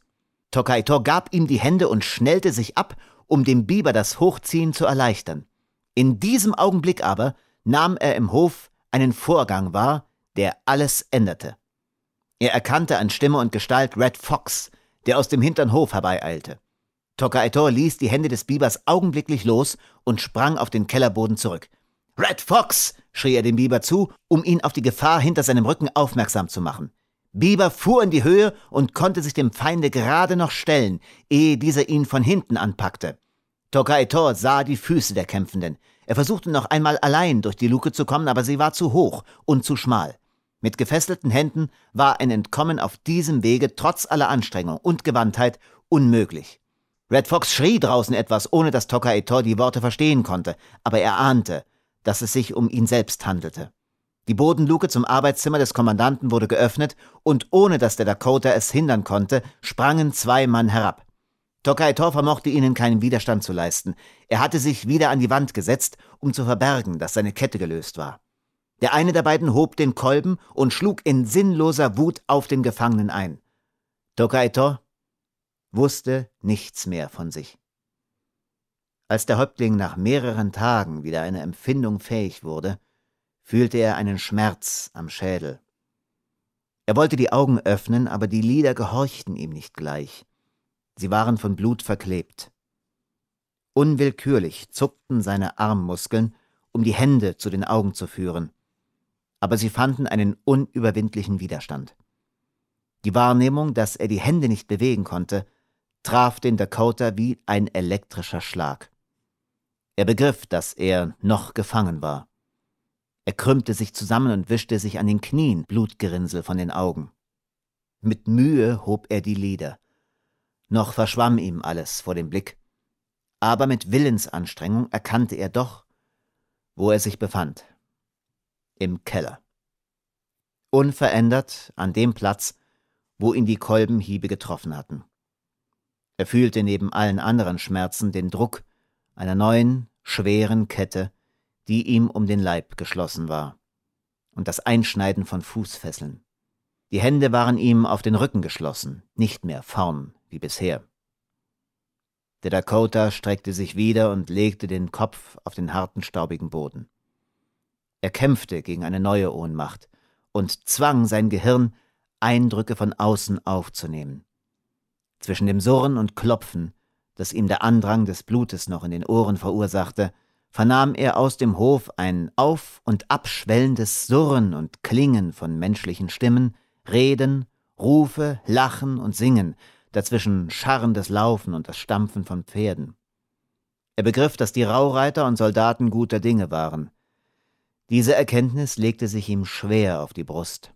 Tokaitor gab ihm die Hände und schnellte sich ab, um dem Biber das Hochziehen zu erleichtern. In diesem Augenblick aber nahm er im Hof einen Vorgang wahr, der alles änderte. Er erkannte an Stimme und Gestalt Red Fox, der aus dem hintern Hof herbeieilte. Tokaitor ließ die Hände des Bibers augenblicklich los und sprang auf den Kellerboden zurück. Red Fox! schrie er dem Biber zu, um ihn auf die Gefahr hinter seinem Rücken aufmerksam zu machen. Biber fuhr in die Höhe und konnte sich dem Feinde gerade noch stellen, ehe dieser ihn von hinten anpackte. Tokaitor sah die Füße der Kämpfenden. Er versuchte noch einmal allein durch die Luke zu kommen, aber sie war zu hoch und zu schmal. Mit gefesselten Händen war ein Entkommen auf diesem Wege trotz aller Anstrengung und Gewandtheit unmöglich. Red Fox schrie draußen etwas, ohne dass Tokaitor die Worte verstehen konnte, aber er ahnte, dass es sich um ihn selbst handelte. Die Bodenluke zum Arbeitszimmer des Kommandanten wurde geöffnet, und ohne dass der Dakota es hindern konnte, sprangen zwei Mann herab. Tokaitor vermochte ihnen keinen Widerstand zu leisten. Er hatte sich wieder an die Wand gesetzt, um zu verbergen, dass seine Kette gelöst war. Der eine der beiden hob den Kolben und schlug in sinnloser Wut auf den Gefangenen ein. Tokaitor wusste nichts mehr von sich. Als der Häuptling nach mehreren Tagen wieder einer Empfindung fähig wurde, fühlte er einen Schmerz am Schädel. Er wollte die Augen öffnen, aber die Lider gehorchten ihm nicht gleich. Sie waren von Blut verklebt. Unwillkürlich zuckten seine Armmuskeln, um die Hände zu den Augen zu führen, aber sie fanden einen unüberwindlichen Widerstand. Die Wahrnehmung, dass er die Hände nicht bewegen konnte, traf den Dakota wie ein elektrischer Schlag. Er begriff, dass er noch gefangen war. Er krümmte sich zusammen und wischte sich an den Knien Blutgerinnsel von den Augen. Mit Mühe hob er die Lider. Noch verschwamm ihm alles vor dem Blick, aber mit Willensanstrengung erkannte er doch, wo er sich befand. Im Keller. Unverändert an dem Platz, wo ihn die Kolbenhiebe getroffen hatten. Er fühlte neben allen anderen Schmerzen den Druck einer neuen, schweren Kette, die ihm um den Leib geschlossen war, und das Einschneiden von Fußfesseln. Die Hände waren ihm auf den Rücken geschlossen, nicht mehr vorn wie bisher. Der Dakota streckte sich wieder und legte den Kopf auf den harten, staubigen Boden. Er kämpfte gegen eine neue Ohnmacht und zwang sein Gehirn, Eindrücke von außen aufzunehmen. Zwischen dem Surren und Klopfen, das ihm der Andrang des Blutes noch in den Ohren verursachte, vernahm er aus dem Hof ein auf und abschwellendes Surren und Klingen von menschlichen Stimmen, Reden, Rufe, Lachen und Singen, dazwischen scharrendes Laufen und das Stampfen von Pferden. Er begriff, dass die Raureiter und Soldaten guter Dinge waren. Diese Erkenntnis legte sich ihm schwer auf die Brust.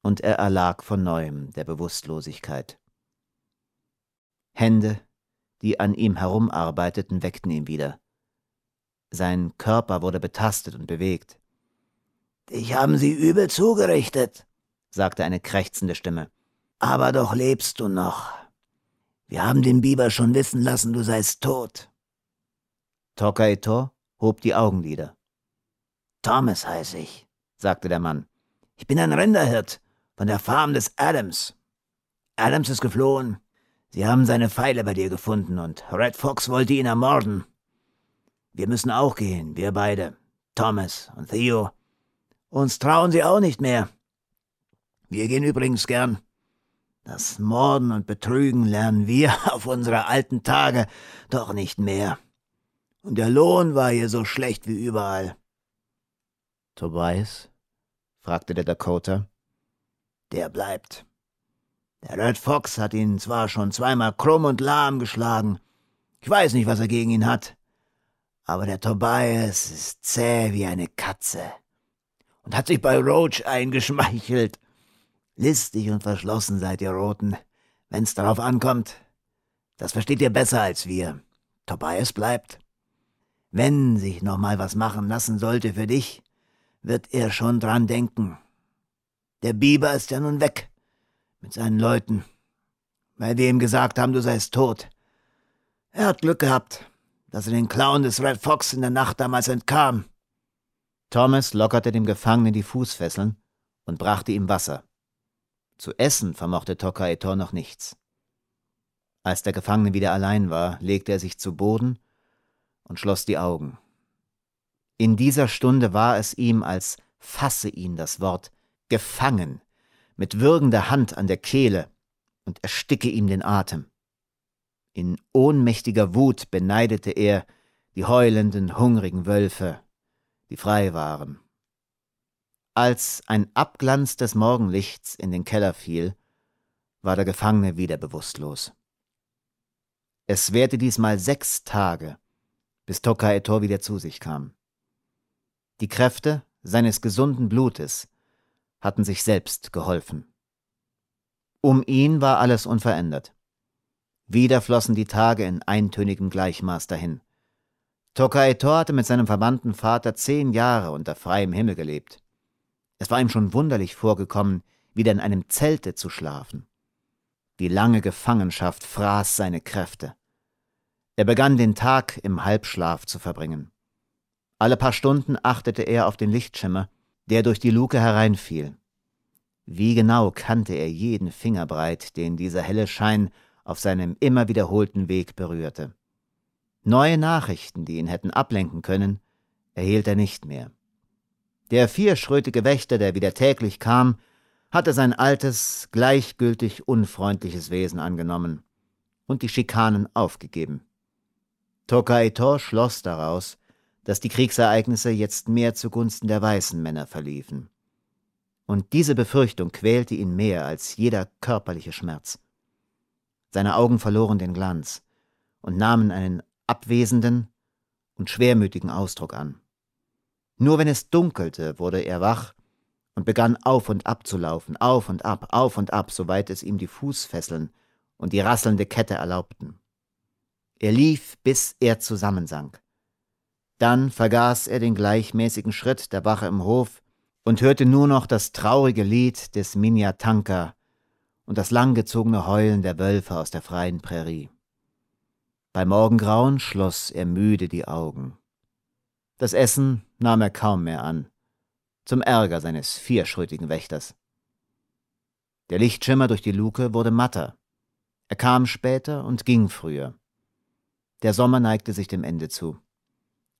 Und er erlag von neuem der Bewusstlosigkeit. Hände, die an ihm herumarbeiteten, weckten ihn wieder. Sein Körper wurde betastet und bewegt. Dich haben sie übel zugerichtet, sagte eine krächzende Stimme. Aber doch lebst du noch. Wir haben den Biber schon wissen lassen, du seist tot. Tokaitor hob die Augenlider. Thomas heiß ich, sagte der Mann. Ich bin ein Rinderhirt von der Farm des Adams. Adams ist geflohen. Sie haben seine Pfeile bei dir gefunden und Red Fox wollte ihn ermorden. Wir müssen auch gehen, wir beide, Thomas und Theo. Uns trauen sie auch nicht mehr. Wir gehen übrigens gern. Das Morden und Betrügen lernen wir auf unsere alten Tage doch nicht mehr. Und der Lohn war hier so schlecht wie überall. Tobias? fragte der Dakota. Der bleibt. Der Red Fox hat ihn zwar schon zweimal krumm und lahm geschlagen. Ich weiß nicht, was er gegen ihn hat. Aber der Tobias ist zäh wie eine Katze und hat sich bei Roach eingeschmeichelt. Listig und verschlossen seid ihr Roten, wenn's darauf ankommt. Das versteht ihr besser als wir. Tobias bleibt. Wenn sich noch mal was machen lassen sollte für dich, wird er schon dran denken. Der Biber ist ja nun weg mit seinen Leuten, weil wir ihm gesagt haben, du seist tot. Er hat Glück gehabt, dass er den Clown des Red Fox in der Nacht damals entkam. Thomas lockerte dem Gefangenen die Fußfesseln und brachte ihm Wasser. Zu essen vermochte Tokaitor noch nichts. Als der Gefangene wieder allein war, legte er sich zu Boden und schloss die Augen. In dieser Stunde war es ihm, als fasse ihn das Wort gefangen, mit würgender Hand an der Kehle und ersticke ihm den Atem. In ohnmächtiger Wut beneidete er die heulenden, hungrigen Wölfe, die frei waren als ein Abglanz des Morgenlichts in den Keller fiel, war der Gefangene wieder bewusstlos. Es währte diesmal sechs Tage, bis Tokaetor wieder zu sich kam. Die Kräfte seines gesunden Blutes hatten sich selbst geholfen. Um ihn war alles unverändert. Wieder flossen die Tage in eintönigem Gleichmaß dahin. Tokaetor hatte mit seinem verbannten Vater zehn Jahre unter freiem Himmel gelebt. Es war ihm schon wunderlich vorgekommen, wieder in einem Zelte zu schlafen. Die lange Gefangenschaft fraß seine Kräfte. Er begann den Tag im Halbschlaf zu verbringen. Alle paar Stunden achtete er auf den Lichtschimmer, der durch die Luke hereinfiel. Wie genau kannte er jeden Fingerbreit, den dieser helle Schein auf seinem immer wiederholten Weg berührte. Neue Nachrichten, die ihn hätten ablenken können, erhielt er nicht mehr. Der vierschrötige Wächter, der wieder täglich kam, hatte sein altes, gleichgültig unfreundliches Wesen angenommen und die Schikanen aufgegeben. Tokaitor schloss daraus, dass die Kriegsereignisse jetzt mehr zugunsten der weißen Männer verliefen. Und diese Befürchtung quälte ihn mehr als jeder körperliche Schmerz. Seine Augen verloren den Glanz und nahmen einen abwesenden und schwermütigen Ausdruck an. Nur wenn es dunkelte, wurde er wach und begann auf und ab zu laufen, auf und ab, auf und ab, soweit es ihm die Fußfesseln und die rasselnde Kette erlaubten. Er lief, bis er zusammensank. Dann vergaß er den gleichmäßigen Schritt der Wache im Hof und hörte nur noch das traurige Lied des Minyatanka und das langgezogene Heulen der Wölfe aus der freien Prärie. Bei Morgengrauen schloss er müde die Augen. Das Essen nahm er kaum mehr an, zum Ärger seines vierschrötigen Wächters. Der Lichtschimmer durch die Luke wurde matter. Er kam später und ging früher. Der Sommer neigte sich dem Ende zu.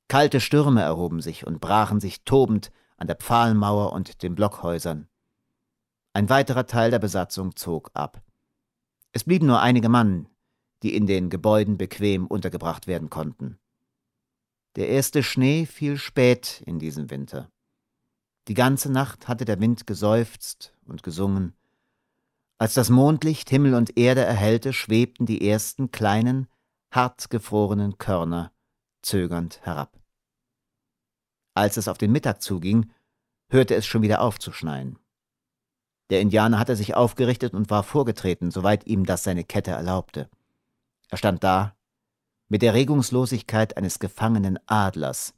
Kalte Stürme erhoben sich und brachen sich tobend an der Pfahlmauer und den Blockhäusern. Ein weiterer Teil der Besatzung zog ab. Es blieben nur einige Mann, die in den Gebäuden bequem untergebracht werden konnten. Der erste Schnee fiel spät in diesem Winter. Die ganze Nacht hatte der Wind geseufzt und gesungen. Als das Mondlicht Himmel und Erde erhellte, schwebten die ersten kleinen, hartgefrorenen Körner zögernd herab. Als es auf den Mittag zuging, hörte es schon wieder auf zu schneien. Der Indianer hatte sich aufgerichtet und war vorgetreten, soweit ihm das seine Kette erlaubte. Er stand da, mit der Regungslosigkeit eines gefangenen Adlers,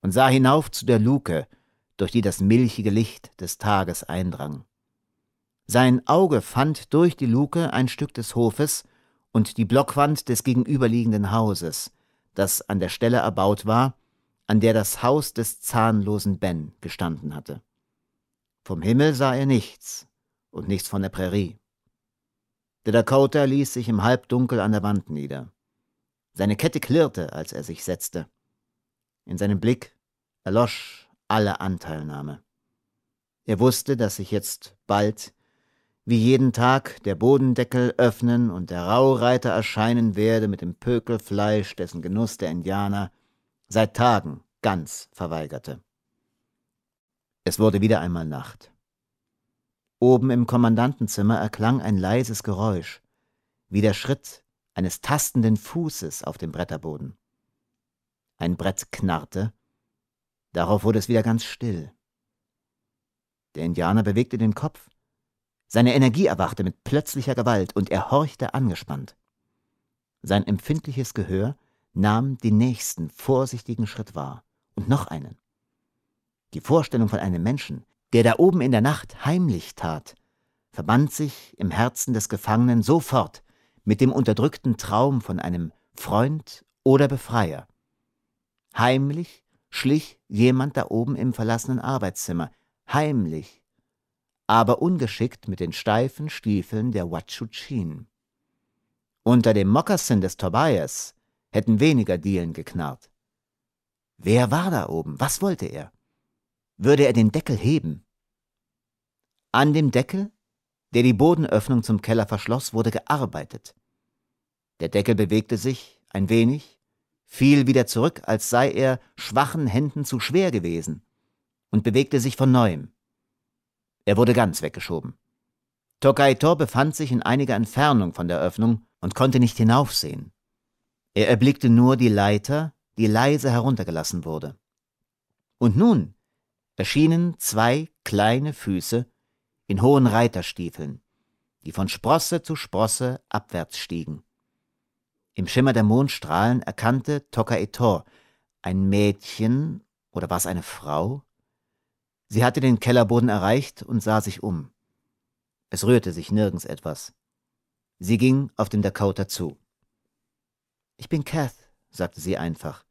und sah hinauf zu der Luke, durch die das milchige Licht des Tages eindrang. Sein Auge fand durch die Luke ein Stück des Hofes und die Blockwand des gegenüberliegenden Hauses, das an der Stelle erbaut war, an der das Haus des zahnlosen Ben gestanden hatte. Vom Himmel sah er nichts und nichts von der Prärie. Der Dakota ließ sich im Halbdunkel an der Wand nieder. Seine Kette klirrte, als er sich setzte. In seinem Blick erlosch alle Anteilnahme. Er wusste, dass sich jetzt bald, wie jeden Tag, der Bodendeckel öffnen und der Raureiter erscheinen werde mit dem Pökelfleisch, dessen Genuss der Indianer seit Tagen ganz verweigerte. Es wurde wieder einmal Nacht. Oben im Kommandantenzimmer erklang ein leises Geräusch, wie der Schritt eines tastenden Fußes auf dem Bretterboden. Ein Brett knarrte, Darauf wurde es wieder ganz still. Der Indianer bewegte den Kopf. Seine Energie erwachte mit plötzlicher Gewalt und er horchte angespannt. Sein empfindliches Gehör nahm den nächsten vorsichtigen Schritt wahr und noch einen. Die Vorstellung von einem Menschen, der da oben in der Nacht heimlich tat, verband sich im Herzen des Gefangenen sofort mit dem unterdrückten Traum von einem Freund oder Befreier. Heimlich schlich jemand da oben im verlassenen Arbeitszimmer, heimlich, aber ungeschickt mit den steifen Stiefeln der Wachuchin. Unter dem Mokassin des Tobias hätten weniger Dielen geknarrt. Wer war da oben? Was wollte er? Würde er den Deckel heben? An dem Deckel, der die Bodenöffnung zum Keller verschloss, wurde gearbeitet. Der Deckel bewegte sich ein wenig, fiel wieder zurück, als sei er schwachen Händen zu schwer gewesen, und bewegte sich von neuem. Er wurde ganz weggeschoben. Tokaitor befand sich in einiger Entfernung von der Öffnung und konnte nicht hinaufsehen. Er erblickte nur die Leiter, die leise heruntergelassen wurde. Und nun erschienen zwei kleine Füße in hohen Reiterstiefeln, die von Sprosse zu Sprosse abwärts stiegen. Im Schimmer der Mondstrahlen erkannte Tokaetor ein Mädchen oder war es eine Frau? Sie hatte den Kellerboden erreicht und sah sich um. Es rührte sich nirgends etwas. Sie ging auf den Dakota zu. Ich bin Kath, sagte sie einfach,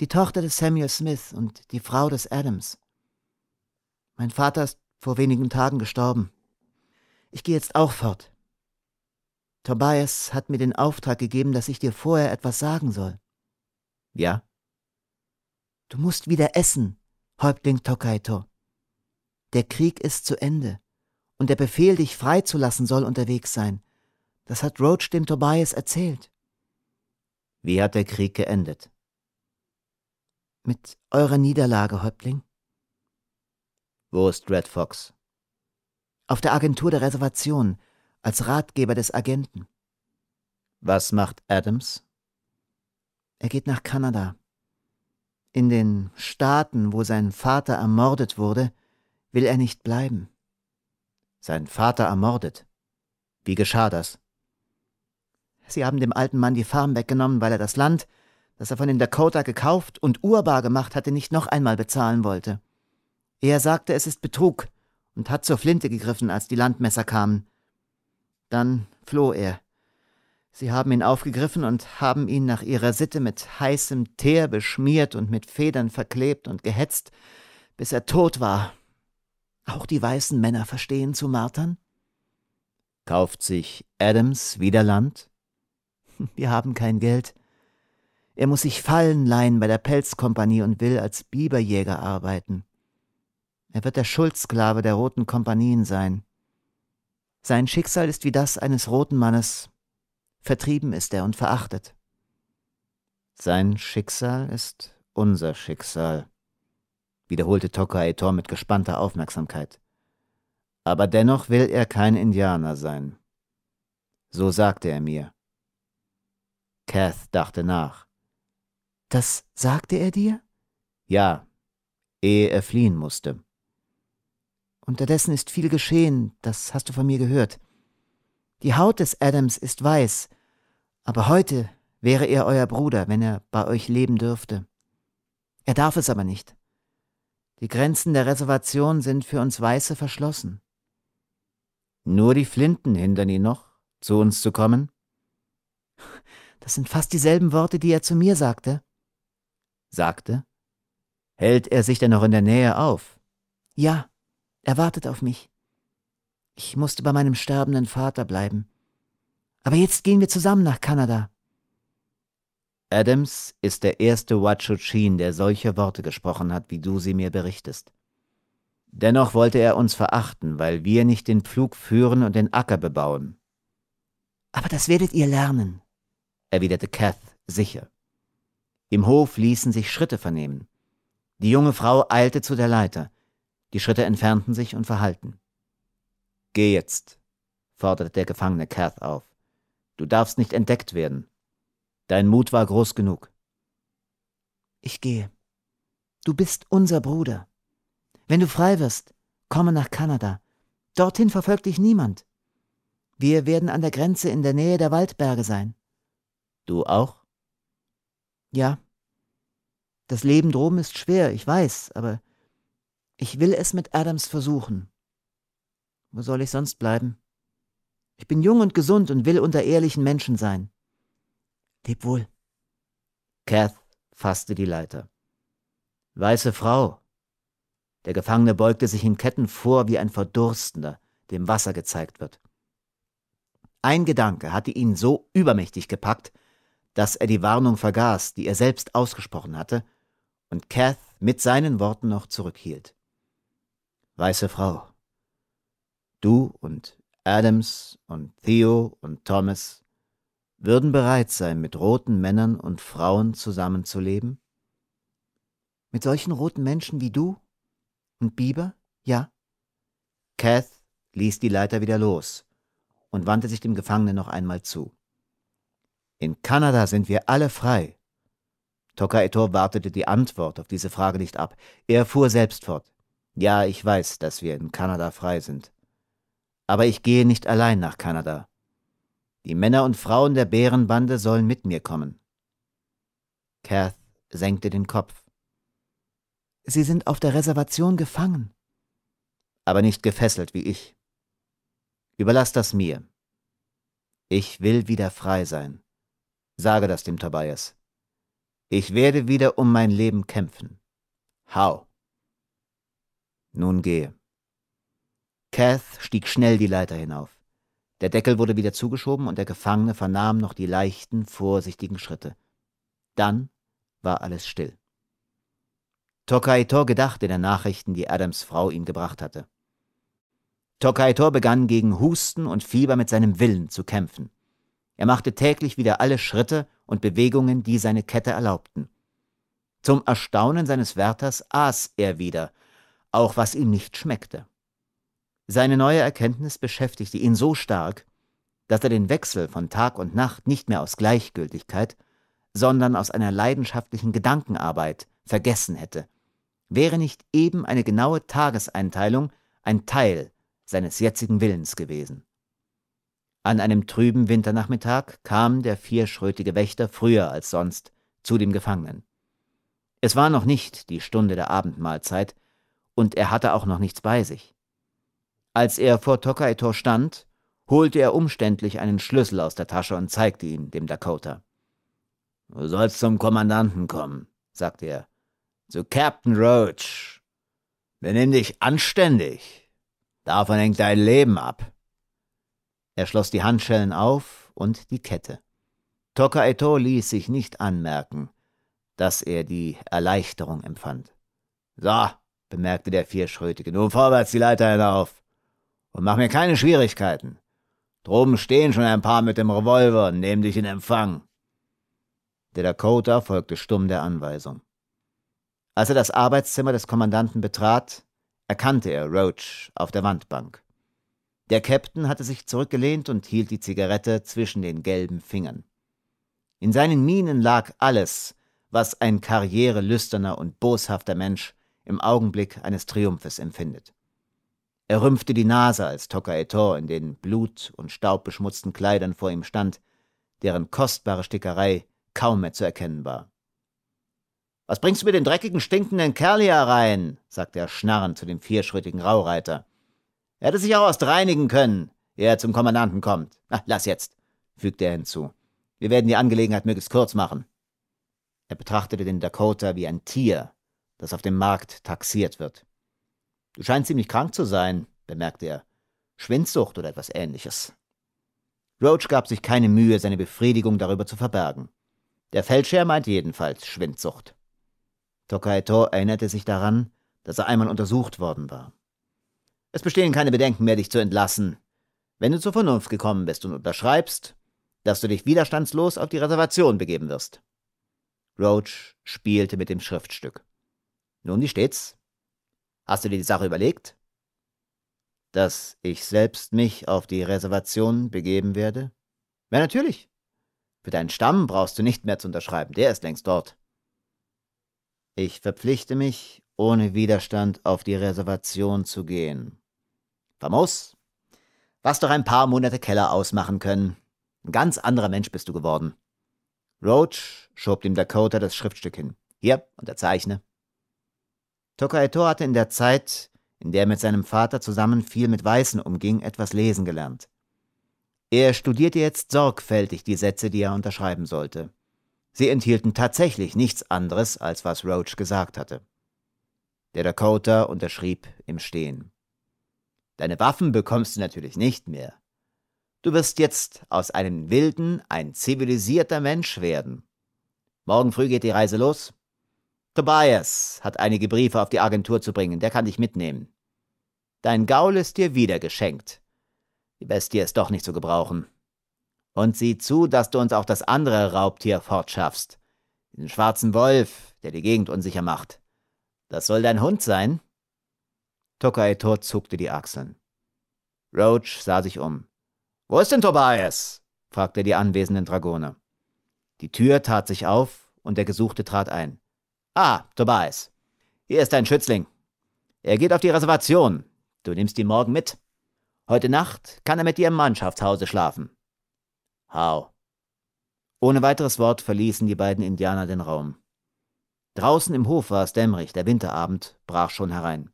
die Tochter des Samuel Smith und die Frau des Adams. Mein Vater ist vor wenigen Tagen gestorben. Ich gehe jetzt auch fort. Tobias hat mir den Auftrag gegeben, dass ich dir vorher etwas sagen soll. Ja? Du musst wieder essen, Häuptling Tokaito. Der Krieg ist zu Ende, und der Befehl, dich freizulassen, soll unterwegs sein. Das hat Roach dem Tobias erzählt. Wie hat der Krieg geendet? Mit eurer Niederlage, Häuptling. Wo ist Red Fox? Auf der Agentur der Reservation, als Ratgeber des Agenten. Was macht Adams? Er geht nach Kanada. In den Staaten, wo sein Vater ermordet wurde, will er nicht bleiben. Sein Vater ermordet. Wie geschah das? Sie haben dem alten Mann die Farm weggenommen, weil er das Land, das er von den Dakota gekauft und urbar gemacht hatte, nicht noch einmal bezahlen wollte. Er sagte, es ist Betrug und hat zur Flinte gegriffen, als die Landmesser kamen. Dann floh er. Sie haben ihn aufgegriffen und haben ihn nach ihrer Sitte mit heißem Teer beschmiert und mit Federn verklebt und gehetzt, bis er tot war. Auch die weißen Männer verstehen zu martern? Kauft sich Adams wieder Land? Wir haben kein Geld. Er muss sich Fallen leihen bei der Pelzkompanie und will als Biberjäger arbeiten. Er wird der Schuldsklave der roten Kompanien sein. Sein Schicksal ist wie das eines roten Mannes. Vertrieben ist er und verachtet. Sein Schicksal ist unser Schicksal, wiederholte Tokaetor mit gespannter Aufmerksamkeit. Aber dennoch will er kein Indianer sein. So sagte er mir. Kath dachte nach. Das sagte er dir? Ja, ehe er fliehen musste. Unterdessen ist viel geschehen, das hast du von mir gehört. Die Haut des Adams ist weiß, aber heute wäre er euer Bruder, wenn er bei euch leben dürfte. Er darf es aber nicht. Die Grenzen der Reservation sind für uns Weiße verschlossen. Nur die Flinten hindern ihn noch, zu uns zu kommen? Das sind fast dieselben Worte, die er zu mir sagte. Sagte? Hält er sich denn noch in der Nähe auf? Ja, er wartet auf mich. Ich musste bei meinem sterbenden Vater bleiben. Aber jetzt gehen wir zusammen nach Kanada. Adams ist der erste Wachochin, der solche Worte gesprochen hat, wie du sie mir berichtest. Dennoch wollte er uns verachten, weil wir nicht den Pflug führen und den Acker bebauen. Aber das werdet ihr lernen, erwiderte Kath sicher. Im Hof ließen sich Schritte vernehmen. Die junge Frau eilte zu der Leiter. Die Schritte entfernten sich und verhallten. Geh jetzt, forderte der Gefangene Kath auf. Du darfst nicht entdeckt werden. Dein Mut war groß genug. Ich gehe. Du bist unser Bruder. Wenn du frei wirst, komme nach Kanada. Dorthin verfolgt dich niemand. Wir werden an der Grenze in der Nähe der Waldberge sein. Du auch? Ja. Das Leben droben ist schwer, ich weiß, aber ich will es mit Adams versuchen. Wo soll ich sonst bleiben? Ich bin jung und gesund und will unter ehrlichen Menschen sein. Leb wohl. Kath fasste die Leiter. Weiße Frau. Der Gefangene beugte sich in Ketten vor wie ein Verdurstender, dem Wasser gezeigt wird. Ein Gedanke hatte ihn so übermächtig gepackt, dass er die Warnung vergaß, die er selbst ausgesprochen hatte, und Kath mit seinen Worten noch zurückhielt. Weiße Frau, du und Adams und Theo und Thomas würden bereit sein, mit roten Männern und Frauen zusammenzuleben? Mit solchen roten Menschen wie du? Und Bieber? Ja. Kath ließ die Leiter wieder los und wandte sich dem Gefangenen noch einmal zu. In Kanada sind wir alle frei. Tokaetor wartete die Antwort auf diese Frage nicht ab. Er fuhr selbst fort. Ja, ich weiß, dass wir in Kanada frei sind. Aber ich gehe nicht allein nach Kanada. Die Männer und Frauen der Bärenbande sollen mit mir kommen. Kath senkte den Kopf. Sie sind auf der Reservation gefangen. Aber nicht gefesselt wie ich. Überlass das mir. Ich will wieder frei sein. Sage das dem Tobias. Ich werde wieder um mein Leben kämpfen. Hau. Nun gehe. Kath stieg schnell die Leiter hinauf. Der Deckel wurde wieder zugeschoben und der Gefangene vernahm noch die leichten, vorsichtigen Schritte. Dann war alles still. Tokaitor gedachte der Nachrichten, die Adams Frau ihm gebracht hatte. Tokaitor begann gegen Husten und Fieber mit seinem Willen zu kämpfen. Er machte täglich wieder alle Schritte und Bewegungen, die seine Kette erlaubten. Zum Erstaunen seines Wärters aß er wieder, auch was ihm nicht schmeckte. Seine neue Erkenntnis beschäftigte ihn so stark, dass er den Wechsel von Tag und Nacht nicht mehr aus Gleichgültigkeit, sondern aus einer leidenschaftlichen Gedankenarbeit vergessen hätte, wäre nicht eben eine genaue Tageseinteilung ein Teil seines jetzigen Willens gewesen. An einem trüben Winternachmittag kam der vierschrötige Wächter früher als sonst zu dem Gefangenen. Es war noch nicht die Stunde der Abendmahlzeit, und er hatte auch noch nichts bei sich. Als er vor Tokaitor stand, holte er umständlich einen Schlüssel aus der Tasche und zeigte ihn dem Dakota. Du sollst zum Kommandanten kommen, sagte er. Zu Captain Roach. Benimm dich anständig. Davon hängt dein Leben ab. Er schloss die Handschellen auf und die Kette. Tokaeto ließ sich nicht anmerken, dass er die Erleichterung empfand. So, bemerkte der Vierschrötige, nun vorwärts die Leiter hinauf. Und mach mir keine Schwierigkeiten. Droben stehen schon ein paar mit dem Revolver und nehmen dich in Empfang. Der Dakota folgte stumm der Anweisung. Als er das Arbeitszimmer des Kommandanten betrat, erkannte er Roach auf der Wandbank. Der Captain hatte sich zurückgelehnt und hielt die Zigarette zwischen den gelben Fingern. In seinen Mienen lag alles, was ein karrierelüsterner und boshafter Mensch im Augenblick eines Triumphes empfindet. Er rümpfte die Nase, als Tokaetor in den blut- und staubbeschmutzten Kleidern vor ihm stand, deren kostbare Stickerei kaum mehr zu erkennen war. Was bringst du mit dem dreckigen, stinkenden Kerl hier rein? sagte er schnarrend zu dem vierschrittigen Raureiter. Er hätte sich auch erst reinigen können, ehe er zum Kommandanten kommt. Na, lass jetzt, fügte er hinzu. Wir werden die Angelegenheit möglichst kurz machen. Er betrachtete den Dakota wie ein Tier, das auf dem Markt taxiert wird. Du scheinst ziemlich krank zu sein, bemerkte er. Schwindsucht oder etwas ähnliches. Roach gab sich keine Mühe, seine Befriedigung darüber zu verbergen. Der Feldherr meinte jedenfalls Schwindsucht. Tokaito erinnerte sich daran, dass er einmal untersucht worden war. Es bestehen keine Bedenken mehr, dich zu entlassen, wenn du zur Vernunft gekommen bist und unterschreibst, dass du dich widerstandslos auf die Reservation begeben wirst. Roach spielte mit dem Schriftstück. Nun, wie steht's? Hast du dir die Sache überlegt? Dass ich selbst mich auf die Reservation begeben werde? Ja, natürlich. Für deinen Stamm brauchst du nicht mehr zu unterschreiben, der ist längst dort. Ich verpflichte mich, ohne Widerstand auf die Reservation zu gehen. Famos, was doch ein paar Monate Keller ausmachen können. Ein ganz anderer Mensch bist du geworden. Roach schob dem Dakota das Schriftstück hin. Hier, unterzeichne. Tokaito hatte in der Zeit, in der er mit seinem Vater zusammen viel mit Weißen umging, etwas lesen gelernt. Er studierte jetzt sorgfältig die Sätze, die er unterschreiben sollte. Sie enthielten tatsächlich nichts anderes, als was Roach gesagt hatte. Der Dakota unterschrieb im Stehen. Deine Waffen bekommst du natürlich nicht mehr. Du wirst jetzt aus einem Wilden ein zivilisierter Mensch werden. Morgen früh geht die Reise los. Tobias hat einige Briefe auf die Agentur zu bringen, der kann dich mitnehmen. Dein Gaul ist dir wieder geschenkt. Die Bestie ist doch nicht zu gebrauchen. Und sieh zu, dass du uns auch das andere Raubtier fortschaffst. Den schwarzen Wolf, der die Gegend unsicher macht. Das soll dein Hund sein? Tokaito zuckte die Achseln. Roach sah sich um. Wo ist denn Tobias? fragte die anwesenden Dragoner. Die Tür tat sich auf und der Gesuchte trat ein. Ah, Tobias. Hier ist dein Schützling. Er geht auf die Reservation. Du nimmst ihn morgen mit. Heute Nacht kann er mit dir im Mannschaftshause schlafen. Hau. Ohne weiteres Wort verließen die beiden Indianer den Raum. Draußen im Hof war es dämmerig, der Winterabend brach schon herein.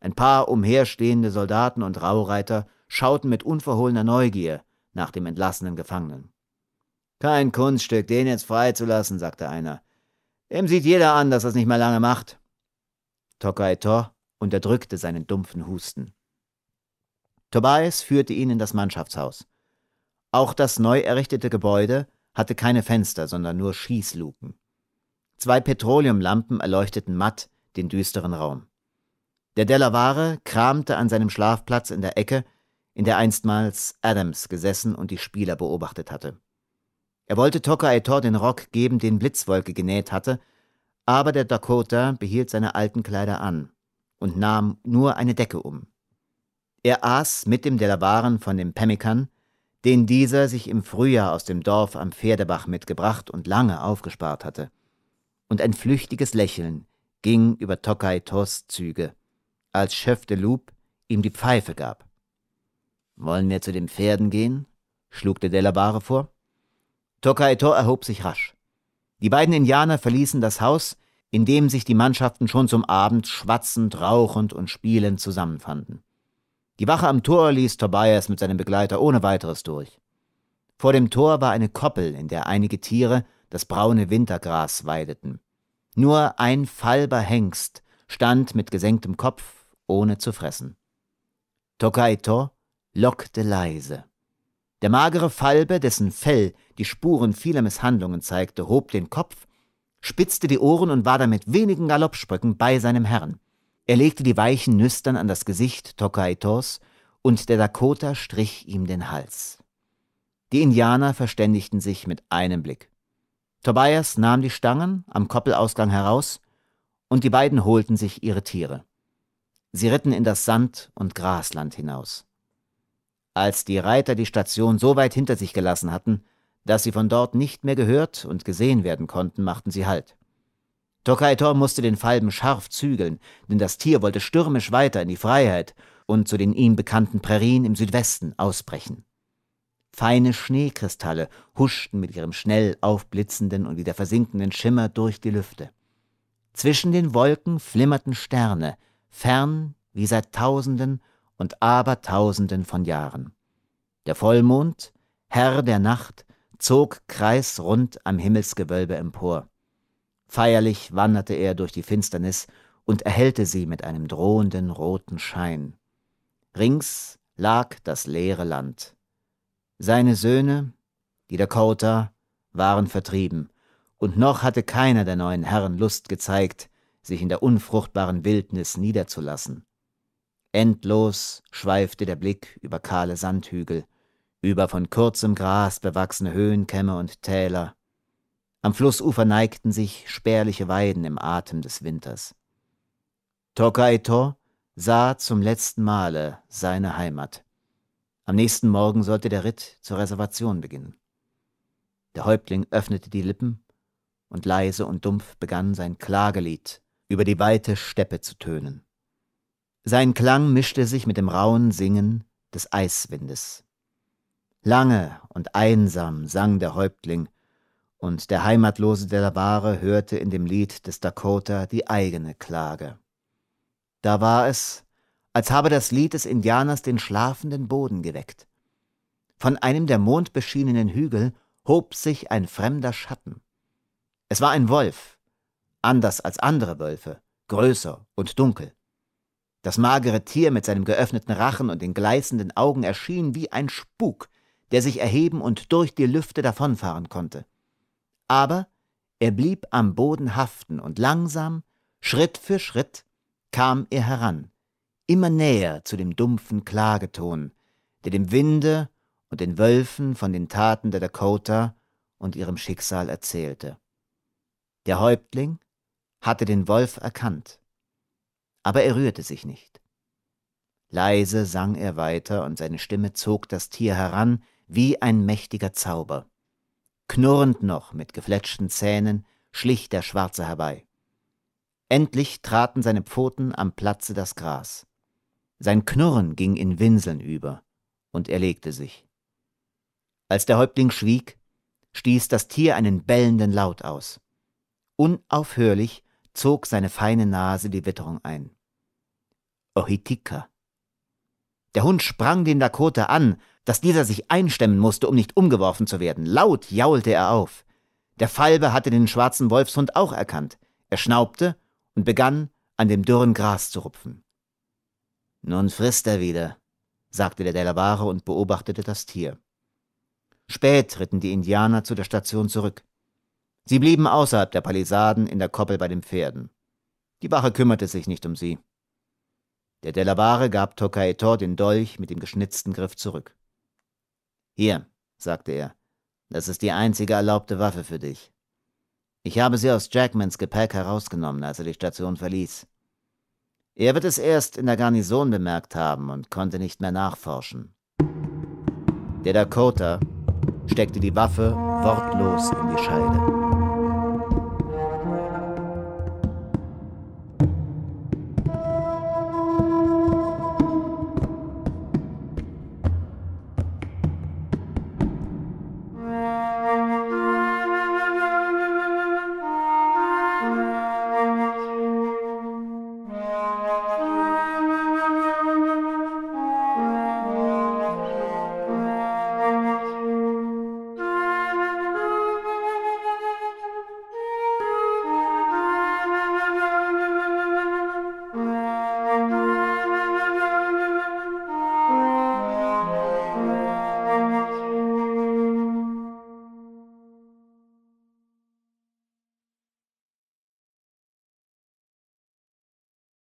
Ein paar umherstehende Soldaten und Raureiter schauten mit unverhohlener Neugier nach dem entlassenen Gefangenen. Kein Kunststück, den jetzt freizulassen, sagte einer. Dem sieht jeder an, dass es nicht mehr lange macht. Tokaitor unterdrückte seinen dumpfen Husten. Tobias führte ihn in das Mannschaftshaus. Auch das neu errichtete Gebäude hatte keine Fenster, sondern nur Schießluken. Zwei Petroleumlampen erleuchteten matt den düsteren Raum. Der Delaware kramte an seinem Schlafplatz in der Ecke, in der einstmals Adams gesessen und die Spieler beobachtet hatte. Er wollte Tokaetor den Rock geben, den Blitzwolke genäht hatte, aber der Dakota behielt seine alten Kleider an und nahm nur eine Decke um. Er aß mit dem Delawaren von dem Pemmican, den dieser sich im Frühjahr aus dem Dorf am Pferdebach mitgebracht und lange aufgespart hatte. Und ein flüchtiges Lächeln ging über Tokaitos Züge, als Chef de Loup ihm die Pfeife gab. Wollen wir zu den Pferden gehen? schlug der Delabare vor. Tokaito erhob sich rasch. Die beiden Indianer verließen das Haus, in dem sich die Mannschaften schon zum Abend schwatzend, rauchend und spielend zusammenfanden. Die Wache am Tor ließ Tobias mit seinem Begleiter ohne weiteres durch. Vor dem Tor war eine Koppel, in der einige Tiere das braune Wintergras weideten. Nur ein falber Hengst stand mit gesenktem Kopf, ohne zu fressen. Tokaito lockte leise. Der magere Falbe, dessen Fell die Spuren vieler Misshandlungen zeigte, hob den Kopf, spitzte die Ohren und war damit wenigen Galoppsprücken bei seinem Herrn. Er legte die weichen Nüstern an das Gesicht Tokaitos, und der Dakota strich ihm den Hals. Die Indianer verständigten sich mit einem Blick. Tobias nahm die Stangen am Koppelausgang heraus, und die beiden holten sich ihre Tiere. Sie ritten in das Sand- und Grasland hinaus. Als die Reiter die Station so weit hinter sich gelassen hatten, dass sie von dort nicht mehr gehört und gesehen werden konnten, machten sie Halt. Tokaitor musste den Falben scharf zügeln, denn das Tier wollte stürmisch weiter in die Freiheit und zu den ihm bekannten Prärien im Südwesten ausbrechen. Feine Schneekristalle huschten mit ihrem schnell aufblitzenden und wieder versinkenden Schimmer durch die Lüfte. Zwischen den Wolken flimmerten Sterne, fern wie seit Tausenden und Abertausenden von Jahren. Der Vollmond, Herr der Nacht, zog kreisrund am Himmelsgewölbe empor. Feierlich wanderte er durch die Finsternis und erhellte sie mit einem drohenden roten Schein. Rings lag das leere Land. Seine Söhne, die Dakota, waren vertrieben, und noch hatte keiner der neuen Herren Lust gezeigt, sich in der unfruchtbaren Wildnis niederzulassen. Endlos schweifte der Blick über kahle Sandhügel, über von kurzem Gras bewachsene Höhenkämme und Täler. Am Flussufer neigten sich spärliche Weiden im Atem des Winters. Tokaito sah zum letzten Male seine Heimat. Am nächsten Morgen sollte der Ritt zur Reservation beginnen. Der Häuptling öffnete die Lippen, und leise und dumpf begann sein Klagelied über die weite Steppe zu tönen. Sein Klang mischte sich mit dem rauen Singen des Eiswindes. Lange und einsam sang der Häuptling, und der heimatlose Delaware hörte in dem Lied des Dakota die eigene Klage. Da war es, als habe das Lied des Indianers den schlafenden Boden geweckt. Von einem der mondbeschienenen Hügel hob sich ein fremder Schatten. Es war ein Wolf, anders als andere Wölfe, größer und dunkel. Das magere Tier mit seinem geöffneten Rachen und den gleißenden Augen erschien wie ein Spuk, der sich erheben und durch die Lüfte davonfahren konnte. Aber er blieb am Boden haften und langsam, Schritt für Schritt, kam er heran, immer näher zu dem dumpfen Klageton, der dem Winde und den Wölfen von den Taten der Dakota und ihrem Schicksal erzählte. Der Häuptling hatte den Wolf erkannt, aber er rührte sich nicht. Leise sang er weiter, und seine Stimme zog das Tier heran, wie ein mächtiger Zauber. Knurrend noch mit gefletschten Zähnen schlich der Schwarze herbei. Endlich traten seine Pfoten am Platze das Gras. Sein Knurren ging in Winseln über, und er legte sich. Als der Häuptling schwieg, stieß das Tier einen bellenden Laut aus. Unaufhörlich zog seine feine Nase die Witterung ein. Ohitika. Der Hund sprang den Dakota an, dass dieser sich einstemmen musste, um nicht umgeworfen zu werden. Laut jaulte er auf. Der Falbe hatte den schwarzen Wolfshund auch erkannt. Er schnaubte und begann, an dem dürren Gras zu rupfen. Nun frisst er wieder, sagte der Delaware und beobachtete das Tier. Spät ritten die Indianer zu der Station zurück. Sie blieben außerhalb der Palisaden in der Koppel bei den Pferden. Die Wache kümmerte sich nicht um sie. Der Delaware gab Tokaitor den Dolch mit dem geschnitzten Griff zurück. Hier, sagte er, das ist die einzige erlaubte Waffe für dich. Ich habe sie aus Jackmans Gepäck herausgenommen, als er die Station verließ. Er wird es erst in der Garnison bemerkt haben und konnte nicht mehr nachforschen. Der Dakota steckte die Waffe wortlos in die Scheide.